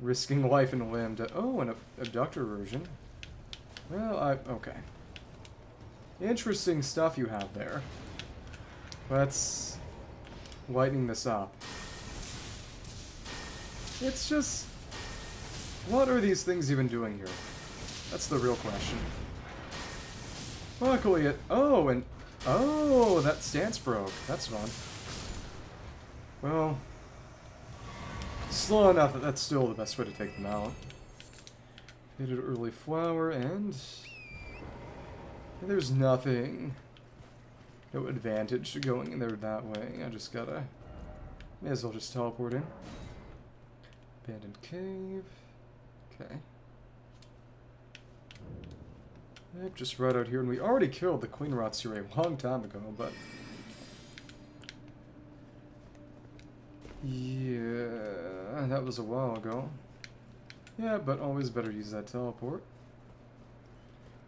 risking life and limb to... Oh, an abductor version. Well, I... Okay. Interesting stuff you have there. Let's lighten this up. It's just... What are these things even doing here? That's the real question. Luckily it... Oh, and... Oh, that stance broke. That's fun. Well... Slow enough that that's still the best way to take them out. Hit an early flower, and... There's nothing. No advantage to going in there that way. I just gotta... May as well just teleport in. Abandoned cave. Okay. Yep, just right out here. And we already killed the Queen Ratsuri a long time ago, but... Yeah, that was a while ago. Yeah, but always better use that teleport.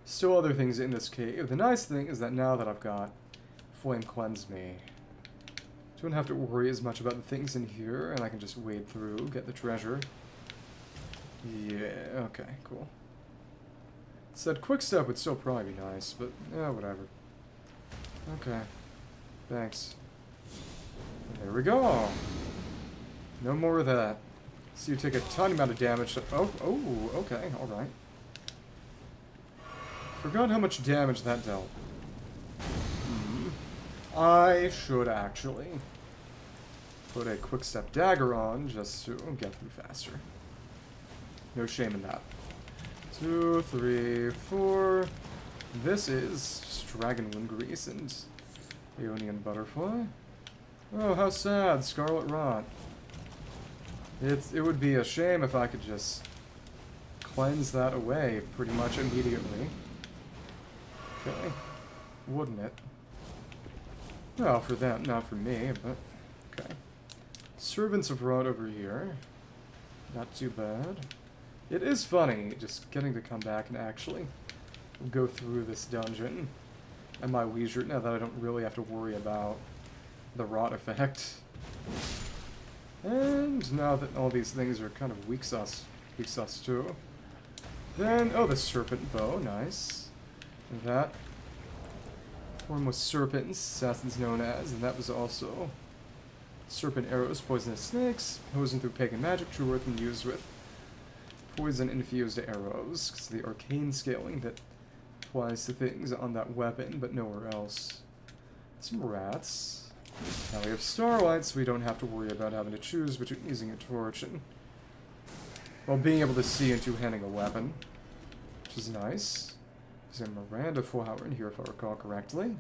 Still other things in this cave. The nice thing is that now that I've got Flame Cleanse Me, don't have to worry as much about the things in here, and I can just wade through, get the treasure. Yeah, okay, cool. Said quick step would still probably be nice, but yeah, whatever. Okay. Thanks. There we go. No more of that. So you take a tiny amount of damage. To, oh, oh, okay, alright. Forgot how much damage that dealt. I should actually put a quick step dagger on just to get through faster. No shame in that. Two, three, four. This is Dragonwood Grease and Aeonian Butterfly. Oh, how sad. Scarlet Rot. It's, it would be a shame if I could just cleanse that away pretty much immediately. Okay. Wouldn't it? Well, for them, not for me, but... Okay. Servants of Rot over here. Not too bad. It is funny, just getting to come back and actually go through this dungeon at my leisure now that I don't really have to worry about the rot effect. And now that all these things are kind of weak sauce, weak sauce too. Then, oh, the serpent bow, nice. That form was serpents, assassins known as, and that was also serpent arrows, poisonous snakes, poison through pagan magic, true worth and used with poison infused arrows, because the arcane scaling that applies to things on that weapon, but nowhere else. Some rats. Now we have starlight, so we don't have to worry about having to choose between using a torch and well, being able to see into handing a weapon, which is nice. There's a Miranda flower in here, if I recall correctly.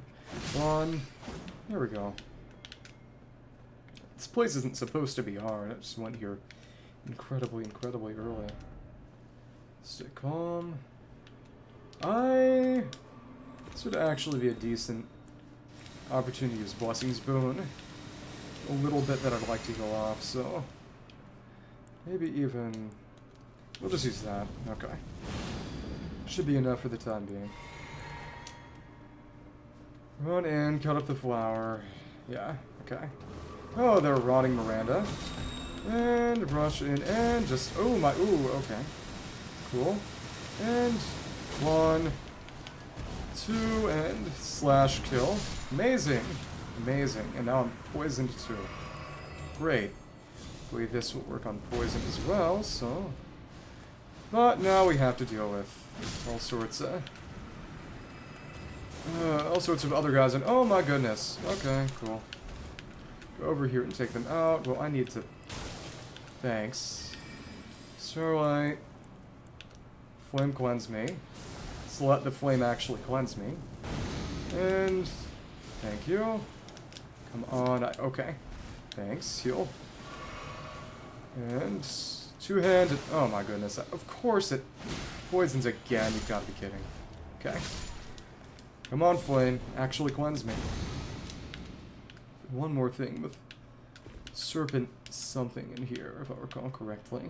One. There we go. This place isn't supposed to be hard. I just went here incredibly, incredibly early. Stay calm. I... This would actually be a decent opportunity to use Blessing's Boon. A little bit that I'd like to go off, so... Maybe even... We'll just use that. Okay. Should be enough for the time being. Run in, cut up the flower. Yeah, okay. Oh, they're rotting Miranda. And rush in, and just... Oh, my... Ooh, okay. Cool. And one, two, and slash kill. Amazing. Amazing. And now I'm poisoned too. Great. I believe this will work on poison as well, so... But now we have to deal with all sorts of... Uh, all sorts of other guys, and oh my goodness. Okay, cool. Go over here and take them out. Well, I need to... Thanks. Starlight. Flame cleanse me. Let's let the flame actually cleanse me. And... Thank you. Come on. I, okay. Thanks. Heal. And... Two-handed... Oh my goodness. Of course it poisons again. You've got to be kidding. Okay. Come on, Flame. Actually cleanse me. One more thing with Serpent something in here, if I recall correctly.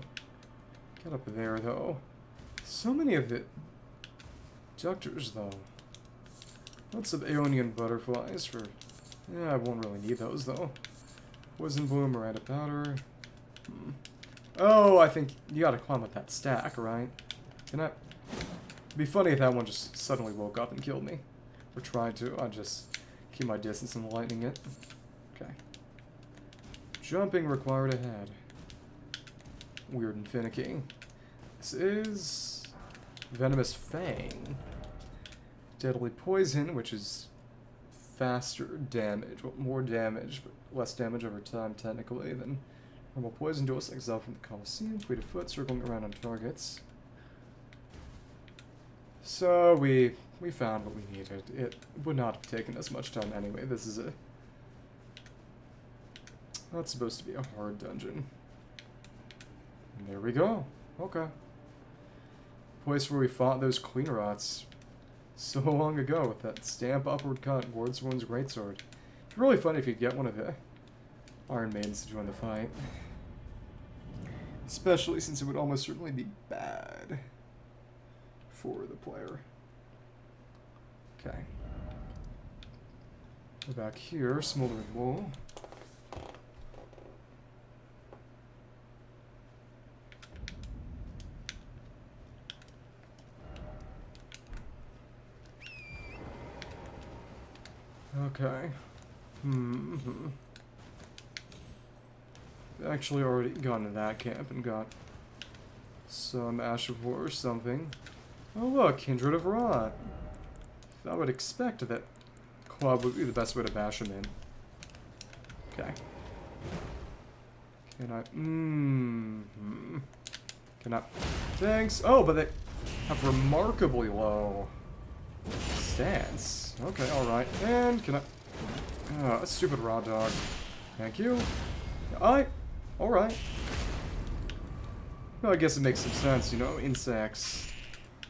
Get up there, though. So many of the Ductors, though. Lots of Aeonian butterflies for... Yeah, I won't really need those, though. Poison Bloom, Miranda Powder. Hmm. Oh, I think you gotta climb up that stack, right? Can I... It'd be funny if that one just suddenly woke up and killed me. Or tried to. I'd just keep my distance and lightning it. Okay. Jumping required ahead. Weird and finicky. This is... Venomous Fang. Deadly Poison, which is faster damage. Well, more damage, but less damage over time, technically, than normal poison. Duels exile from the Colosseum. Fleet of foot, circling around on targets. So we we found what we needed. It would not have taken us much time anyway. This is a not supposed to be a hard dungeon. And there we go. Okay. Place where we fought those Cleanrots so long ago with that stamp upward cut Wardsworn's Greatsword. It's really funny if you get one of the Iron Maidens to join the fight. Especially since it would almost certainly be bad for the player. Okay. Go back here, Smoldering Wool. Okay. Hmm. -hmm. Actually already gone to that camp and got some Ash of War or something. Oh look, Kindred of Rot. I would expect that club would be the best way to bash him in. Okay. Can I... Mmm... Can I... Thanks! Oh, but they have remarkably low stance. Okay, alright. And can I... Oh, a stupid raw dog. Thank you. I... Alright. Well, I guess it makes some sense, you know, insects.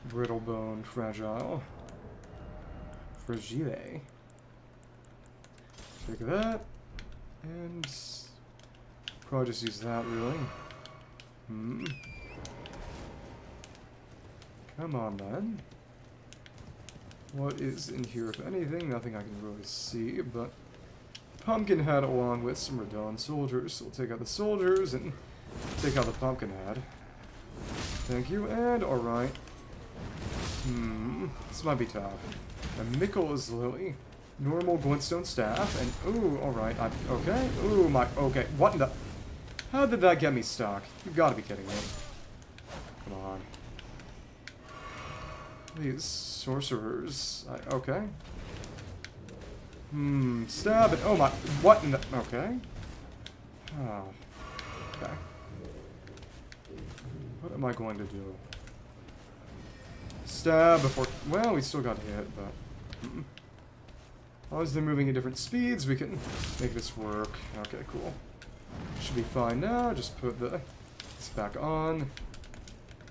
Brittle bone, fragile. Fragile. Take that. And... Probably just use that, really. Hmm. Come on, then. What is in here, if anything? Nothing I can really see, but... Pumpkinhead along with some Radahn soldiers. So we'll take out the soldiers and take out the Pumpkinhead. Thank you, and alright. Hmm, this might be tough. A Miquella's Lily. Normal Glintstone Staff, and ooh, alright, I, okay, ooh, my, okay, what in the, how did that get me stuck? You've gotta be kidding me. Come on. These sorcerers, I, okay. Hmm, stab it, oh my, what in the, okay. Oh, okay. What am I going to do? Stab before... Well, we still got hit, but... Mm As long as they're moving at different speeds, we can make this work. Okay, cool. Should be fine now. Just put the this back on.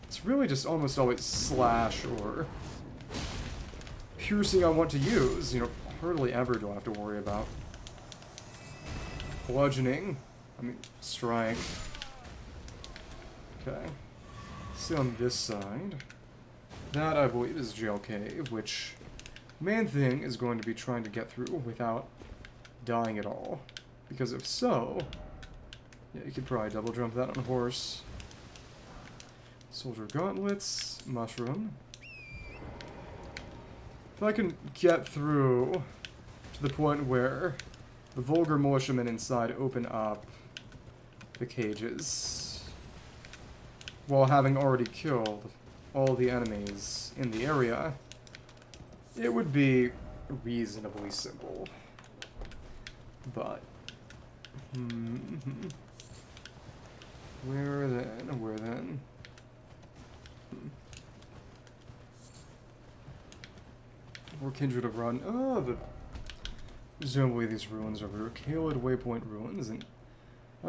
It's really just almost always slash or piercing I want to use. You know, hardly ever do I have to worry about bludgeoning. I mean, strike. Okay. See on this side. That, I believe, is Gaol Cave, which main thing is going to be trying to get through without dying at all. Because if so, yeah, you could probably double jump that on a horse. Soldier gauntlets, mushroom. If I can get through to the point where the vulgar militiamen inside open up the cages while having already killed all the enemies in the area, it would be reasonably simple. But Hmm. Where then? Where then? Hmm. Where Kindred have run? Oh, the presumably these ruins are Caelid Waypoint ruins and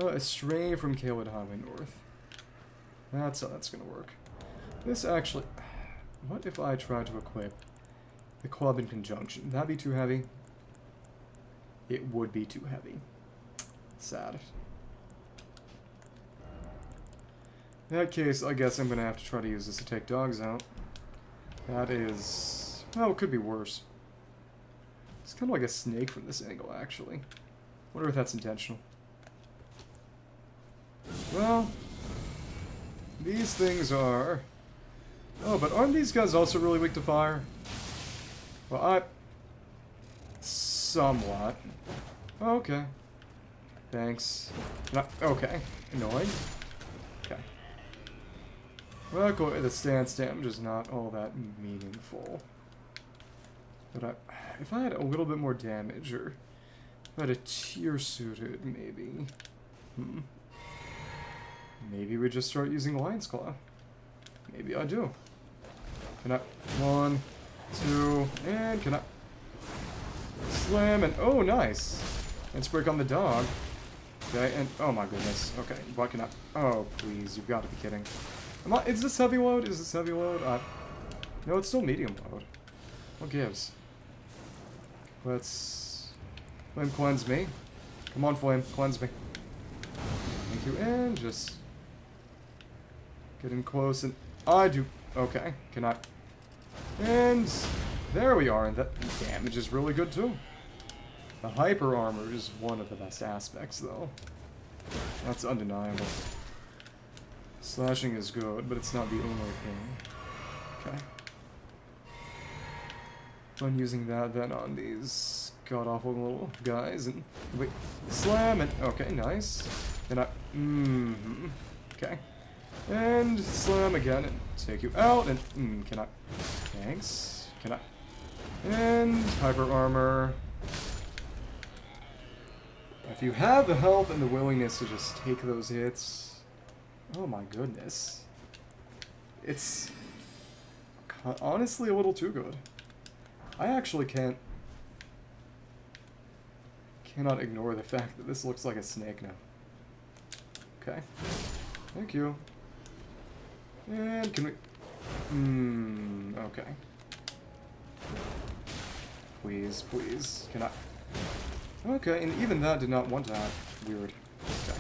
uh, astray from Caelid Highway North. That's how that's gonna work. This actually, what if I try to equip the club in conjunction? That'd be too heavy. It would be too heavy. Sad. In that case, I guess I'm gonna have to try to use this to take dogs out. That is... Oh, it could be worse. It's kind of like a snake from this angle, actually. Wonder if that's intentional. Well, these things are... Oh, but aren't these guys also really weak to fire? Well, I... Somewhat. Okay. Thanks. Not, okay. Annoyed? Okay. Well, the stance damage is not all that meaningful. But I, if I had a little bit more damage, or if I had a tear suited, maybe. Hmm. Maybe we just start using Lion's Claw. Maybe I do. Can I? One, two, and can I? Slam and oh, nice. And break on the dog. Okay, and oh my goodness. Okay, what can I? Oh please, you've got to be kidding. Am I, is this heavy load? Is this heavy load? Uh, no, it's still medium load. What gives? Let's flame cleanse me. Come on, flame, cleanse me. Thank you, and just getting close. And I do. Okay, can I? And there we are, and the damage is really good too. The hyper armor is one of the best aspects, though. That's undeniable. Slashing is good, but it's not the only thing. Okay. I'm using that then on these god-awful little guys, and... Wait, slam it! Okay, nice. And I... Mm -hmm. Okay. And slam again, and take you out, and... Mm, can I... Thanks. Can I... And hyper armor. If you have the health and the willingness to just take those hits, oh my goodness. It's honestly a little too good. I actually can't cannot ignore the fact that this looks like a snake now. Okay. Thank you. And can we... Hmm, okay. Please, please. Can I... Okay, and even that did not want to have weird. Okay.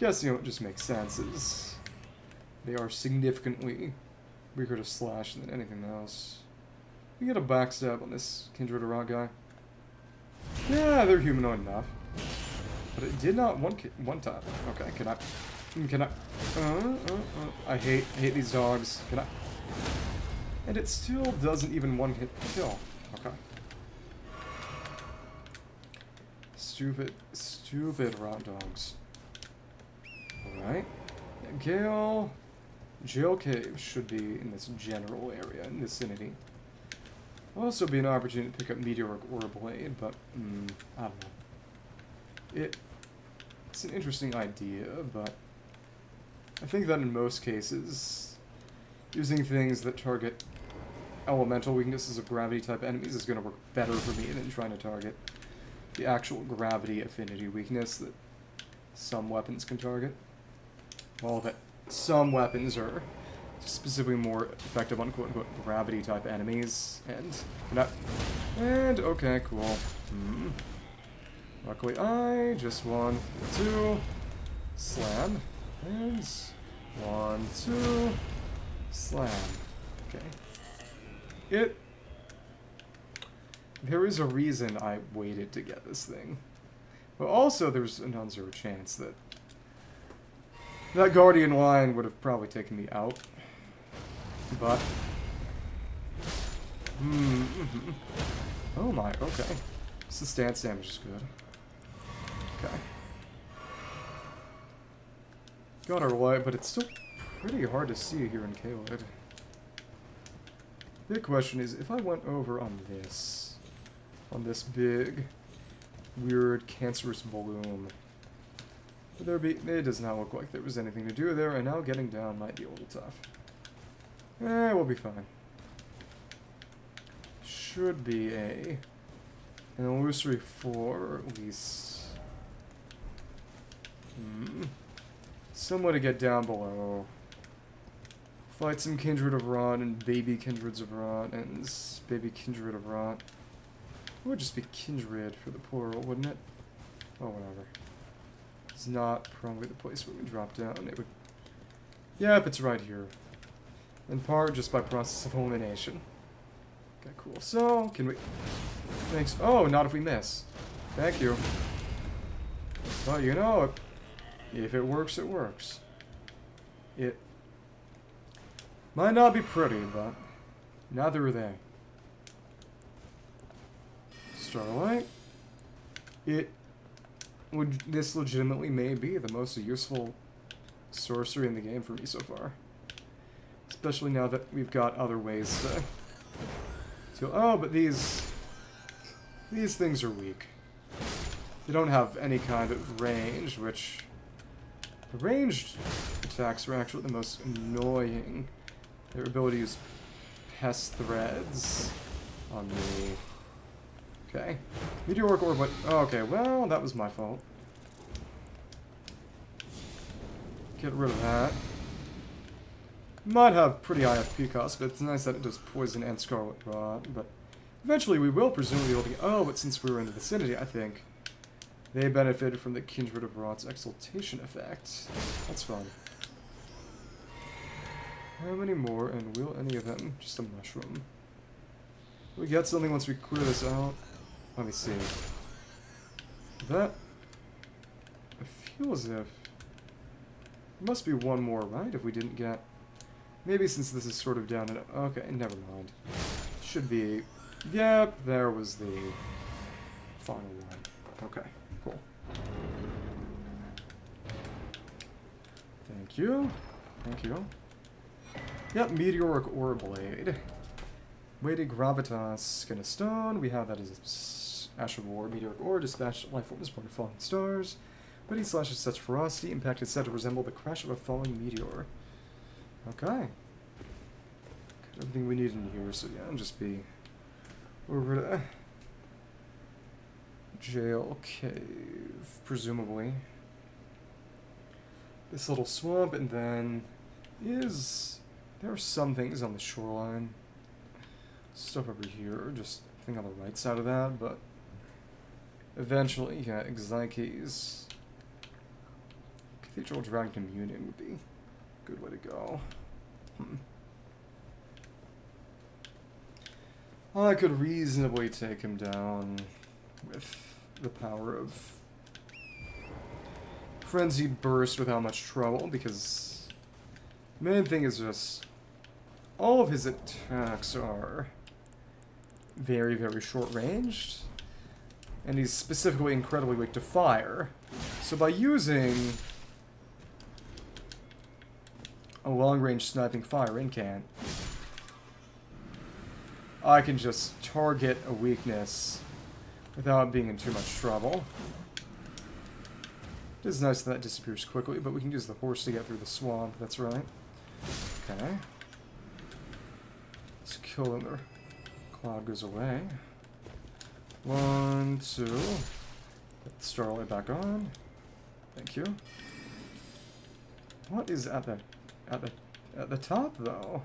Guess, you know, it just makes sense, is they are significantly weaker to slash than anything else. We get a backstab on this Kindred Rock guy. Yeah, they're humanoid enough. But it did not one one time. Okay, can I? Can I? Uh, uh, uh, I hate hate these dogs. Can I? And it still doesn't even one hit kill. Okay. Stupid, stupid rat dogs. Alright. Gale... Gaol Cave should be in this general area, in this vicinity. Also be an opportunity to pick up Meteoric Ore Blade, but, mm, I don't know. It, it's an interesting idea, but I think that in most cases, using things that target elemental weaknesses of gravity-type enemies is going to work better for me than trying to target the actual gravity affinity weakness that some weapons can target. Well, that some weapons are specifically more effective on quote-unquote gravity-type enemies, and not... And, okay, cool. Hmm. Luckily, I just one, two, slam, and one, two, slam. Okay. It there is a reason I waited to get this thing. But also, there's a non-zero chance that that Guardian line would have probably taken me out. But... Hmm. Oh my, okay. Stance damage is good. Okay. Got our light, but it's still pretty hard to see here in Caelid. Big question is, if I went over on this on this big weird cancerous bloom. But there be it does not look like there was anything to do there, and now getting down might be a little tough. Eh, we'll be fine. Should be a an illusory four at least. Hmm. Somewhere to get down below. Fight some Kindred of Rot and baby Kindreds of Rot and baby Kindred of Rot. It would just be Kindred for the plural, wouldn't it? Oh, whatever. It's not probably the place where we drop down. It would... Yep, it's right here. In part, just by process of elimination. Okay, cool. So, can we... Thanks. Oh, not if we miss. Thank you. Well, you know, if it works, it works. It might not be pretty, but neither are they. Starlight. It would this legitimately may be the most useful sorcery in the game for me so far. Especially now that we've got other ways to to oh, but these these things are weak. They don't have any kind of range, which the ranged attacks are actually the most annoying. Their ability use pest threads on me. Okay. Meteoric orb, okay, well, that was my fault. Get rid of that. Might have pretty IFP cost, but it's nice that it does poison and scarlet rot, but eventually we will presumably be able to oh, but since we were in the vicinity, I think they benefited from the Kindred of Rot's exaltation effect. That's fun. How many more, and will any of them? Just a mushroom. We get something once we clear this out. Let me see. That... I feel as if... There must be one more, right? If we didn't get... Maybe since this is sort of down and... Okay, never mind. Should be... Yep, there was the final one. Okay, cool. Thank you. Thank you. Yep, Meteoric Ore Blade. Weighted Gravitas, Skin of Stone. We have that as Ash of War, Meteoric Ore, Dispatched Life Forms born falling stars. But he slashes such ferocity, impact is said to resemble the crash of a falling meteor. Okay. Got everything we need in here, so yeah, I'll just be over to Gaol Cave, presumably. This little swamp, and then is there are some things on the shoreline. Stuff over here, just I think on the right side of that, but eventually, yeah, Exikes. Cathedral Dragon Communion would be a good way to go. Hmm. I could reasonably take him down with the power of Frenzied Burst without much trouble, because main thing is just all of his attacks are very, very short-ranged. And he's specifically incredibly weak to fire. So by using a long-range sniping fire incant, I can just target a weakness without being in too much trouble. It is nice that that disappears quickly, but we can use the horse to get through the swamp, that's right. Okay. Let's kill him there. Cloud goes away. One, two. Put the starlight back on. Thank you. What is at the at the at the top though?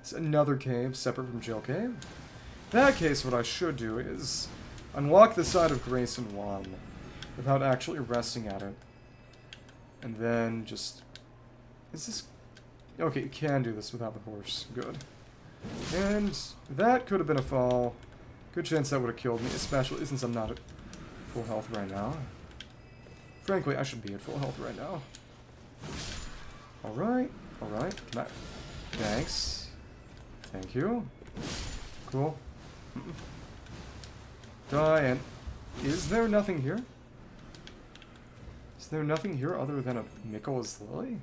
It's another cave separate from Gaol Cave. In that case, what I should do is unlock the side of Grayson 1 without actually resting at it. And then just... Is this... Okay, you can do this without the horse. Good. And that could have been a fall. Good chance that would have killed me, especially since I'm not at full health right now. Frankly, I should be at full health right now. Alright, alright. Thanks. Thank you. Cool. Die, and is there nothing here? Is there nothing here other than a Miquella's Lily?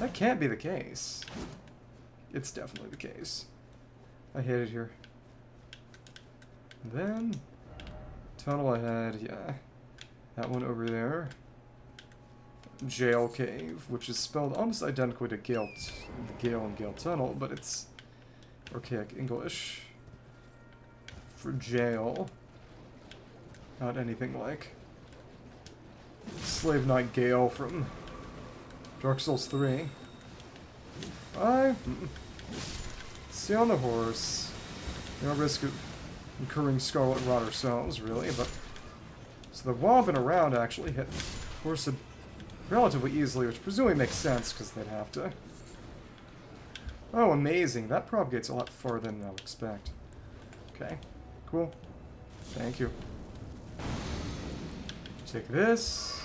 That can't be the case. It's definitely the case. I hit it here. Then, Tunnel ahead, yeah. That one over there. Gaol Cave, which is spelled almost identically to Gael, the Gael and Gael Tunnel, but it's archaic English for jail. Not anything like Slave Knight Gael from Dark Souls 3. I stay on the horse. No risk of incurring Scarlet Rot ourselves, really, but... So the wobbing around actually hit horse relatively easily, which presumably makes sense, because they'd have to. Oh, amazing. That propagates a lot farther than I would expect. Okay, cool. Thank you. Take this.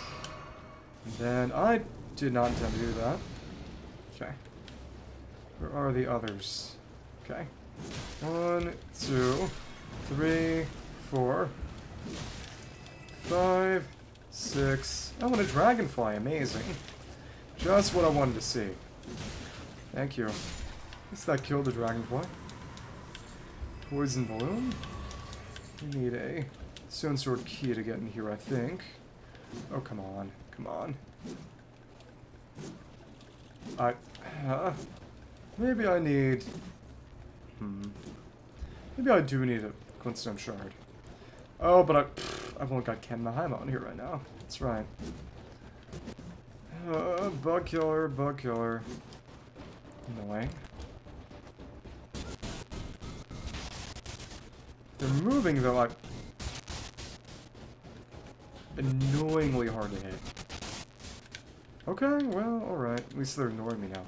And then I did not intend to do that. Okay. Where are the others? Okay. One, two, three, four, five, six. I want a dragonfly. Amazing. Just what I wanted to see. Thank you. Guess that killed the dragonfly. Poison balloon. We need a stone sword key to get in here, I think. Oh, come on. Come on. I... Uh, maybe I need... Hmm. Maybe I do need a glintstone shard. Oh, but I, pff, I've only got Ken Mahima on here right now. That's right. Uh, bug killer, bug killer. Annoying. They're moving, though, like... Annoyingly hard to hit. Okay, well, alright. At least they're ignoring me now.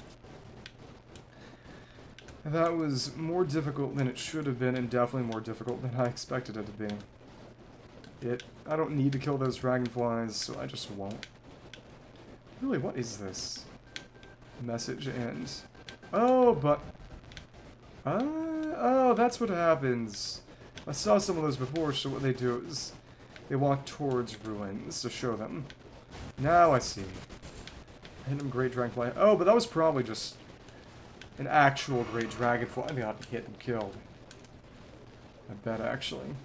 That was more difficult than it should have been, and definitely more difficult than I expected it to be. It... I don't need to kill those dragonflies, so I just won't. Really, what is this? Message and... Oh, but... Uh, oh, that's what happens. I saw some of those before, so what they do is they walk towards ruins to show them. Now I see. Random great dragonfly. Oh, but that was probably just an actual great dragonfly they got hit and killed. I bet, actually.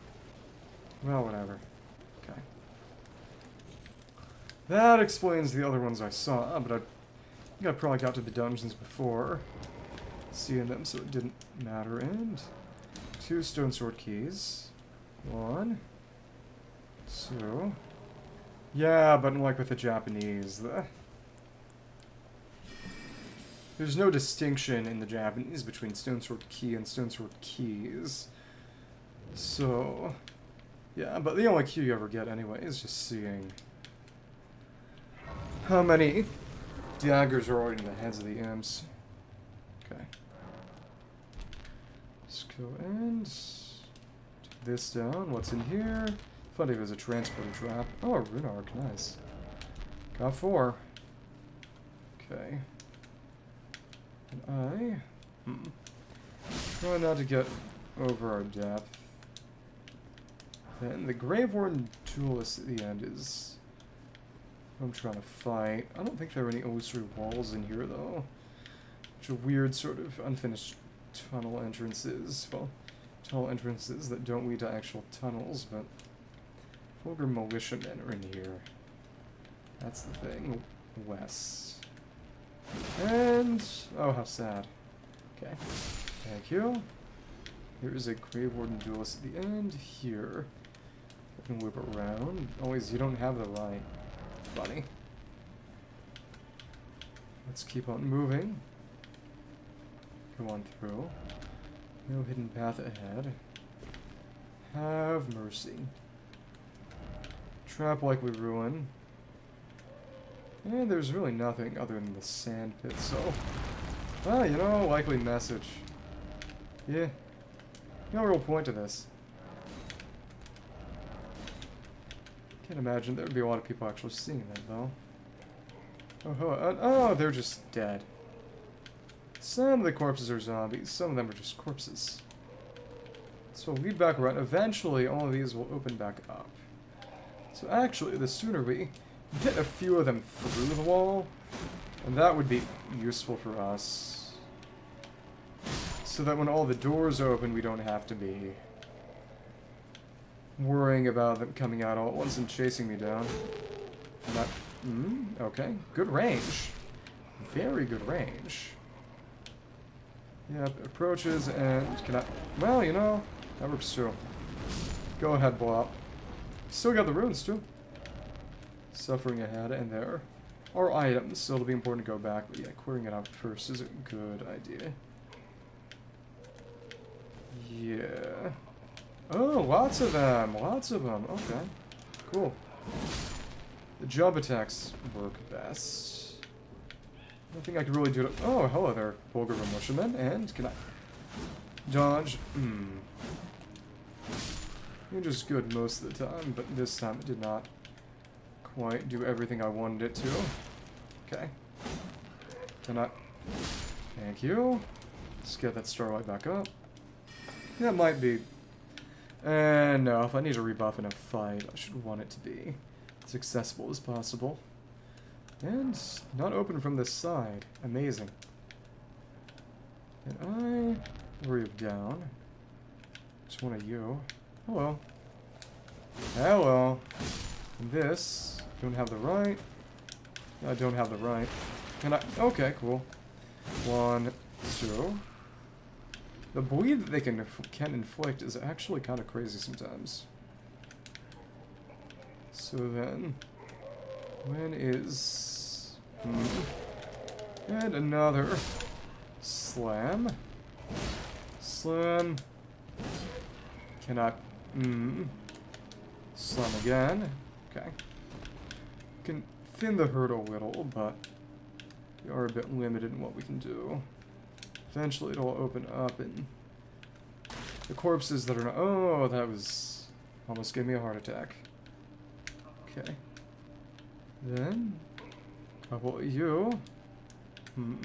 Well, whatever. Okay. That explains the other ones I saw, but I think I probably got to the dungeons before seeing them, so it didn't matter. And two stone sword keys. One. Two. Yeah, but like with the Japanese, the... There's no distinction in the Japanese between stone sword key and stone sword keys. So, yeah, but the only key you ever get anyway is just seeing how many daggers are already in the heads of the imps. Okay. Let's go and take this down. What's in here? Funny it was a transporter trap. Oh, a rune arc. Nice. Got four. Okay. And I... Hmm. Try not to get over our depth. Then the Grave Warden Duelist at the end is... I'm trying to fight. I don't think there are any illusory walls in here, though. Which are weird, sort of unfinished tunnel entrances. Well, tunnel entrances that don't lead to actual tunnels, but Militiamen are in here. That's the thing. West. And... Oh, how sad. Okay. Thank you. There is a Grave Warden Duelist at the end here. I can whip around. Always, you don't have the right. Funny. Let's keep on moving. Go on through. No hidden path ahead. Have mercy. Trap likely ruin. And there's really nothing other than the sand pit, so... Ah, you know, likely message. Yeah. No real point to this. Can't imagine there would be a lot of people actually seeing that, though. Oh, uh, oh, they're just dead. Some of the corpses are zombies, some of them are just corpses. So lead back around. Eventually, all of these will open back up. So actually, the sooner we get a few of them through the wall, and that would be useful for us. So that when all the doors open, we don't have to be worrying about them coming out all at once and chasing me down. Mm, okay, good range. Very good range. Yep, approaches and can I... Well, you know, that works too. Go ahead, Blop. Still got the runes, too. Suffering ahead, and there are items, so it'll be important to go back. But yeah, clearing it out first is a good idea. Yeah. Oh, lots of them. Lots of them. Okay. Cool. The job attacks work best. I think I could really do it. Oh, hello there, Vulgar Militiaman. And can I dodge? Hmm. You're just good most of the time, but this time it did not quite do everything I wanted it to. Okay. Can I... Thank you. Let's get that Starlight back up. That might be... And no, if I need a rebuff in a fight, I should want it to be as accessible as possible. And not open from this side. Amazing. And I move down. Just one of you. Hello. Hello. And this, don't have the right. I don't have the right. Can I? Okay, cool. One, two. The bleed that they can can inflict is actually kind of crazy sometimes. So then, when is... Hmm. And another slam. Slam. Cannot... Hmm. Slam again. Okay. Can thin the hurt a little, but we are a bit limited in what we can do. Eventually it'll open up and the corpses that are not... Oh, that was... Almost gave me a heart attack. Okay. Then... Couple you. Hmm.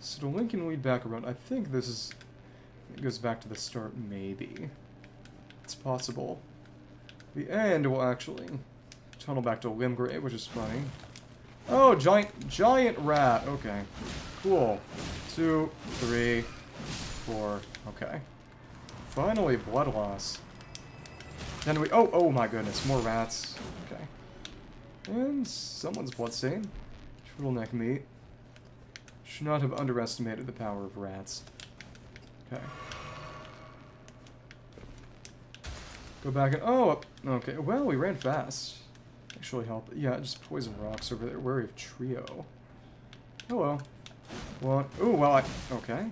So the link can lead back around. I think this is... It goes back to the start, maybe. It's possible. The end will actually tunnel back to Limgrave, which is funny. Oh, giant, giant rat. Okay. Cool. Two, three, four. Okay. Finally, blood loss. Then we... Oh, oh my goodness. More rats. Okay. And someone's bloodstain. Turtleneck meat. Should not have underestimated the power of rats. Okay. Go back and... Oh! Okay. Well, we ran fast. Actually help. Yeah, just poison rocks over there. Wary of trio. Hello. One. Oh, well, I... Okay.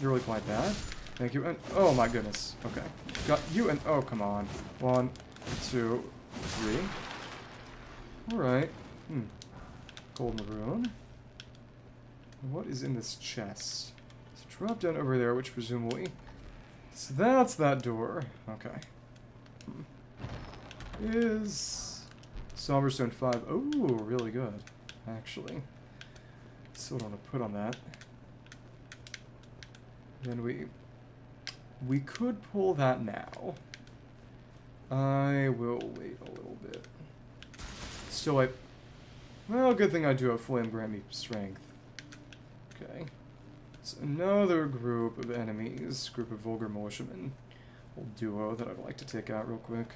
You're really quite bad. Thank you. And... Oh, my goodness. Okay. Got you and... Oh, come on. One, two, three. Alright. Hmm. Gold maroon. What is in this chest? It's a drop down over there, which presumably... So that's that door. Okay. Is... Somberstone 5. Oh, really good, actually. What I want to put on that. Then we... We could pull that now. I will wait a little bit. Still, I... Well, good thing I do have Flame Grammy strength. Okay. It's another group of enemies. Group of Vulgar Militiamen. Old duo that I'd like to take out real quick.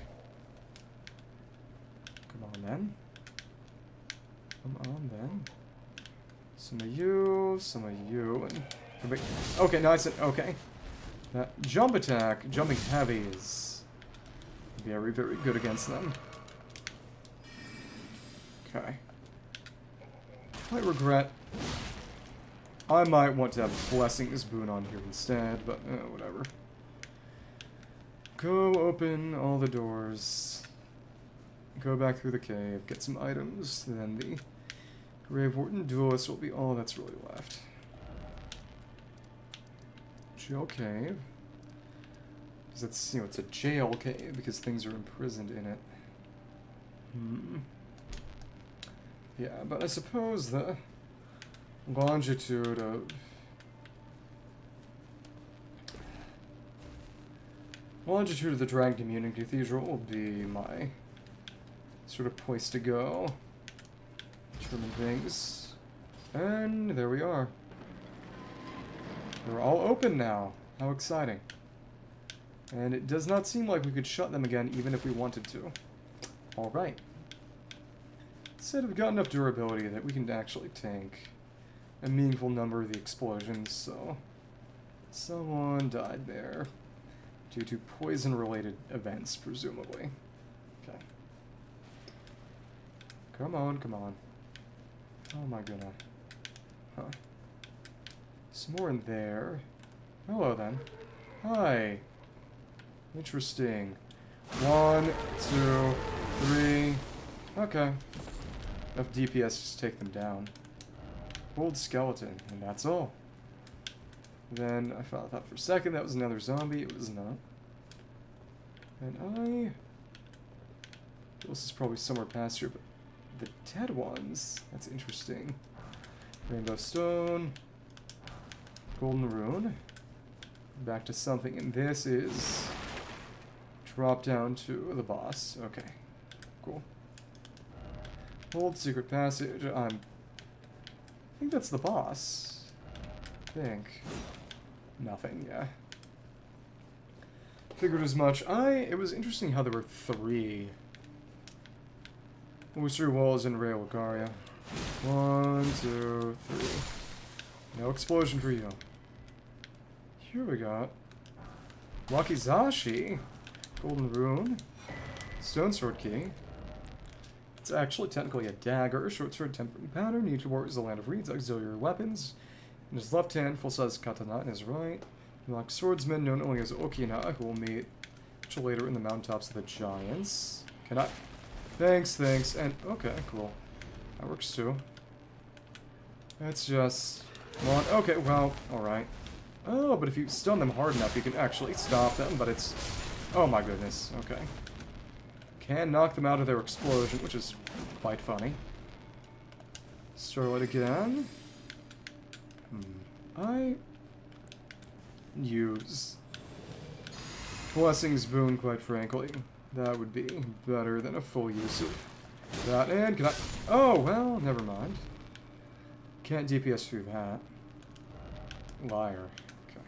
Come on then. Come on then. Some of you, some of you. Okay, said, okay. That jump attack, jumping heavy is very, very good against them. Okay. I regret... I might want to have a Blessing's Boon on here instead, but eh, whatever. Go open all the doors. Go back through the cave, get some items, then the Grave Warden Duelist will be all that's really left. Gaol Cave. Because it's, you know, it's a jail cave because things are imprisoned in it. Hmm. Yeah, but I suppose the longitude of... Longitude of the Dragon Communion Cathedral will be my sort of place to go. Determine things. And there we are. They're all open now. How exciting. And it does not seem like we could shut them again, even if we wanted to. Alright. Said we've got enough durability that we can actually tank a meaningful number of the explosions, so... Someone died there. Due to poison-related events, presumably. Okay. Come on, come on. Oh my goodness. Huh. Some more in there. Hello then. Hi. Interesting. One, two, three. Okay. Enough DPS to take them down. Old skeleton, and that's all. Then I thought for a second that was another zombie. It was not. And I... This is probably somewhere past here, but the dead ones. That's interesting. Rainbow stone. Golden rune. Back to something, and this is... Drop down to the boss. Okay. Cool. Hold secret passage. I'm... I think that's the boss. I think. Nothing, yeah. Figured as much. I... It was interesting how there were three. Illusory Walls in Raya Lucaria. One, two, three. No explosion for you. Here we got... Wakizashi. Golden Rune. Stone Sword Key. It's actually technically a dagger. Short sword tempering pattern. Each warrior is the land of reeds, auxiliary weapons. In his left hand, full-size katana in his right. Black swordsman known only as Okina, who will meet later in the mountaintops of the giants. Can I? Thanks, thanks, and okay, cool. That works too. It's just one. Okay, well, all right. Oh, but if you stun them hard enough, you can actually stop them. But it's oh my goodness. Okay, can knock them out of their explosion, which is quite funny. Throw it again. Hmm. I use Blessing's Boon, quite frankly. That would be better than a full use of that. And can I... Oh, well, never mind. Can't DPS through that. Liar. Okay.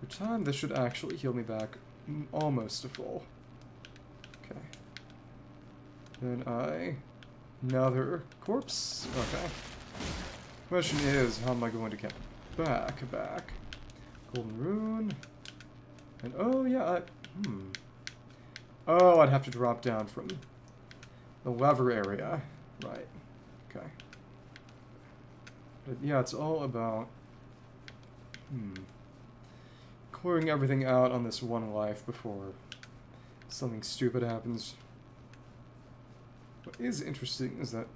For time, this should actually heal me back almost to full. Okay. Then I... Another corpse? Okay. Question is, how am I going to get back, back? Golden rune. And oh yeah, I, hmm. Oh, I'd have to drop down from the lever area. Right. Okay. But yeah, it's all about hmm clearing everything out on this one life before something stupid happens. What is interesting is that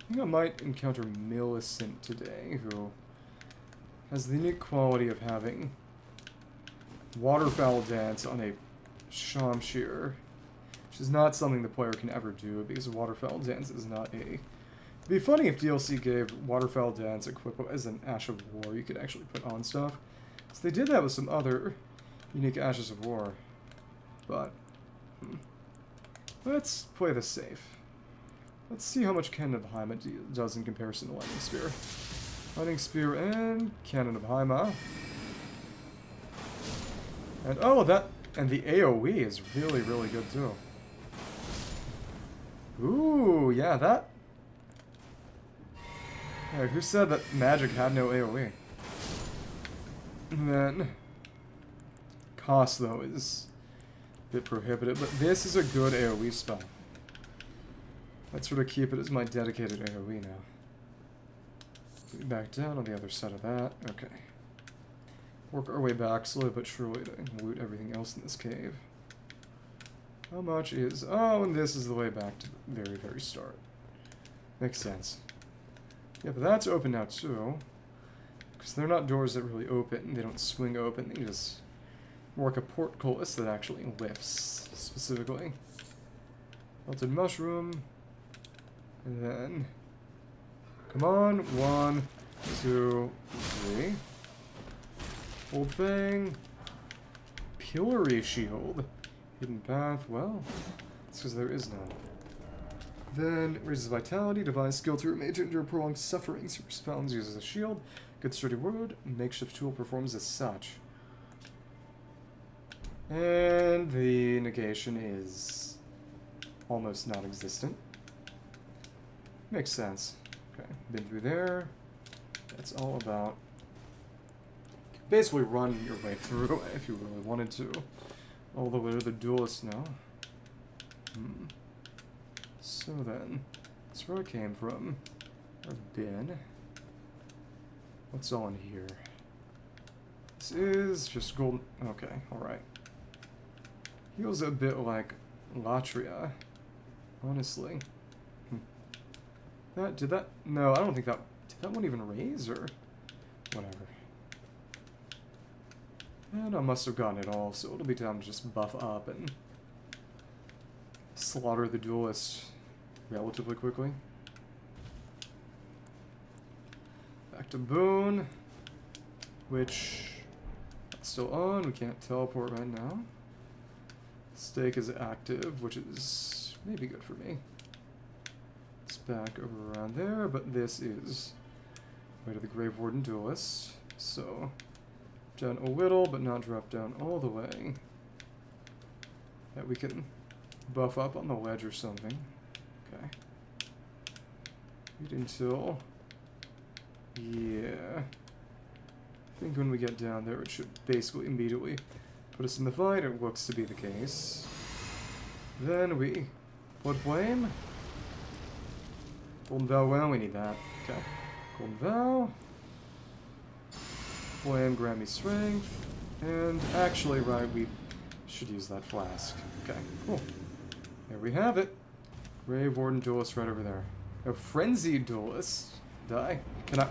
I think I might encounter Millicent today, who has the unique quality of having waterfowl dance on a Shamshir, is not something the player can ever do because waterfowl dance is not a. It'd be funny if DLC gave waterfowl dance equipped as an Ash of War you could actually put on stuff. So they did that with some other unique Ashes of War, but hmm. let's play this safe. Let's see how much Cannon of Haima does in comparison to Lightning Spear. Lightning Spear and Cannon of Haima. And oh, that and the AoE is really, really good too. Ooh, yeah, that. Yeah, who said that magic had no AoE? And then cost though is a bit prohibitive, but this is a good AoE spell. Let's sort of keep it as my dedicated AoE now. Back down on the other side of that. Okay. Work our way back slowly but surely to loot everything else in this cave. How much is... Oh, and this is the way back to the very, very start. Makes sense. Yeah, but that's open now, too. Because they're not doors that really open. They don't swing open. They just work a portcullis that actually lifts, specifically. Melted mushroom. And then... Come on. One, two, three. Old thing. Pillory shield. Hidden path. Well, it's because there is none. Then raises vitality, divine skill to mage endure prolonged suffering. Super spells uses a shield. Good sturdy word. Makeshift tool performs as such. And the negation is almost non-existent. Makes sense. Okay, been through there. That's all about... Basically run your way through if you really wanted to. All the way to the duelist now. Hmm. So then, that's where I came from. I've been. What's on here? This is just gold. Okay, alright. Feels a bit like Latria, honestly. Hmm. That, did that, no, I don't think that, did that one even raise, or whatever. Eh, and I must have gotten it all, so it'll be time to just buff up and slaughter the duelist relatively quickly. Back to Boone, which still on. We can't teleport right now. Stake is active, which is maybe good for me. It's back over around there, but this is way to the Grave Warden Duelist. So, down a little, but not drop down all the way. That we can buff up on the ledge or something. Okay. Wait until... Yeah. I think when we get down there, it should basically immediately put us in the fight. It looks to be the case. Then we... Blood Flame? Golden Vow, well, we need that. Okay. Golden Vow. Flame, Grant Me Strength. And actually, right, we should use that flask. Okay, cool. There we have it. Grave Warden Duelist right over there. A Frenzied Duelist. Die. Can I...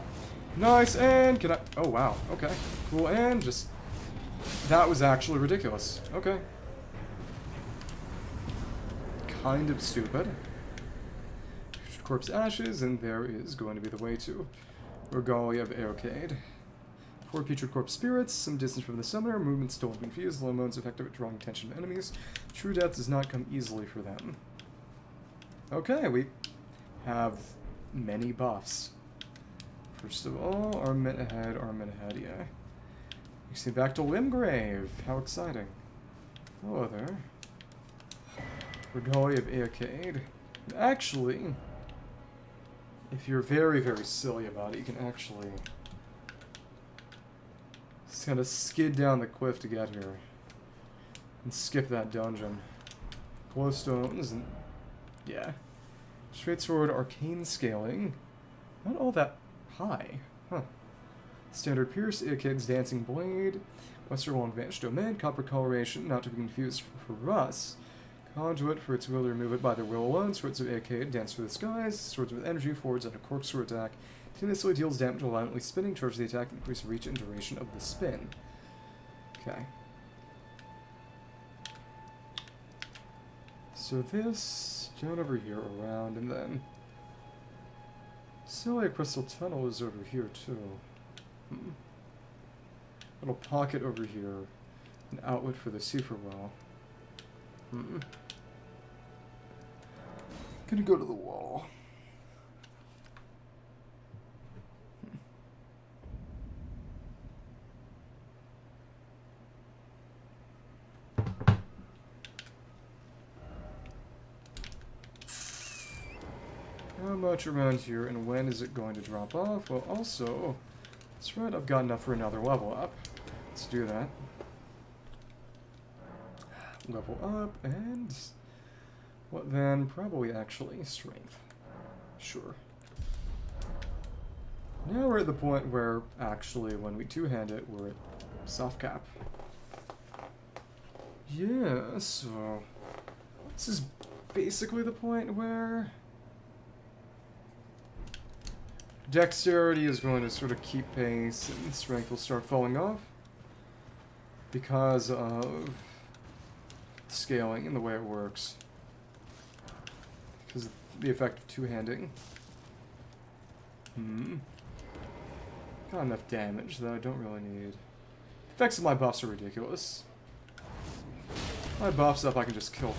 Nice, and can I... Oh, wow. Okay. Cool, and just... That was actually ridiculous. Okay. Kind of stupid. Corpse Ashes, and there is going to be the way to Regalia of Eochaid. Four Putrid Corpse Spirits, some distance from the summoner, movement still confused, low modes effective at drawing attention of enemies. True death does not come easily for them. Okay, we have many buffs. First of all, armament ahead, armament ahead, yeah. You see back to Limgrave. How exciting. Hello there. Regalia of Eochaid. Actually, if you're very, very silly about it, you can actually just of skid down the cliff to get here. And skip that dungeon. Glowstones and... yeah. Straight sword, arcane scaling. Not all that high. Huh. Standard Pierce, Eochaid's Dancing Blade, Western Long Vanished Domain, Copper Coloration, not to be confused for us. Conduit, for its will to remove it by the will alone. Swords of Eochaid, Dance through the Skies. Swords with Energy, forwards on a corkscrew attack. Continuously deals damage while violently spinning. Charge the attack, increase reach and duration of the spin. Okay. So this, down over here, around, and then... Sellia Crystal Tunnel is over here, too. Hmm. Little pocket over here. An outlet for the super Well. Hmm. Gonna go to the wall. How much around here, and when is it going to drop off? Well, also, that's right, I've got enough for another level up. Let's do that. Level up, and... What then? Probably actually strength. Sure. Now we're at the point where, actually, when we two-hand it, we're at soft cap. Yeah, so... This is basically the point where... Dexterity is going to sort of keep pace, and strength will start falling off. Because of scaling and the way it works. Because the effect of two-handing. Hmm. Got enough damage that I don't really need. The effects of my buffs are ridiculous. My buffs up, I can just kill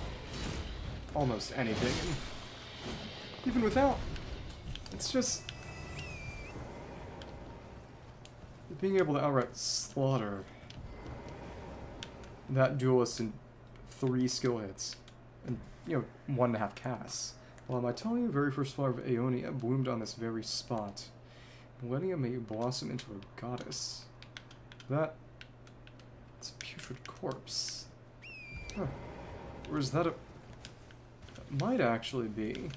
almost anything. Even without. It's just... Being able to outright slaughter that duelist in three skill hits. And, you know, one and a half casts. While my you, very first flower of Aeonia bloomed on this very spot. Malenia may blossom into a goddess. That... It's a putrid corpse. Huh. Or is that a... That might actually be...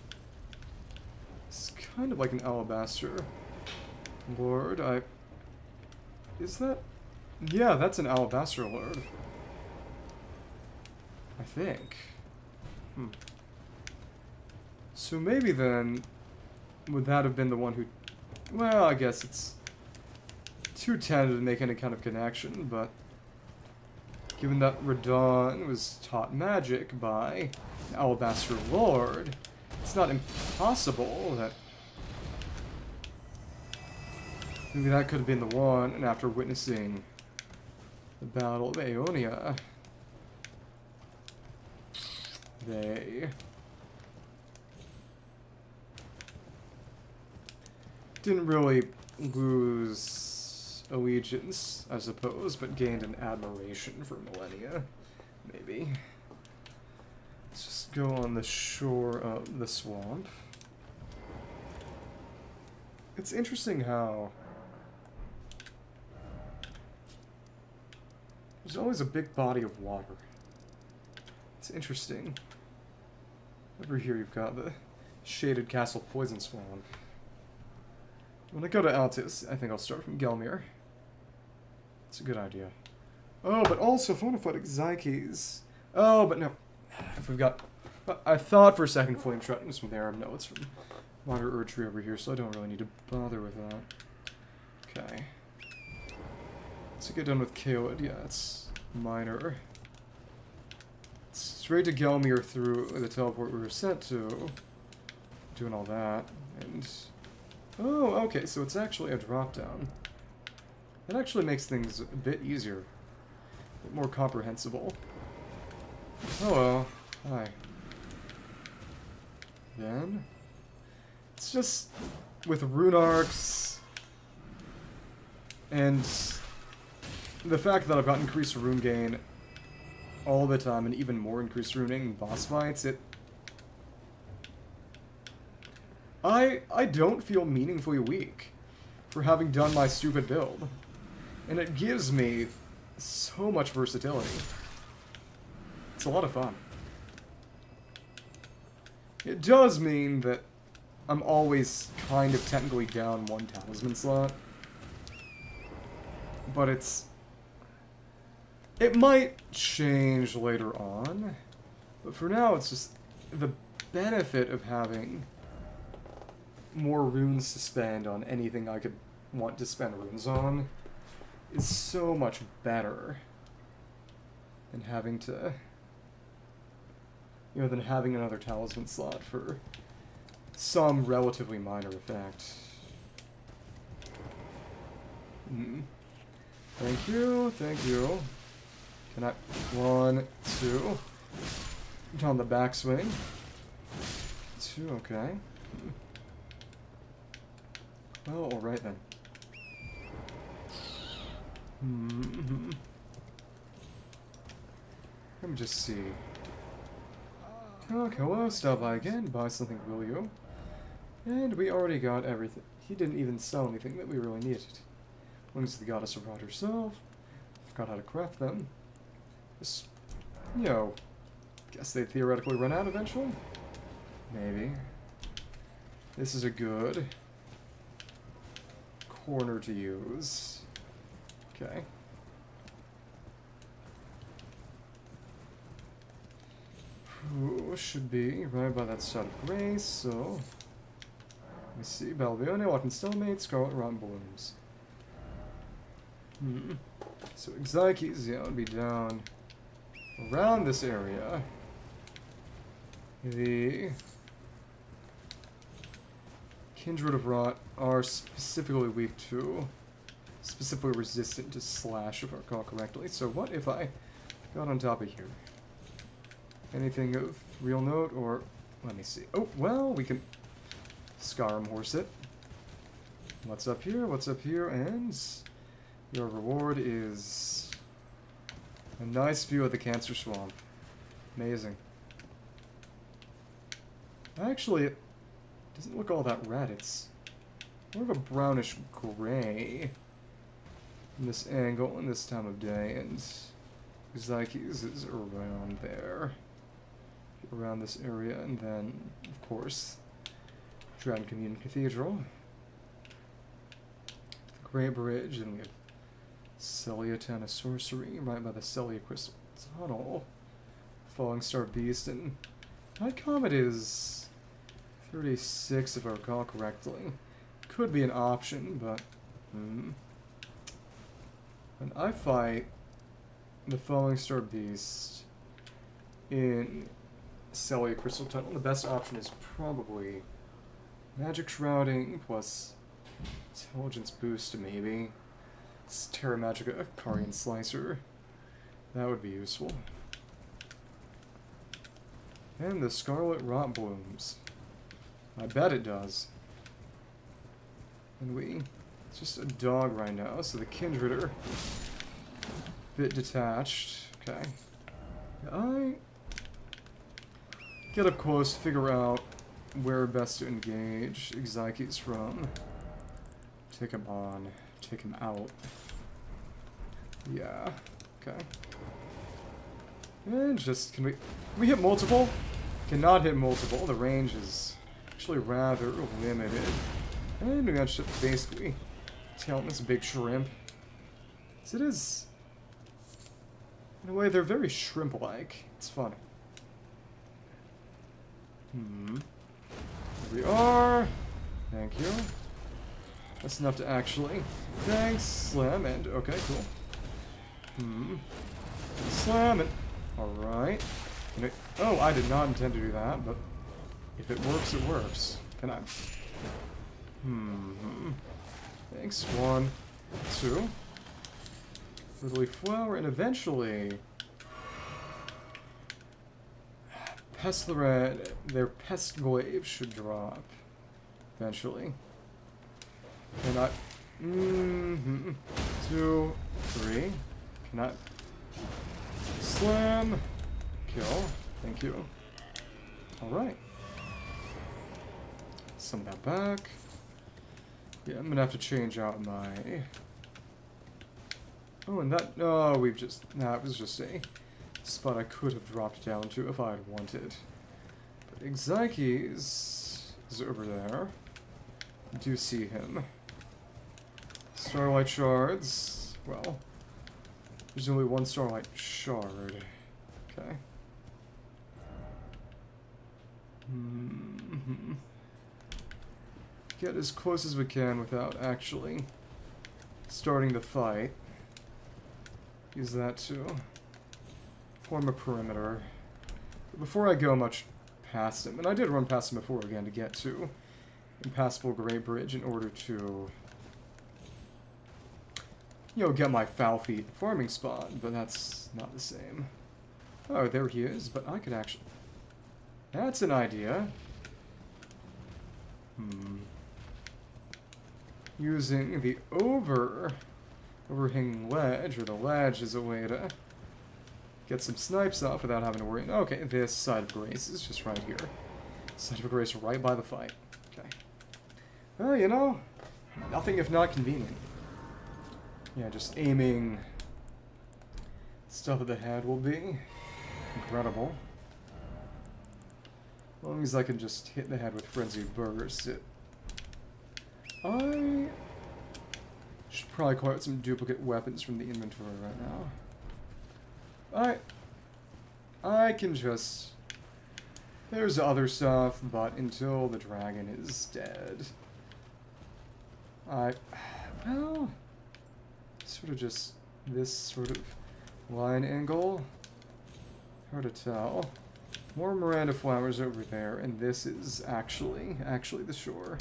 It's kind of like an alabaster. Lord, I... Is that... Yeah, that's an alabaster lord. I think. Hmm. So maybe then, would that have been the one who... Well, I guess it's too tentative to make any kind of connection, but... Given that Radahn was taught magic by an Alabaster Lord, it's not impossible that... Maybe that could have been the one, and after witnessing the Battle of Aeonia, they didn't really lose allegiance, I suppose, but gained an admiration for Malenia, maybe. Let's just go on the shore of the swamp. It's interesting how there's always a big body of water. It's interesting. Over here you've got the shaded castle poison swamp. When I go to Altus, I think I'll start from Gelmir. It's a good idea. Oh, but also, fight Ekzykes... Oh, but no. If we've got... I thought for a second Flame Shot was from there. No, it's from Water Erdtree over here, so I don't really need to bother with that. Okay. Let's get done with Caelid. Yeah, it's minor. Straight to Gelmir through the teleport we were sent to. Doing all that. And Oh, okay, so it's actually a drop-down. That actually makes things a bit easier. A bit more comprehensible. Oh well. Hi. Then... It's just... With rune arcs... And... The fact that I've got increased rune gain all the time, and even more increased in boss fights, it I, I don't feel meaningfully weak for having done my stupid build. And it gives me so much versatility. It's a lot of fun. It does mean that I'm always kind of technically down one talisman slot. But it's... It might change later on. But for now, it's just the benefit of having more runes to spend on anything I could want to spend runes on is so much better than having to you know than having another talisman slot for some relatively minor effect. Mm. Thank you, thank you. Can I one, two. On the backswing. Two, okay. Oh, alright then. -hmm. Let me just see. Okay, well, stop by again, buy something, will you? And we already got everything. He didn't even sell anything that we really needed. One is the goddess of rot herself. Forgot how to craft them. Just, you know, guess they theoretically run out eventually? Maybe. This is a good corner to use. Okay. Should be right by that side of grace, so... Let me see, Balbione, Walking Stalemate, Scarlet Rotten Blooms. Hmm. So Ekzykes, yeah, would be down around this area. The Kindred of Rot are specifically weak to, specifically resistant to Slash, if I recall correctly. So what if I got on top of here? Anything of real note, or, let me see. Oh, well, we can Skyrim horse it. What's up here? What's up here? And your reward is A nice view of the cancer swamp. Amazing. Actually, it doesn't look all that red. It's more of a brownish gray in this angle and this time of day, and Zyke's is around there. Around this area, and then, of course, Dragon Communion Cathedral. The Great Bridge, and we have Sellia Town of Sorcery, right by the Sellia Crystal Tunnel. Falling Star Beast, and Night Comet is 36 if I recall correctly. Could be an option, but... Hmm. And I fight the Falling Star Beast in Sellia Crystal Tunnel, the best option is probably Magic Shrouding plus Intelligence Boost, maybe. Terra Magica, Carian Slicer. That would be useful. And the Scarlet Rot blooms. I bet it does. And we... It's just a dog right now, so the Kindred bit detached. Okay. I get up close, figure out where best to engage Ekzykes from. Take him on. Take him out. Yeah. Okay. And just, can we, can we hit multiple? Cannot hit multiple. The range is actually rather limited. And we got to basically tail this big shrimp. As it is, in a way, they're very shrimp-like. It's funny. Hmm. Here we are. Thank you. That's enough to actually. Thanks, slam, and okay, cool. Hmm. It. Alright. Oh, I did not intend to do that, but if it works, it works. Can I? Hmm. Thanks. One, two. Ridley Flower, and eventually... Pestlered, their Pestglaive should drop. Eventually. And I... Mm -hmm. Two, three. I... Slam! Kill. Thank you. Alright. Send that back. Yeah, I'm gonna have to change out my... Oh, and that... Oh, we've just... That was just a spot I could have dropped down to if I had wanted. But Ekzykes is over there. I do see him. Starlight shards. Well, there's only one starlight shard. Okay. Mm -hmm. Get as close as we can without actually starting the fight. Use that to form a perimeter. Before I go much past him, and I did run past him before again to get to Impassable Great Bridge in order to, you know, get my foul feet farming spot, but that's not the same. Oh, there he is, but I could actually... That's an idea. Hmm. Using the over overhanging ledge, or the ledge is a way to get some snipes off without having to worry. Okay, this side of Grace is just right here. Side of Grace right by the fight. Okay. Well, you know, nothing if not convenient. Yeah, just aiming stuff at the head will be incredible. As long as I can just hit the head with Frenzied Burst, it... I should probably call out some duplicate weapons from the inventory right now. I... I can just... There's other stuff, but until the dragon is dead... I... Well... Sort of just this sort of line angle. Hard to tell. More Miranda flowers over there, and this is actually, actually the shore.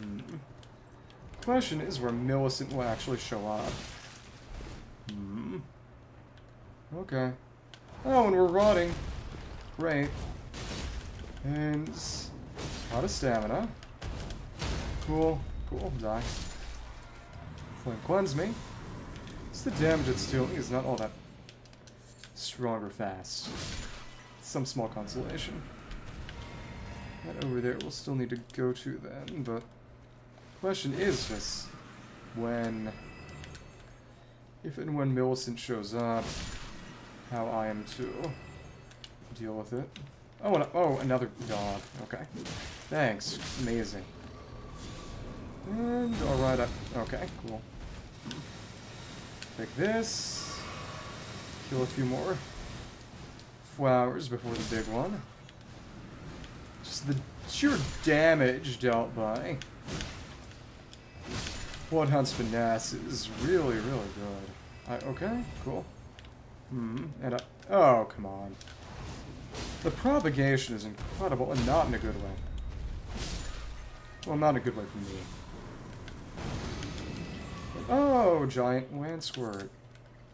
Hmm question is where Millicent will actually show up. Hmm. Okay. Oh, and we're rotting. Great. And... A lot of stamina. Cool. Cool. Die. Flame cleanse me. It's the damage it's doing is not all that stronger fast. Some small consolation. That over there we'll still need to go to then, but the question is just when if and when Millicent shows up, how I am to deal with it. Oh, oh, another dog. Okay. Thanks. Amazing. And, alright, okay, cool. Take this. Kill a few more flowers before the big one. Just the sheer damage dealt by Bloodhound's finesse is really, really good. I, okay, cool. Hmm, and I, oh, come on. The propagation is incredible, and not in a good way. Well, not in a good way for me. Oh, giant land squirt.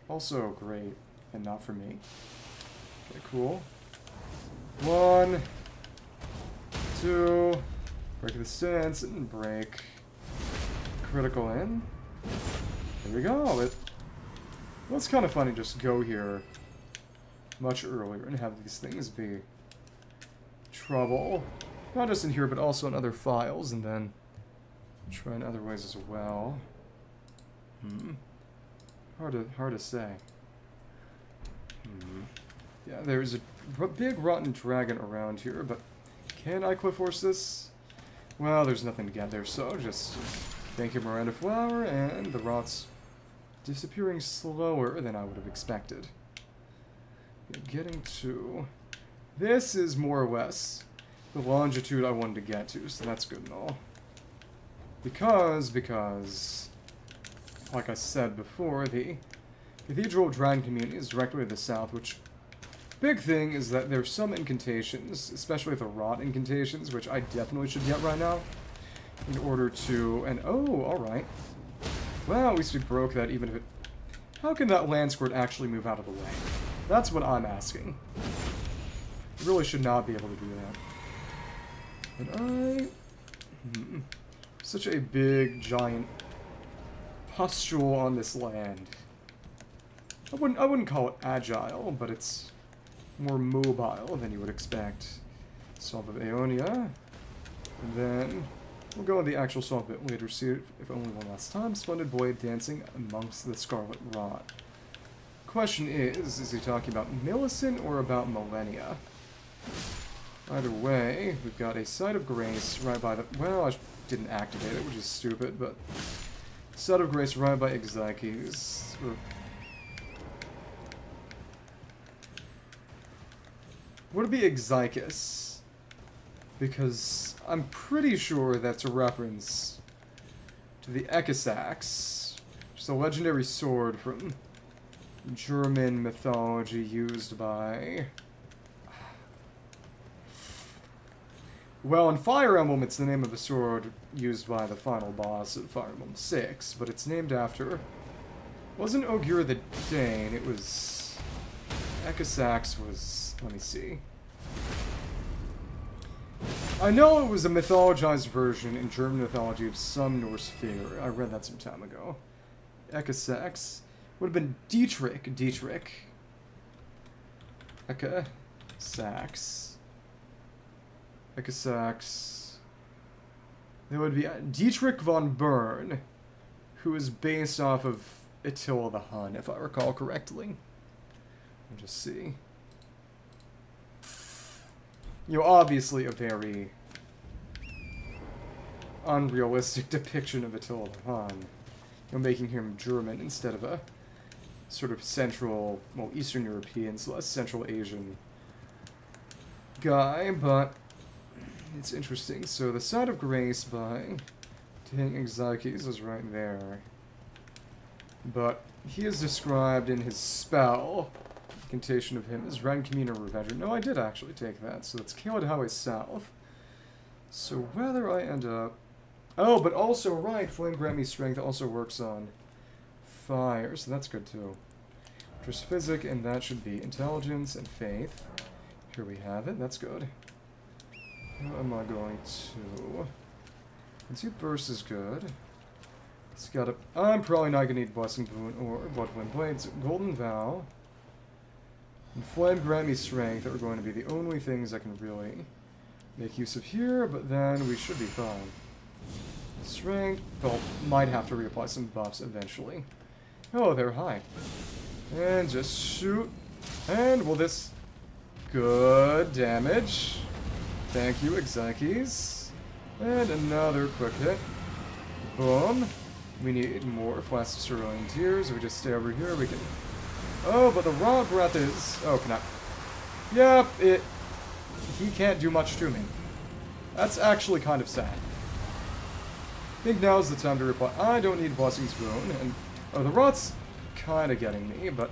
Also great, and not for me. Okay, cool. One, two, break the stance, and break. Critical in. There we go. It, well, it's kind of funny just go here much earlier and have these things be trouble. Not just in here, but also in other files, and then try in other ways as well. Hmm. Hard to, hard to say. Hmm. Yeah, there's a big rotten dragon around here, but can I quick force this? Well, there's nothing to get there, so just thank you, Miranda Flower, and the rot's disappearing slower than I would have expected. Getting to... This is more or less the longitude I wanted to get to, so that's good and all. Because, because, like I said before, the Cathedral Dragon community is directly to the south, which big thing is that there's some incantations, especially the rot incantations, which I definitely should get right now, in order to, and oh, alright. Well, at least we broke that, even if it... How can that land squirt actually move out of the way? That's what I'm asking. You Really should not be able to do that. But I... Hmm, such a big, giant pustule on this land. I wouldn't, I wouldn't call it agile, but it's more mobile than you would expect. Swamp of Aeonia. And then we'll go on the actual swamp bit later, see if only one last time. Splendid Blade dancing amongst the Scarlet Rot. Question is, is he talking about Millicent or about Malenia? Either way, we've got a Site of Grace right by the... Well, I didn't activate it, which is stupid, but... Site of Grace right by Ekzykes. Would it be Exikis? Because I'm pretty sure that's a reference to the Eckesachs, which is a legendary sword from German mythology used by... Well, in Fire Emblem, it's the name of a sword used by the final boss of Fire Emblem 6, but it's named after... Wasn't Ogier the Dane, it was... Eckesachs was let me see. I know it was a mythologized version in German mythology of some Norse figure. I read that some time ago. Eckesachs would have been Dietrich. Dietrich. Eka. Sax. Eckesachs. There would be uh, Dietrich von Bern, who is based off of Attila the Hun, if I recall correctly. I'll just see you know, obviously a very unrealistic depiction of Attila the Hun. You know, making him German instead of a sort of Central, well, Eastern European, so less Central Asian guy, but it's interesting. So the Site of Grace by Tang Ekzykes is right there. But he is described in his spell incantation of him is Rancamino Revenger. No, I did actually take that, so that's Caelid Highway South. So whether I end up... Oh, but also, right, Flame Grant Me Strength also works on fire, so that's good too. Just Physic, and that should be Intelligence and Faith. Here we have it, that's good. Am I going to... Concealed Burst is good. It's got a... I'm probably not going to need Blessing Boon or Blood Flame Blades. Golden Vow. And Flame grant me strength are going to be the only things I can really make use of here, but then we should be fine. Strength, well, might have to reapply some buffs eventually. Oh, they're high. And just shoot. And will this... Good damage. Thank you, Ekzykes. And another quick hit. Boom. We need more Flask Cerulean Tears. We just stay over here. We can... Oh, but the Raw Breath is... Oh, can I... Yep, it... He can't do much to me. That's actually kind of sad. I think now's the time to reply. I don't need Blessing's Boon, and... Oh, the Rot's kind of getting me, but...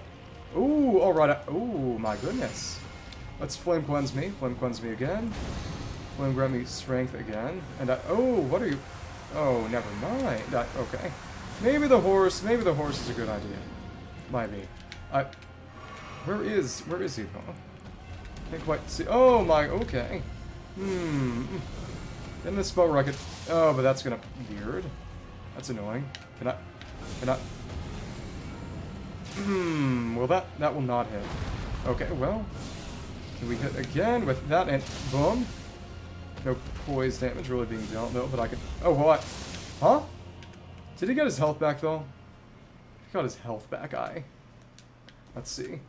Ooh, alright. Ooh, my goodness. Let's Flame Cleanse me. Flame Cleanse me again. Grant me Strength again. And I... Oh, what are you... Oh, never mind. I, okay. Maybe the horse... Maybe the horse is a good idea. Might be. I... Where is... Where is he, though? Can't quite see... Oh, my... Okay. Hmm. Then the spell rocket... Oh, but that's gonna... Weird. That's annoying. Can I... Can I... Hmm, well that, that will not hit. Okay, well, can we hit again with that and boom? No poise damage really being dealt though, but I can, oh what? Huh? Did he get his health back though? He got his health back, I. Let's see.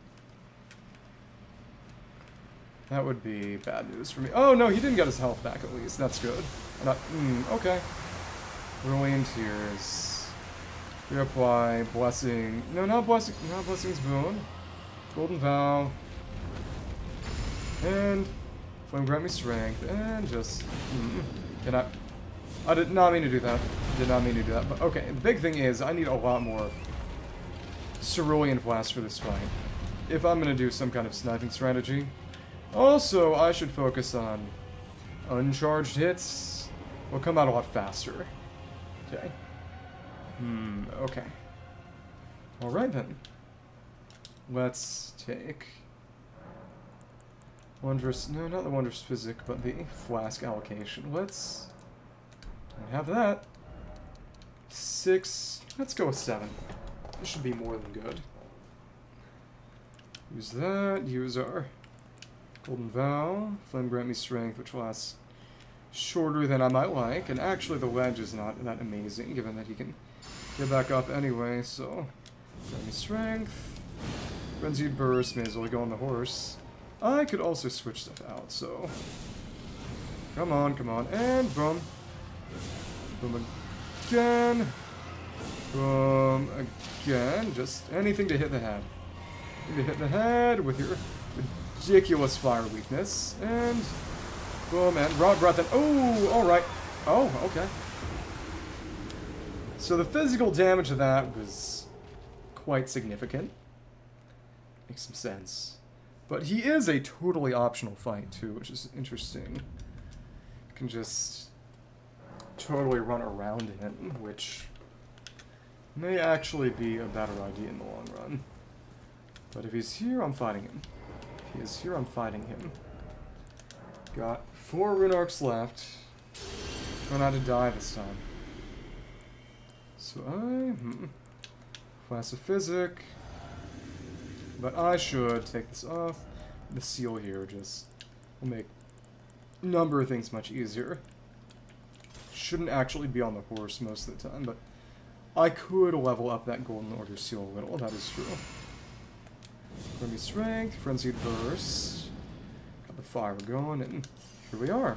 That would be bad news for me. Oh no, he didn't get his health back at least, that's good. Not, mm, okay. Ruined Tears. Reapply, Blessing. No, not Blessing. Not Blessing's Boon. Golden Vow. And Grant me Strength. And just... Mm, can I... I did not mean to do that. Did not mean to do that. But okay, the big thing is I need a lot more Cerulean Flask for this fight. If I'm to do some kind of sniping strategy. Also, I should focus on uncharged hits. Will come out a lot faster. Okay. Hmm, okay. Alright then. Let's take... Wondrous... No, not the Wondrous Physic, but the Flask Allocation. Let's... have that. Six... Let's go with seven. This should be more than good. Use that, use our Golden Vow, Flame Grant Me Strength, which lasts shorter than I might like, and actually the wedge is not that amazing, given that he can get back up anyway, so... Grant me Strength, Frenzied Burst, may as well go on the horse. I could also switch stuff out, so... Come on, come on, and boom. Boom again. Boom again. Just anything to hit the head. Anything to hit the head with your ridiculous fire weakness. And boom, and raw breath, and oh, alright. Oh, okay. So the physical damage of that was quite significant. Makes some sense. But he is a totally optional fight, too, which is interesting. You can just totally run around him, which may actually be a better idea in the long run. But if he's here, I'm fighting him. If he is here, I'm fighting him. Got four rune arcs left. Don't have to die this time. So I... Hmm, class of physic. But I should take this off. The seal here just will make a number of things much easier. Shouldn't actually be on the horse most of the time, but I could level up that Golden Order seal a little, that is true. Frenzy Strength, Frenzied Burst. Got the fire going, and here we are.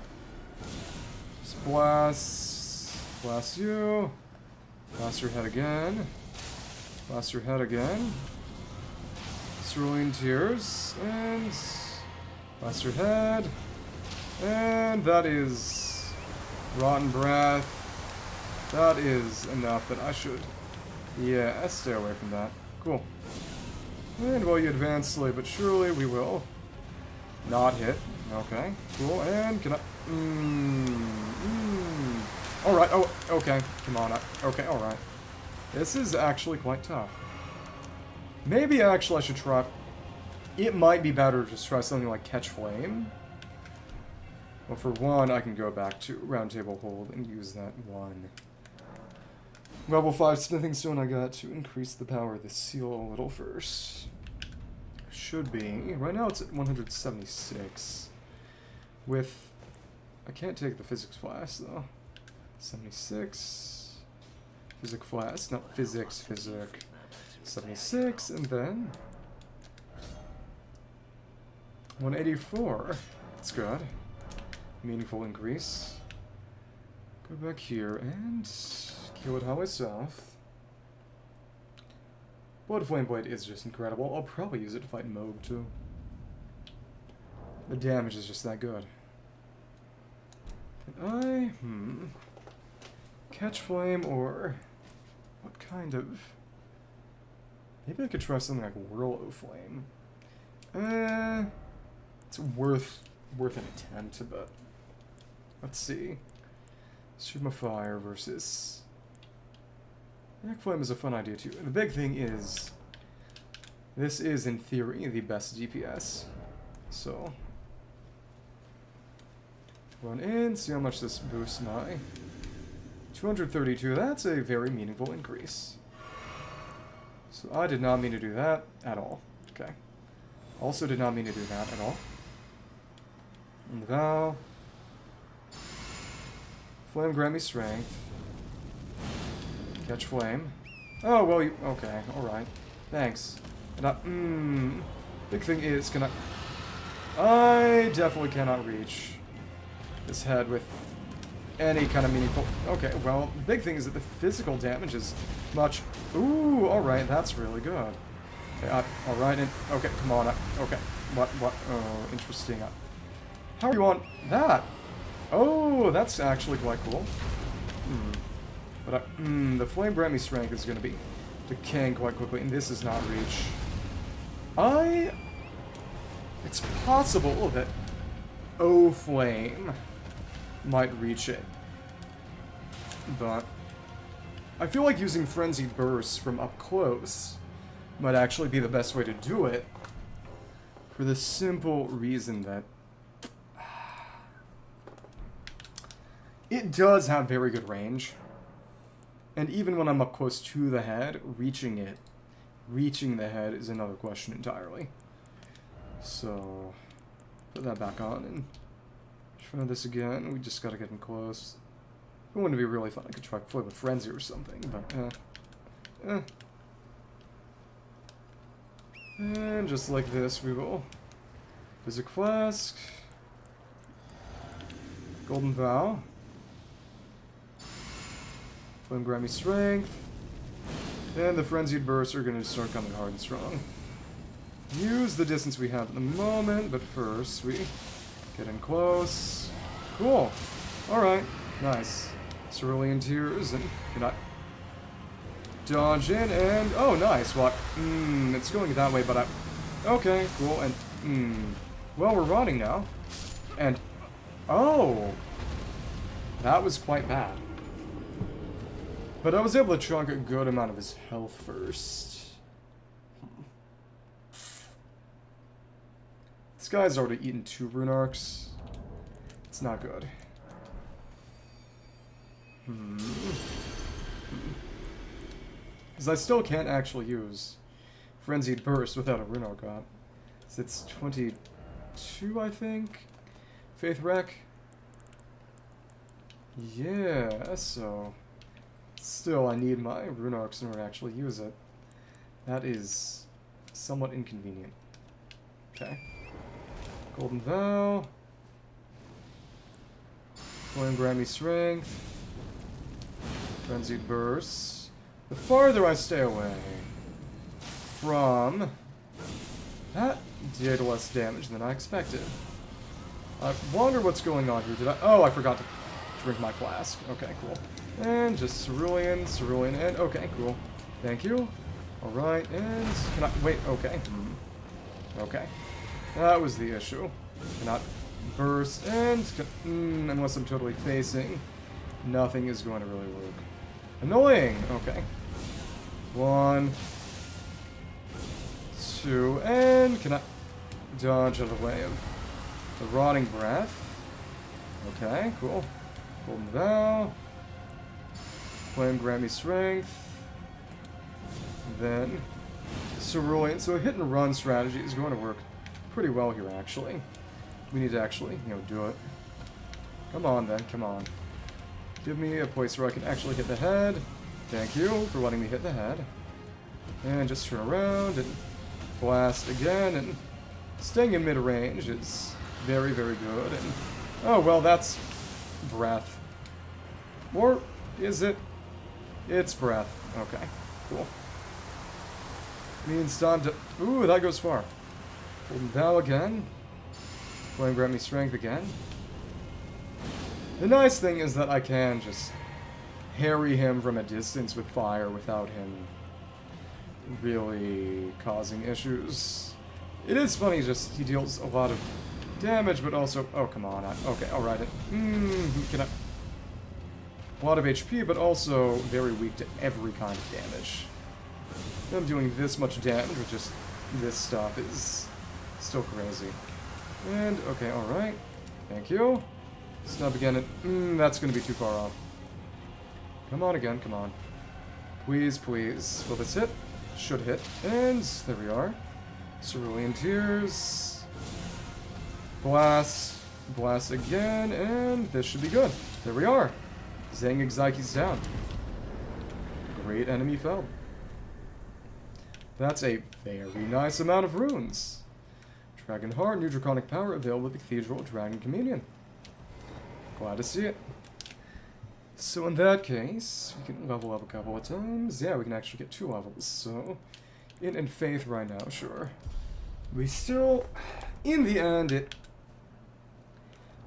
Just blast. Blast you. Blast your head again. Blast your head again. Cerulean Tears. And... Your head. And that is... Rotten Breath. That is enough that I should... Yeah, I stay away from that. Cool. And while you advance slowly but surely, we will not hit. Okay, cool. And can I... Mmm... Mmm... Alright, oh, okay. Come on. Okay, alright. This is actually quite tough. Maybe actually I should try... It might be better to just try something like Catch Flame. Well, for one, I can go back to Roundtable Hold and use that one. Level 5 Smithing Stone I got to increase the power of the seal a little first. should be. Right now it's at 176. With... I can't take the physics class, though. 76... Physics class, not physics, physics. 76, and then... 184. That's good. Meaningful increase. Go back here and Caelid Highway South. Blood Flame Blade is just incredible. I'll probably use it to fight Mohg too. The damage is just that good. Can I, hmm, catch flame or what kind of? Maybe I could try something like Whirl of Flame. Eh, it's worth worth an attempt, but let's see. Stream of Fire versus... Neck Flame is a fun idea too. The big thing is, this is in theory the best DPS. So, run in, see how much this boosts my 232. That's a very meaningful increase. So I did not mean to do that at all. Okay. Also did not mean to do that at all. And Vow. Flame grant me strength. Catch flame. Oh, well, you... Okay, alright. Thanks. And I... Mmm... Big thing is, can I... I definitely cannot reach this head with any kind of meaningful... Okay, well, the big thing is that the physical damage is much... Ooh, alright, that's really good. Okay, uh, alright, and... Okay, come on, uh, okay. What, what... Oh, interesting. Uh, how do you want that? Oh, that's actually quite cool. Hmm. But I, hmm, the Flame Brand strength is going to be decaying quite quickly, and this is not reach. I... It's possible that O Flame might reach it. But I feel like using Frenzied Bursts from up close might actually be the best way to do it. For the simple reason that It does have very good range. And even when I'm up close to the head, reaching it, reaching the head is another question entirely. So, put that back on and try this again. We just gotta get him close. It wouldn't be really fun. I could try Flame with Frenzy or something, but eh. Eh. And just like this, we will. Physic Flask. Golden Vow. Flame Grant Me Strength. And the Frenzied Bursts are going to start coming hard and strong. Use the distance we have at the moment, but first we get in close. Cool. Alright. Nice. Cerulean Tears and can I dodge in and oh nice. What? Mmm, it's going that way, but I Okay, cool, and mmm. Well we're running now. And oh that was quite bad. But I was able to chunk a good amount of his health first. This guy's already eaten two rune arcs. It's not good. Hmm. Because I still can't actually use Frenzied Burst without a rune arc on. So it's 22, I think? Faith Wreck? Yeah, so... Still, I need my rune arcs in order to actually use it. That is somewhat inconvenient. Okay. Golden Vow. Flame Grant Me Strength. Frenzied Burst. The farther I stay away from... That did less damage than I expected. I wonder what's going on here. Did I... Oh, I forgot to drink my flask. Okay, cool. And just cerulean, cerulean, and okay, cool. Thank you. Alright, and can I wait, okay. Hmm. Okay. That was the issue. Cannot burst, and mm, unless I'm totally facing, nothing is going to really work. Annoying! Okay. One. Two, and can I dodge out of the way of the rotting breath? Okay, cool. Golden Vow. Flame, grant me strength. Then, Cerulean. So a hit and run strategy is going to work pretty well here, actually. We need to actually, you know, do it. Come on, then. Come on. Give me a place where I can actually hit the head. Thank you for letting me hit the head. And just turn around and blast again. And staying in mid-range is very, very good. And Oh, well, that's breath. Or is it? It's breath. Okay, cool. Means time to... Ooh, that goes far. Golden Vow again. To grant me strength again. The nice thing is that I can just harry him from a distance with fire without him really causing issues. It is funny, just he deals a lot of damage, but also... Oh, come on. I, okay, I'll ride it. Mm, can I... A lot of HP, but also very weak to every kind of damage. I'm doing this much damage with just this stuff is still crazy. And, okay, alright. Thank you. Snub again. mm, that's going to be too far off. Come on again, come on. Please, please. Will this hit? Should hit. And there we are. Cerulean Tears. Blast. Blast again, and this should be good. There we are. Zang down. Great enemy fell. That's a very nice amount of runes. Dragon Heart, new draconic power available with the Cathedral Dragon Communion. Glad to see it. So in that case, we can level up a couple of times. Yeah, we can actually get two levels, so... In, Faith right now, sure. We still... In the end, it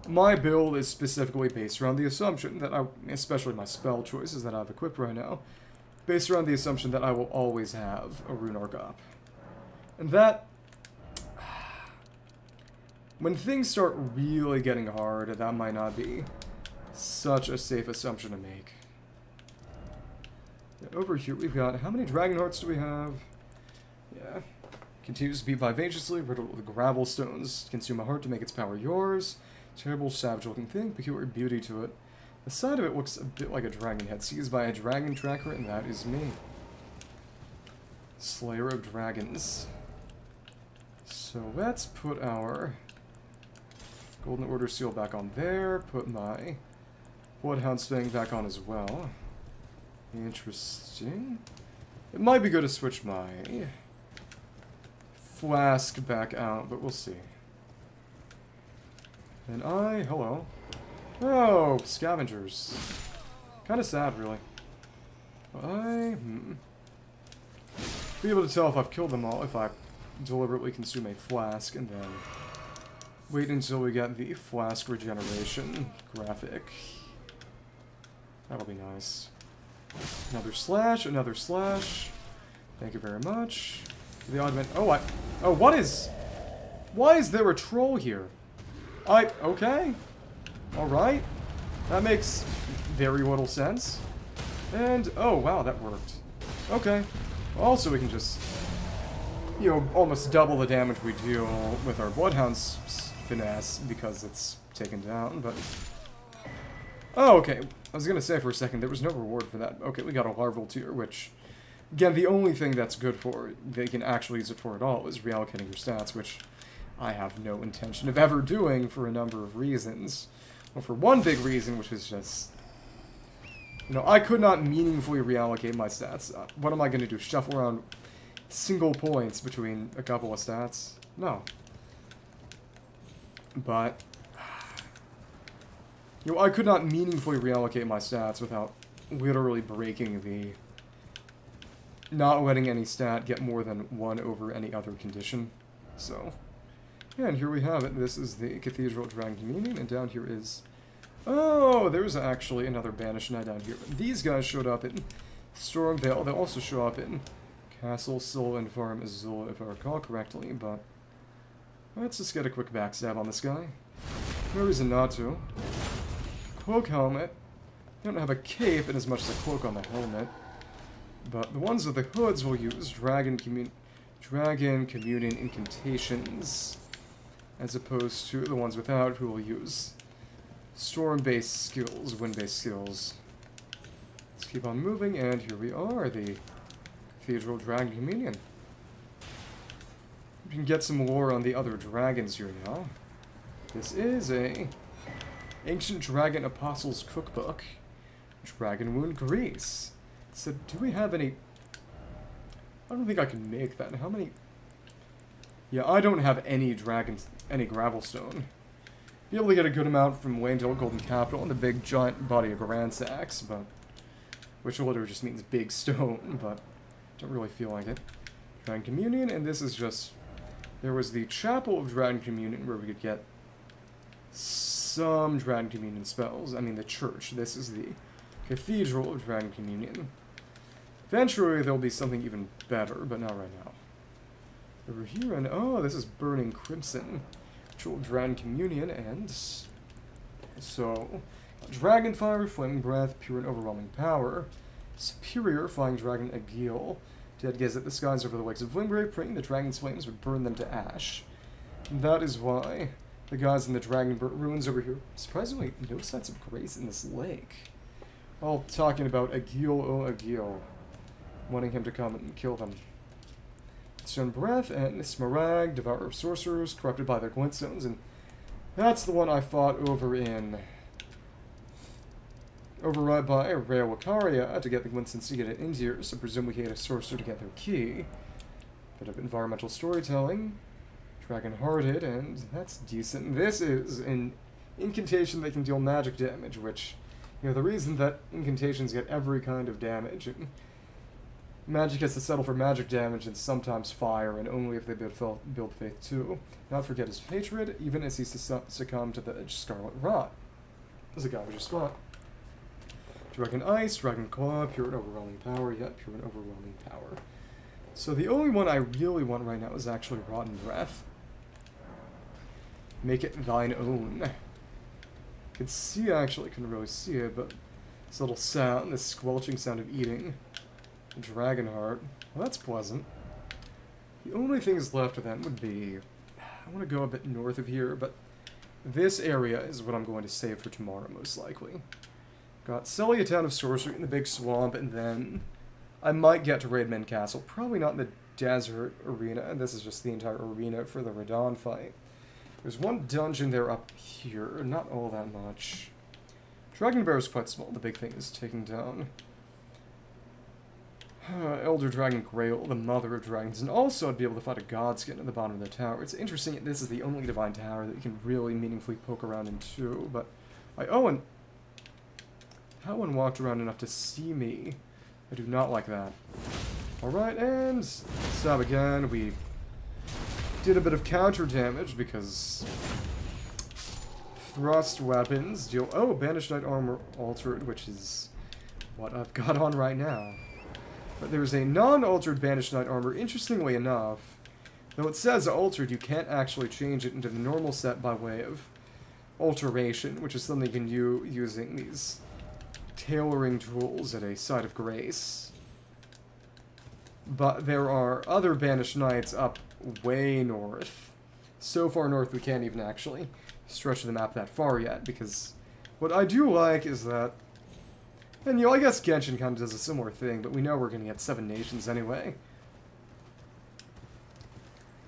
my build is specifically based around the assumption that I, especially my spell choices that I've equipped right now, based around the assumption that I will always have a Rune Arc Op. And that, when things start really getting hard, that might not be such a safe assumption to make. Yeah, over here we've got, how many Dragon Hearts do we have? Yeah. Continues to be vivaciously riddled with gravel stones. Consume a heart to make its power yours. Terrible, savage-looking thing, peculiar beauty to it. The side of it looks a bit like a dragon head, seized by a dragon tracker, and that is me. Slayer of Dragons. So let's put our Golden Order seal back on there, put my Bloodhound thing back on as well. Interesting. It might be good to switch my flask back out, but we'll see. And I... Hello. Oh, scavengers. Kind of sad, really. I... Hmm. Be able to tell if I've killed them all if I deliberately consume a flask and then wait until we get the flask regeneration graphic. That'll be nice. Another slash, another slash. Thank you very much. The oddman. Oh, I. Oh, what is. Why is there a troll here? I, okay. Alright. That makes very little sense. And, oh, wow, that worked. Okay. Also, we can just, you know, almost double the damage we deal with our Bloodhound's finesse because it's taken down, but... Oh, okay. I was gonna say for a second, there was no reward for that. Okay, we got a larval tear, which... Again, the only thing that's good for, they can actually use it for at all, is reallocating your stats, which I have no intention of ever doing for a number of reasons. Well, for one big reason, which is just... You know, I could not meaningfully reallocate my stats. Uh, what am I going to do? Shuffle around single points between a couple of stats? No. But... You know, I could not meaningfully reallocate my stats without literally breaking the... Not letting any stat get more than one over any other condition. So... And here we have it. This is the Cathedral Dragon Communion, and down here is... Oh, there's actually another Banished Knight down here. These guys showed up in Stormveil. They also show up in Castle Sylvan Farm Azul, if I recall correctly, but... Let's just get a quick backstab on this guy. No reason not to. Cloak helmet. Don't have a cape in as much as a cloak on the helmet. But the ones with the hoods will use Dragon Commun Dragon Communion Incantations as opposed to the ones without who will use storm-based skills, wind-based skills. Let's keep on moving, and here we are, the Cathedral Dragon Communion. We can get some lore on the other dragons here now. This is a Ancient Dragon Apostles Cookbook. Dragon Wound Grease. So, do we have any... I don't think I can make that. How many... Yeah, I don't have any dragons, any gravelstone. Be able to get a good amount from Leyndell Golden Capital and the big giant body of Gransax, but... Which literally just means big stone, but don't really feel like it. Dragon Communion, and this is just... There was the Chapel of Dragon Communion where we could get some Dragon Communion spells. I mean, the church. This is the Cathedral of Dragon Communion. Eventually, there'll be something even better, but not right now. Over here, and oh, this is Burning Crimson. Ritual Dragon Communion, and... So, Dragonfire, Flaming Breath, Pure and Overwhelming Power. Superior, Flying Dragon Agheel. Dead gaze at the skies over the wakes of Flamgrave, praying the dragon's flames would burn them to ash. And that is why the gods in the dragon ruins over here. Surprisingly, no signs of grace in this lake. All talking about Agheel, oh Agheel. Wanting him to come and kill them. Stone Breath and Smaragd, Devourer of Sorcerers, corrupted by their glintstones, and that's the one I fought over in... Override by Raya Lucaria to get the glintstones to get it in here, so presumably he had a sorcerer to get their key. Bit of environmental storytelling. Dragon-hearted, and that's decent. This is an incantation that can deal magic damage, which, you know, the reason that incantations get every kind of damage, and magic has to settle for magic damage and sometimes fire, and only if they build, build faith too. Not forget his hatred, even as he succumbed to the Scarlet Rot. There's a guy we just fought. Dragon Ice, Dragon Claw, Pure and Overwhelming Power, Yep, Pure and Overwhelming Power. So the only one I really want right now is actually Rotten Breath. Make it thine own. I can see, actually, can really see it, but this little sound, this squelching sound of eating. Dragon heart. Well, that's pleasant. The only things left then would be... I want to go a bit north of here, but this area is what I'm going to save for tomorrow, most likely. Got Sellia, a town of sorcery in the big swamp, and then I might get to Redmane Castle. Probably not in the desert arena, and this is just the entire arena for the Radahn fight. There's one dungeon there up here, not all that much. Dragonbarrow is quite small, the big thing is taking down uh, Elder Dragon Greyoll, the mother of dragons, and also I'd be able to fight a Godskin at the bottom of the tower. It's interesting this is the only Divine Tower that you can really meaningfully poke around into, but I Owen... one walked around enough to see me. I do not like that. Alright, and stab again. We did a bit of counter damage because thrust weapons deal... Oh, Banished Knight Armor Altered, which is what I've got on right now. But there's a non-altered Banished Knight Armor, interestingly enough. Though it says altered, you can't actually change it into the normal set by way of alteration, which is something you can do using these tailoring tools at a site of grace. But there are other Banished Knights up way north. So far north we can't even actually stretch the map that far yet, because what I do like is that... And, you know, I guess Genshin kind of does a similar thing, but we know we're going to get Seven Nations anyway.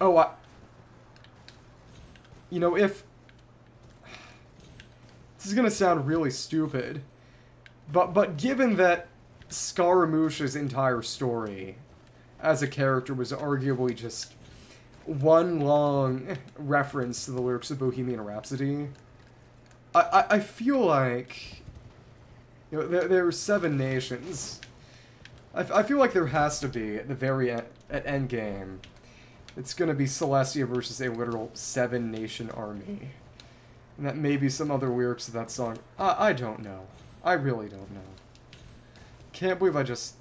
Oh, I... You know, if... This is going to sound really stupid, but but given that Scaramouche's entire story as a character was arguably just one long reference to the lyrics of Bohemian Rhapsody. I, I, I feel like, you know, there, there are seven nations. I, I feel like there has to be, at the very end, at Endgame, it's going to be Celestia versus a literal seven-nation army. And that may be some other lyrics of that song. I, I don't know. I really don't know. Can't believe I just...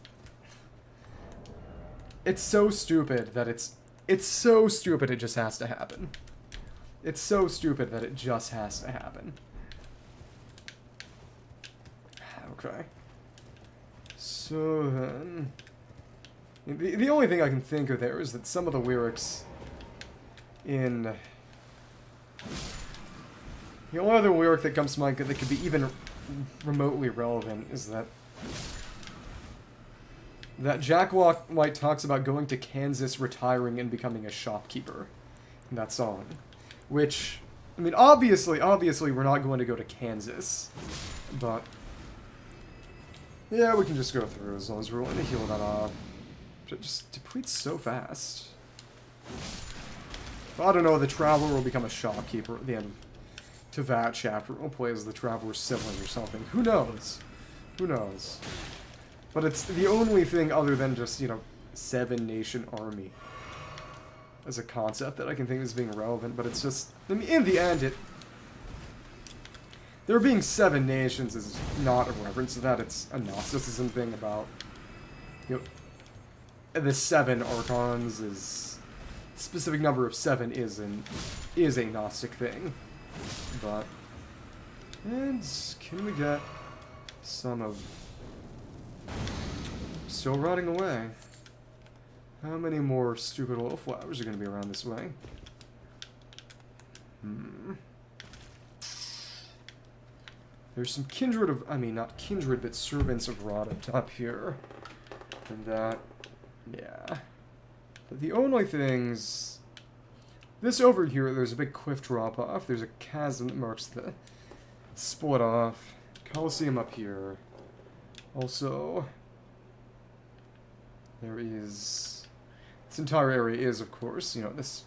It's so stupid that it's it's so stupid it just has to happen. It's so stupid that it just has to happen. Okay. So then... The, the only thing I can think of there is that some of the lyrics in... The only other lyric that comes to mind that could be even remotely relevant is that that Jack White talks about going to Kansas, retiring, and becoming a shopkeeper in that song. Which, I mean, obviously, obviously, we're not going to go to Kansas, but yeah, we can just go through as long as we're willing to heal that up. It just depletes so fast. I don't know, the Traveler will become a shopkeeper at the end to that chapter. We'll play as the Traveler's sibling or something. Who knows? Who knows? But it's the only thing other than just, you know, seven nation army as a concept that I can think is being relevant, but it's just, I mean, in the end, it there being seven nations is not a reference to that. It's a Gnosticism thing about, you know, the seven archons is specific number of seven is an is a Gnostic thing, but and can we get some of still rotting away? How many more stupid little flowers are going to be around this way? Hmm. There's some kindred of, I mean, not kindred, but servants of Rot up top here. And that, yeah. But the only things... This over here, there's a big cliff drop-off. There's a chasm that marks the split off. Coliseum up here. Also, there is... This entire area is, of course, you know, this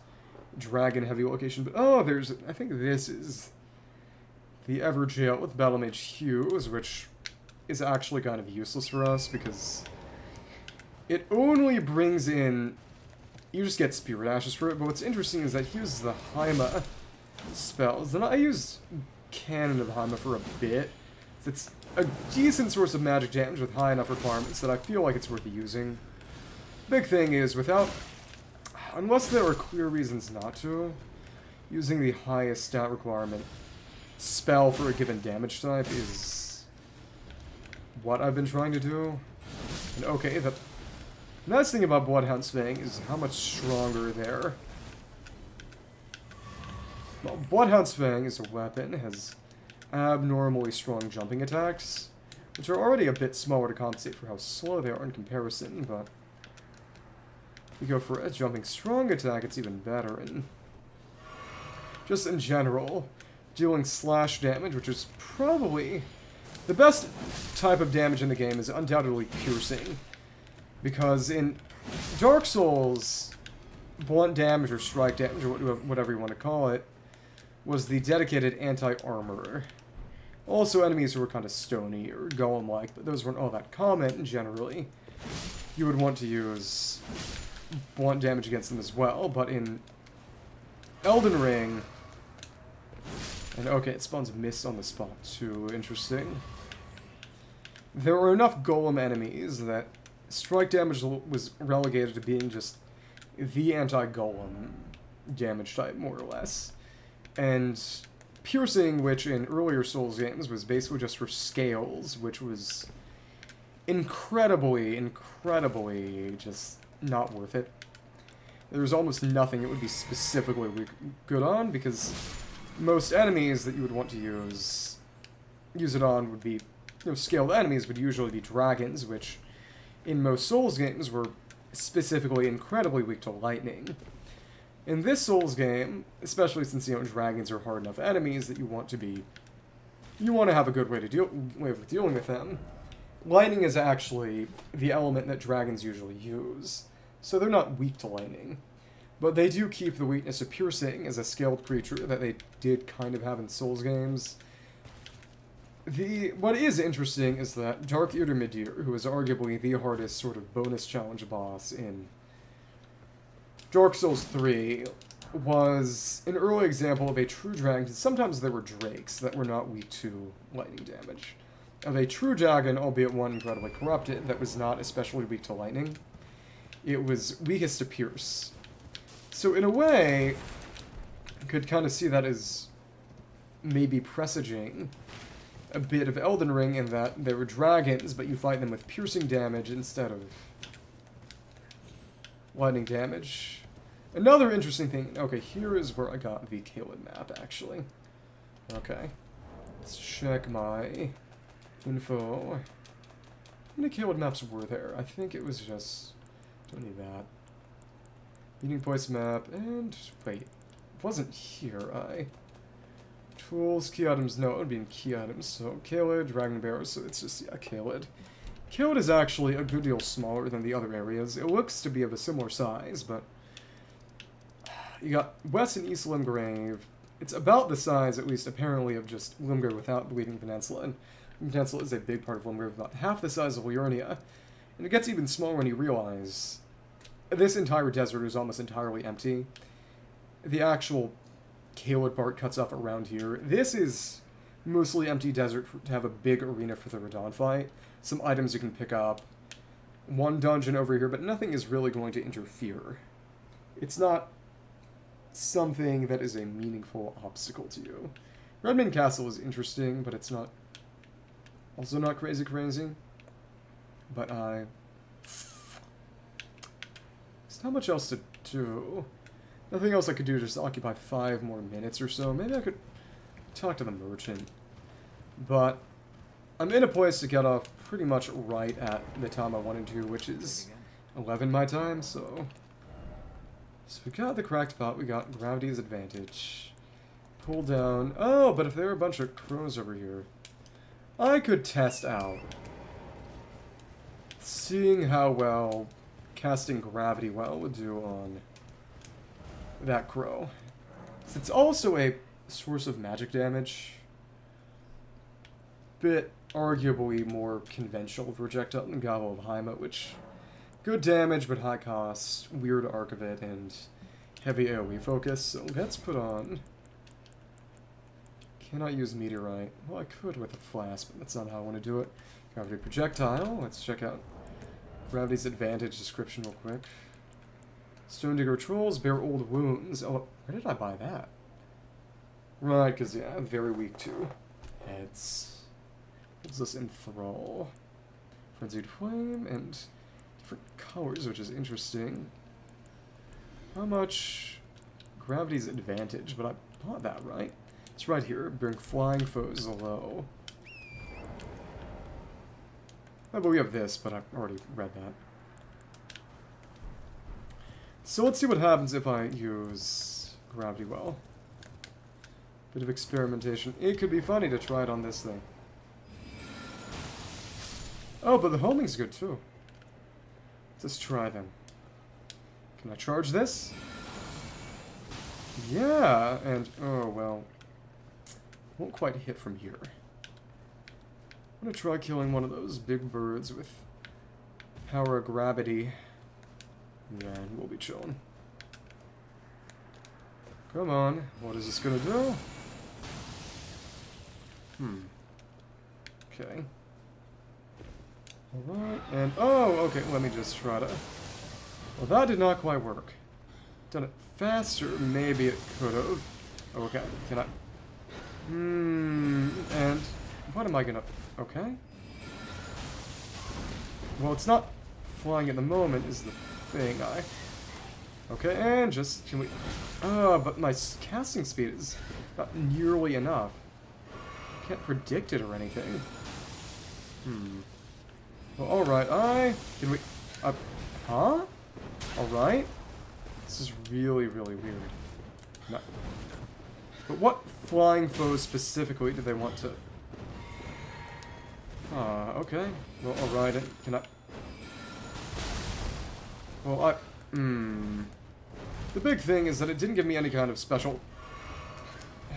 dragon-heavy location. But, oh, there's... I think this is the Evergaol with Battlemage Hughes, which is actually kind of useless for us because it only brings in... You just get Spirit Ashes for it, but what's interesting is that he uses the Haima spells. And I use Cannon of Haima for a bit. It's a decent source of magic damage with high enough requirements that I feel like it's worth using. Big thing is, without... Unless there are clear reasons not to, using the highest stat requirement spell for a given damage type is what I've been trying to do. And okay, the nice thing about Bloodhound's Fang is how much stronger they're. Well, is a weapon, has abnormally strong jumping attacks, which are already a bit smaller to compensate for how slow they are in comparison, but you go for a jumping strong attack, it's even better, and just in general, dealing slash damage, which is probably... The best type of damage in the game is undoubtedly piercing. Because in Dark Souls, blunt damage or strike damage, or whatever you want to call it, was the dedicated anti-armorer. Also enemies who were kind of stony or golem-like, but those weren't all that common generally. You would want to use blunt damage against them as well, but in Elden Ring, and okay, it spawns mist on the spot too. Interesting. There were enough golem enemies that strike damage was relegated to being just the anti-golem damage type, more or less. And piercing, which in earlier Souls games was basically just for scales, which was incredibly, incredibly just not worth it. There was almost nothing it would be specifically good on, because most enemies that you would want to use use it on would be, you know, scaled enemies would usually be dragons, which in most Souls games were specifically incredibly weak to lightning. In this Souls game, especially since, you know, dragons are hard enough enemies that you want to be, you want to have a good way to deal way of dealing with them. Lightning is actually the element that dragons usually use, so they're not weak to lightning. But they do keep the weakness of piercing as a scaled creature that they did kind of have in Souls games. The What is interesting is that Dark Midir, who is arguably the hardest sort of bonus challenge boss in Dark Souls 3, was an early example of a true dragon. Sometimes there were drakes that were not weak to lightning damage. Of a true dragon, albeit one incredibly corrupted, that was not especially weak to lightning. It was weakest to pierce, so in a way, you could kind of see that as maybe presaging a bit of Elden Ring in that there were dragons, but you fight them with piercing damage instead of lightning damage. Another interesting thing, okay, here is where I got the Caelid map, actually. Okay, let's check my info. How many Caelid maps were there? I think it was just... Don't need that. Meeting points map, and... Wait. It wasn't here, I... Tools, key items, no, it would be in key items. So, Caelid, Dragonbarrow, so it's just, yeah, Caelid. Caelid is actually a good deal smaller than the other areas. It looks to be of a similar size, but... You got West and East Limgrave. It's about the size, at least apparently, of just Limgrave without Bleeding Peninsula. And Peninsula is a big part of Limgrave, about half the size of Liurnia. And it gets even smaller when you realize this entire desert is almost entirely empty. The actual Caelid part cuts off around here. This is mostly empty desert to have a big arena for the Radahn fight. Some items you can pick up. One dungeon over here, but nothing is really going to interfere. It's not something that is a meaningful obstacle to you. Redmane Castle is interesting, but it's not... Also not crazy crazy. But I... There's not much else to do. Nothing else I could do just occupy five more minutes or so. Maybe I could talk to the merchant. But I'm in a place to get off pretty much right at the time I wanted to, which is 11 my time, so... So we got the cracked pot, we got gravity's advantage. Pull down. Oh, but if there are a bunch of crows over here, I could test out. Seeing how well casting gravity well would do on that crow. It's also a source of magic damage. Bit arguably more conventional with projectile than Gavel of Haima, which good damage but high cost, weird arc of it, and heavy AoE focus. So let's put on. Cannot use meteorite. Well, I could with a flask, but that's not how I want to do it. Gravity projectile. Let's check out gravity's advantage description real quick. Stone Digger Trolls bear old wounds. Oh, where did I buy that? Right, because, yeah, I'm very weak too. Heads. What's this Enthrall? Frenzied Flame, and different colors, which is interesting. How much gravity's advantage? But I bought that, right? It's right here. Bring flying foes low. Oh, but we have this, but I've already read that. So let's see what happens if I use Gravity Well. Bit of experimentation. It could be funny to try it on this thing. Oh, but the homing's good too. Let's try them. Can I charge this? Yeah, and oh well. Won't quite hit from here. I'm gonna try killing one of those big birds with power of gravity. Yeah, we'll be chilling. Come on, what is this gonna do? Hmm. Okay. Alright, and oh, okay, let me just try to... Well, that did not quite work. Done it faster, maybe it could have. Okay, can I... Hmm, and what am I gonna... Okay. Well, it's not flying at the moment, is the thing. I... Okay, and just... Can we... Oh, but my casting speed is not nearly enough. I can't predict it or anything. Hmm. Well, alright, I... Can we... Uh, huh? Alright? This is really, really weird. No. But what flying foes specifically do they want to... Ah, okay. Well, alright, can I... Well, I... Hmm... The big thing is that it didn't give me any kind of special...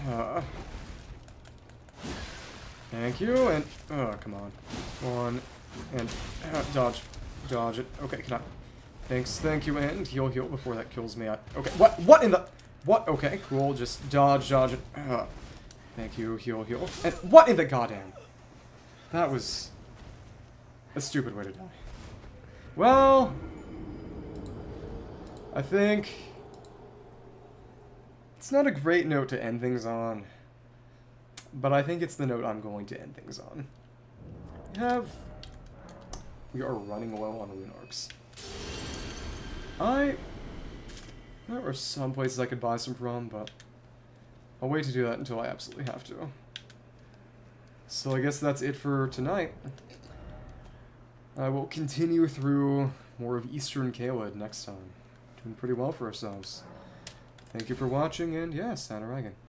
Uh, thank you, and... Oh, come on. One, and... Uh, dodge. Dodge it. Okay, can I... Thanks, thank you, and heal, heal before that kills me. I, okay, what, what in the... What? Okay, cool, just dodge, dodge it. Uh, thank you, heal, heal. And what in the goddamn... That was... A stupid way to die. Well... I think... It's not a great note to end things on. But I think it's the note I'm going to end things on. We have... We are running low on rune arcs. I... There are some places I could buy some from, but... I'll wait to do that until I absolutely have to. So I guess that's it for tonight. I will continue through more of Eastern Caelid next time. Doing pretty well for ourselves. Thank you for watching, and yeah, Saturagan.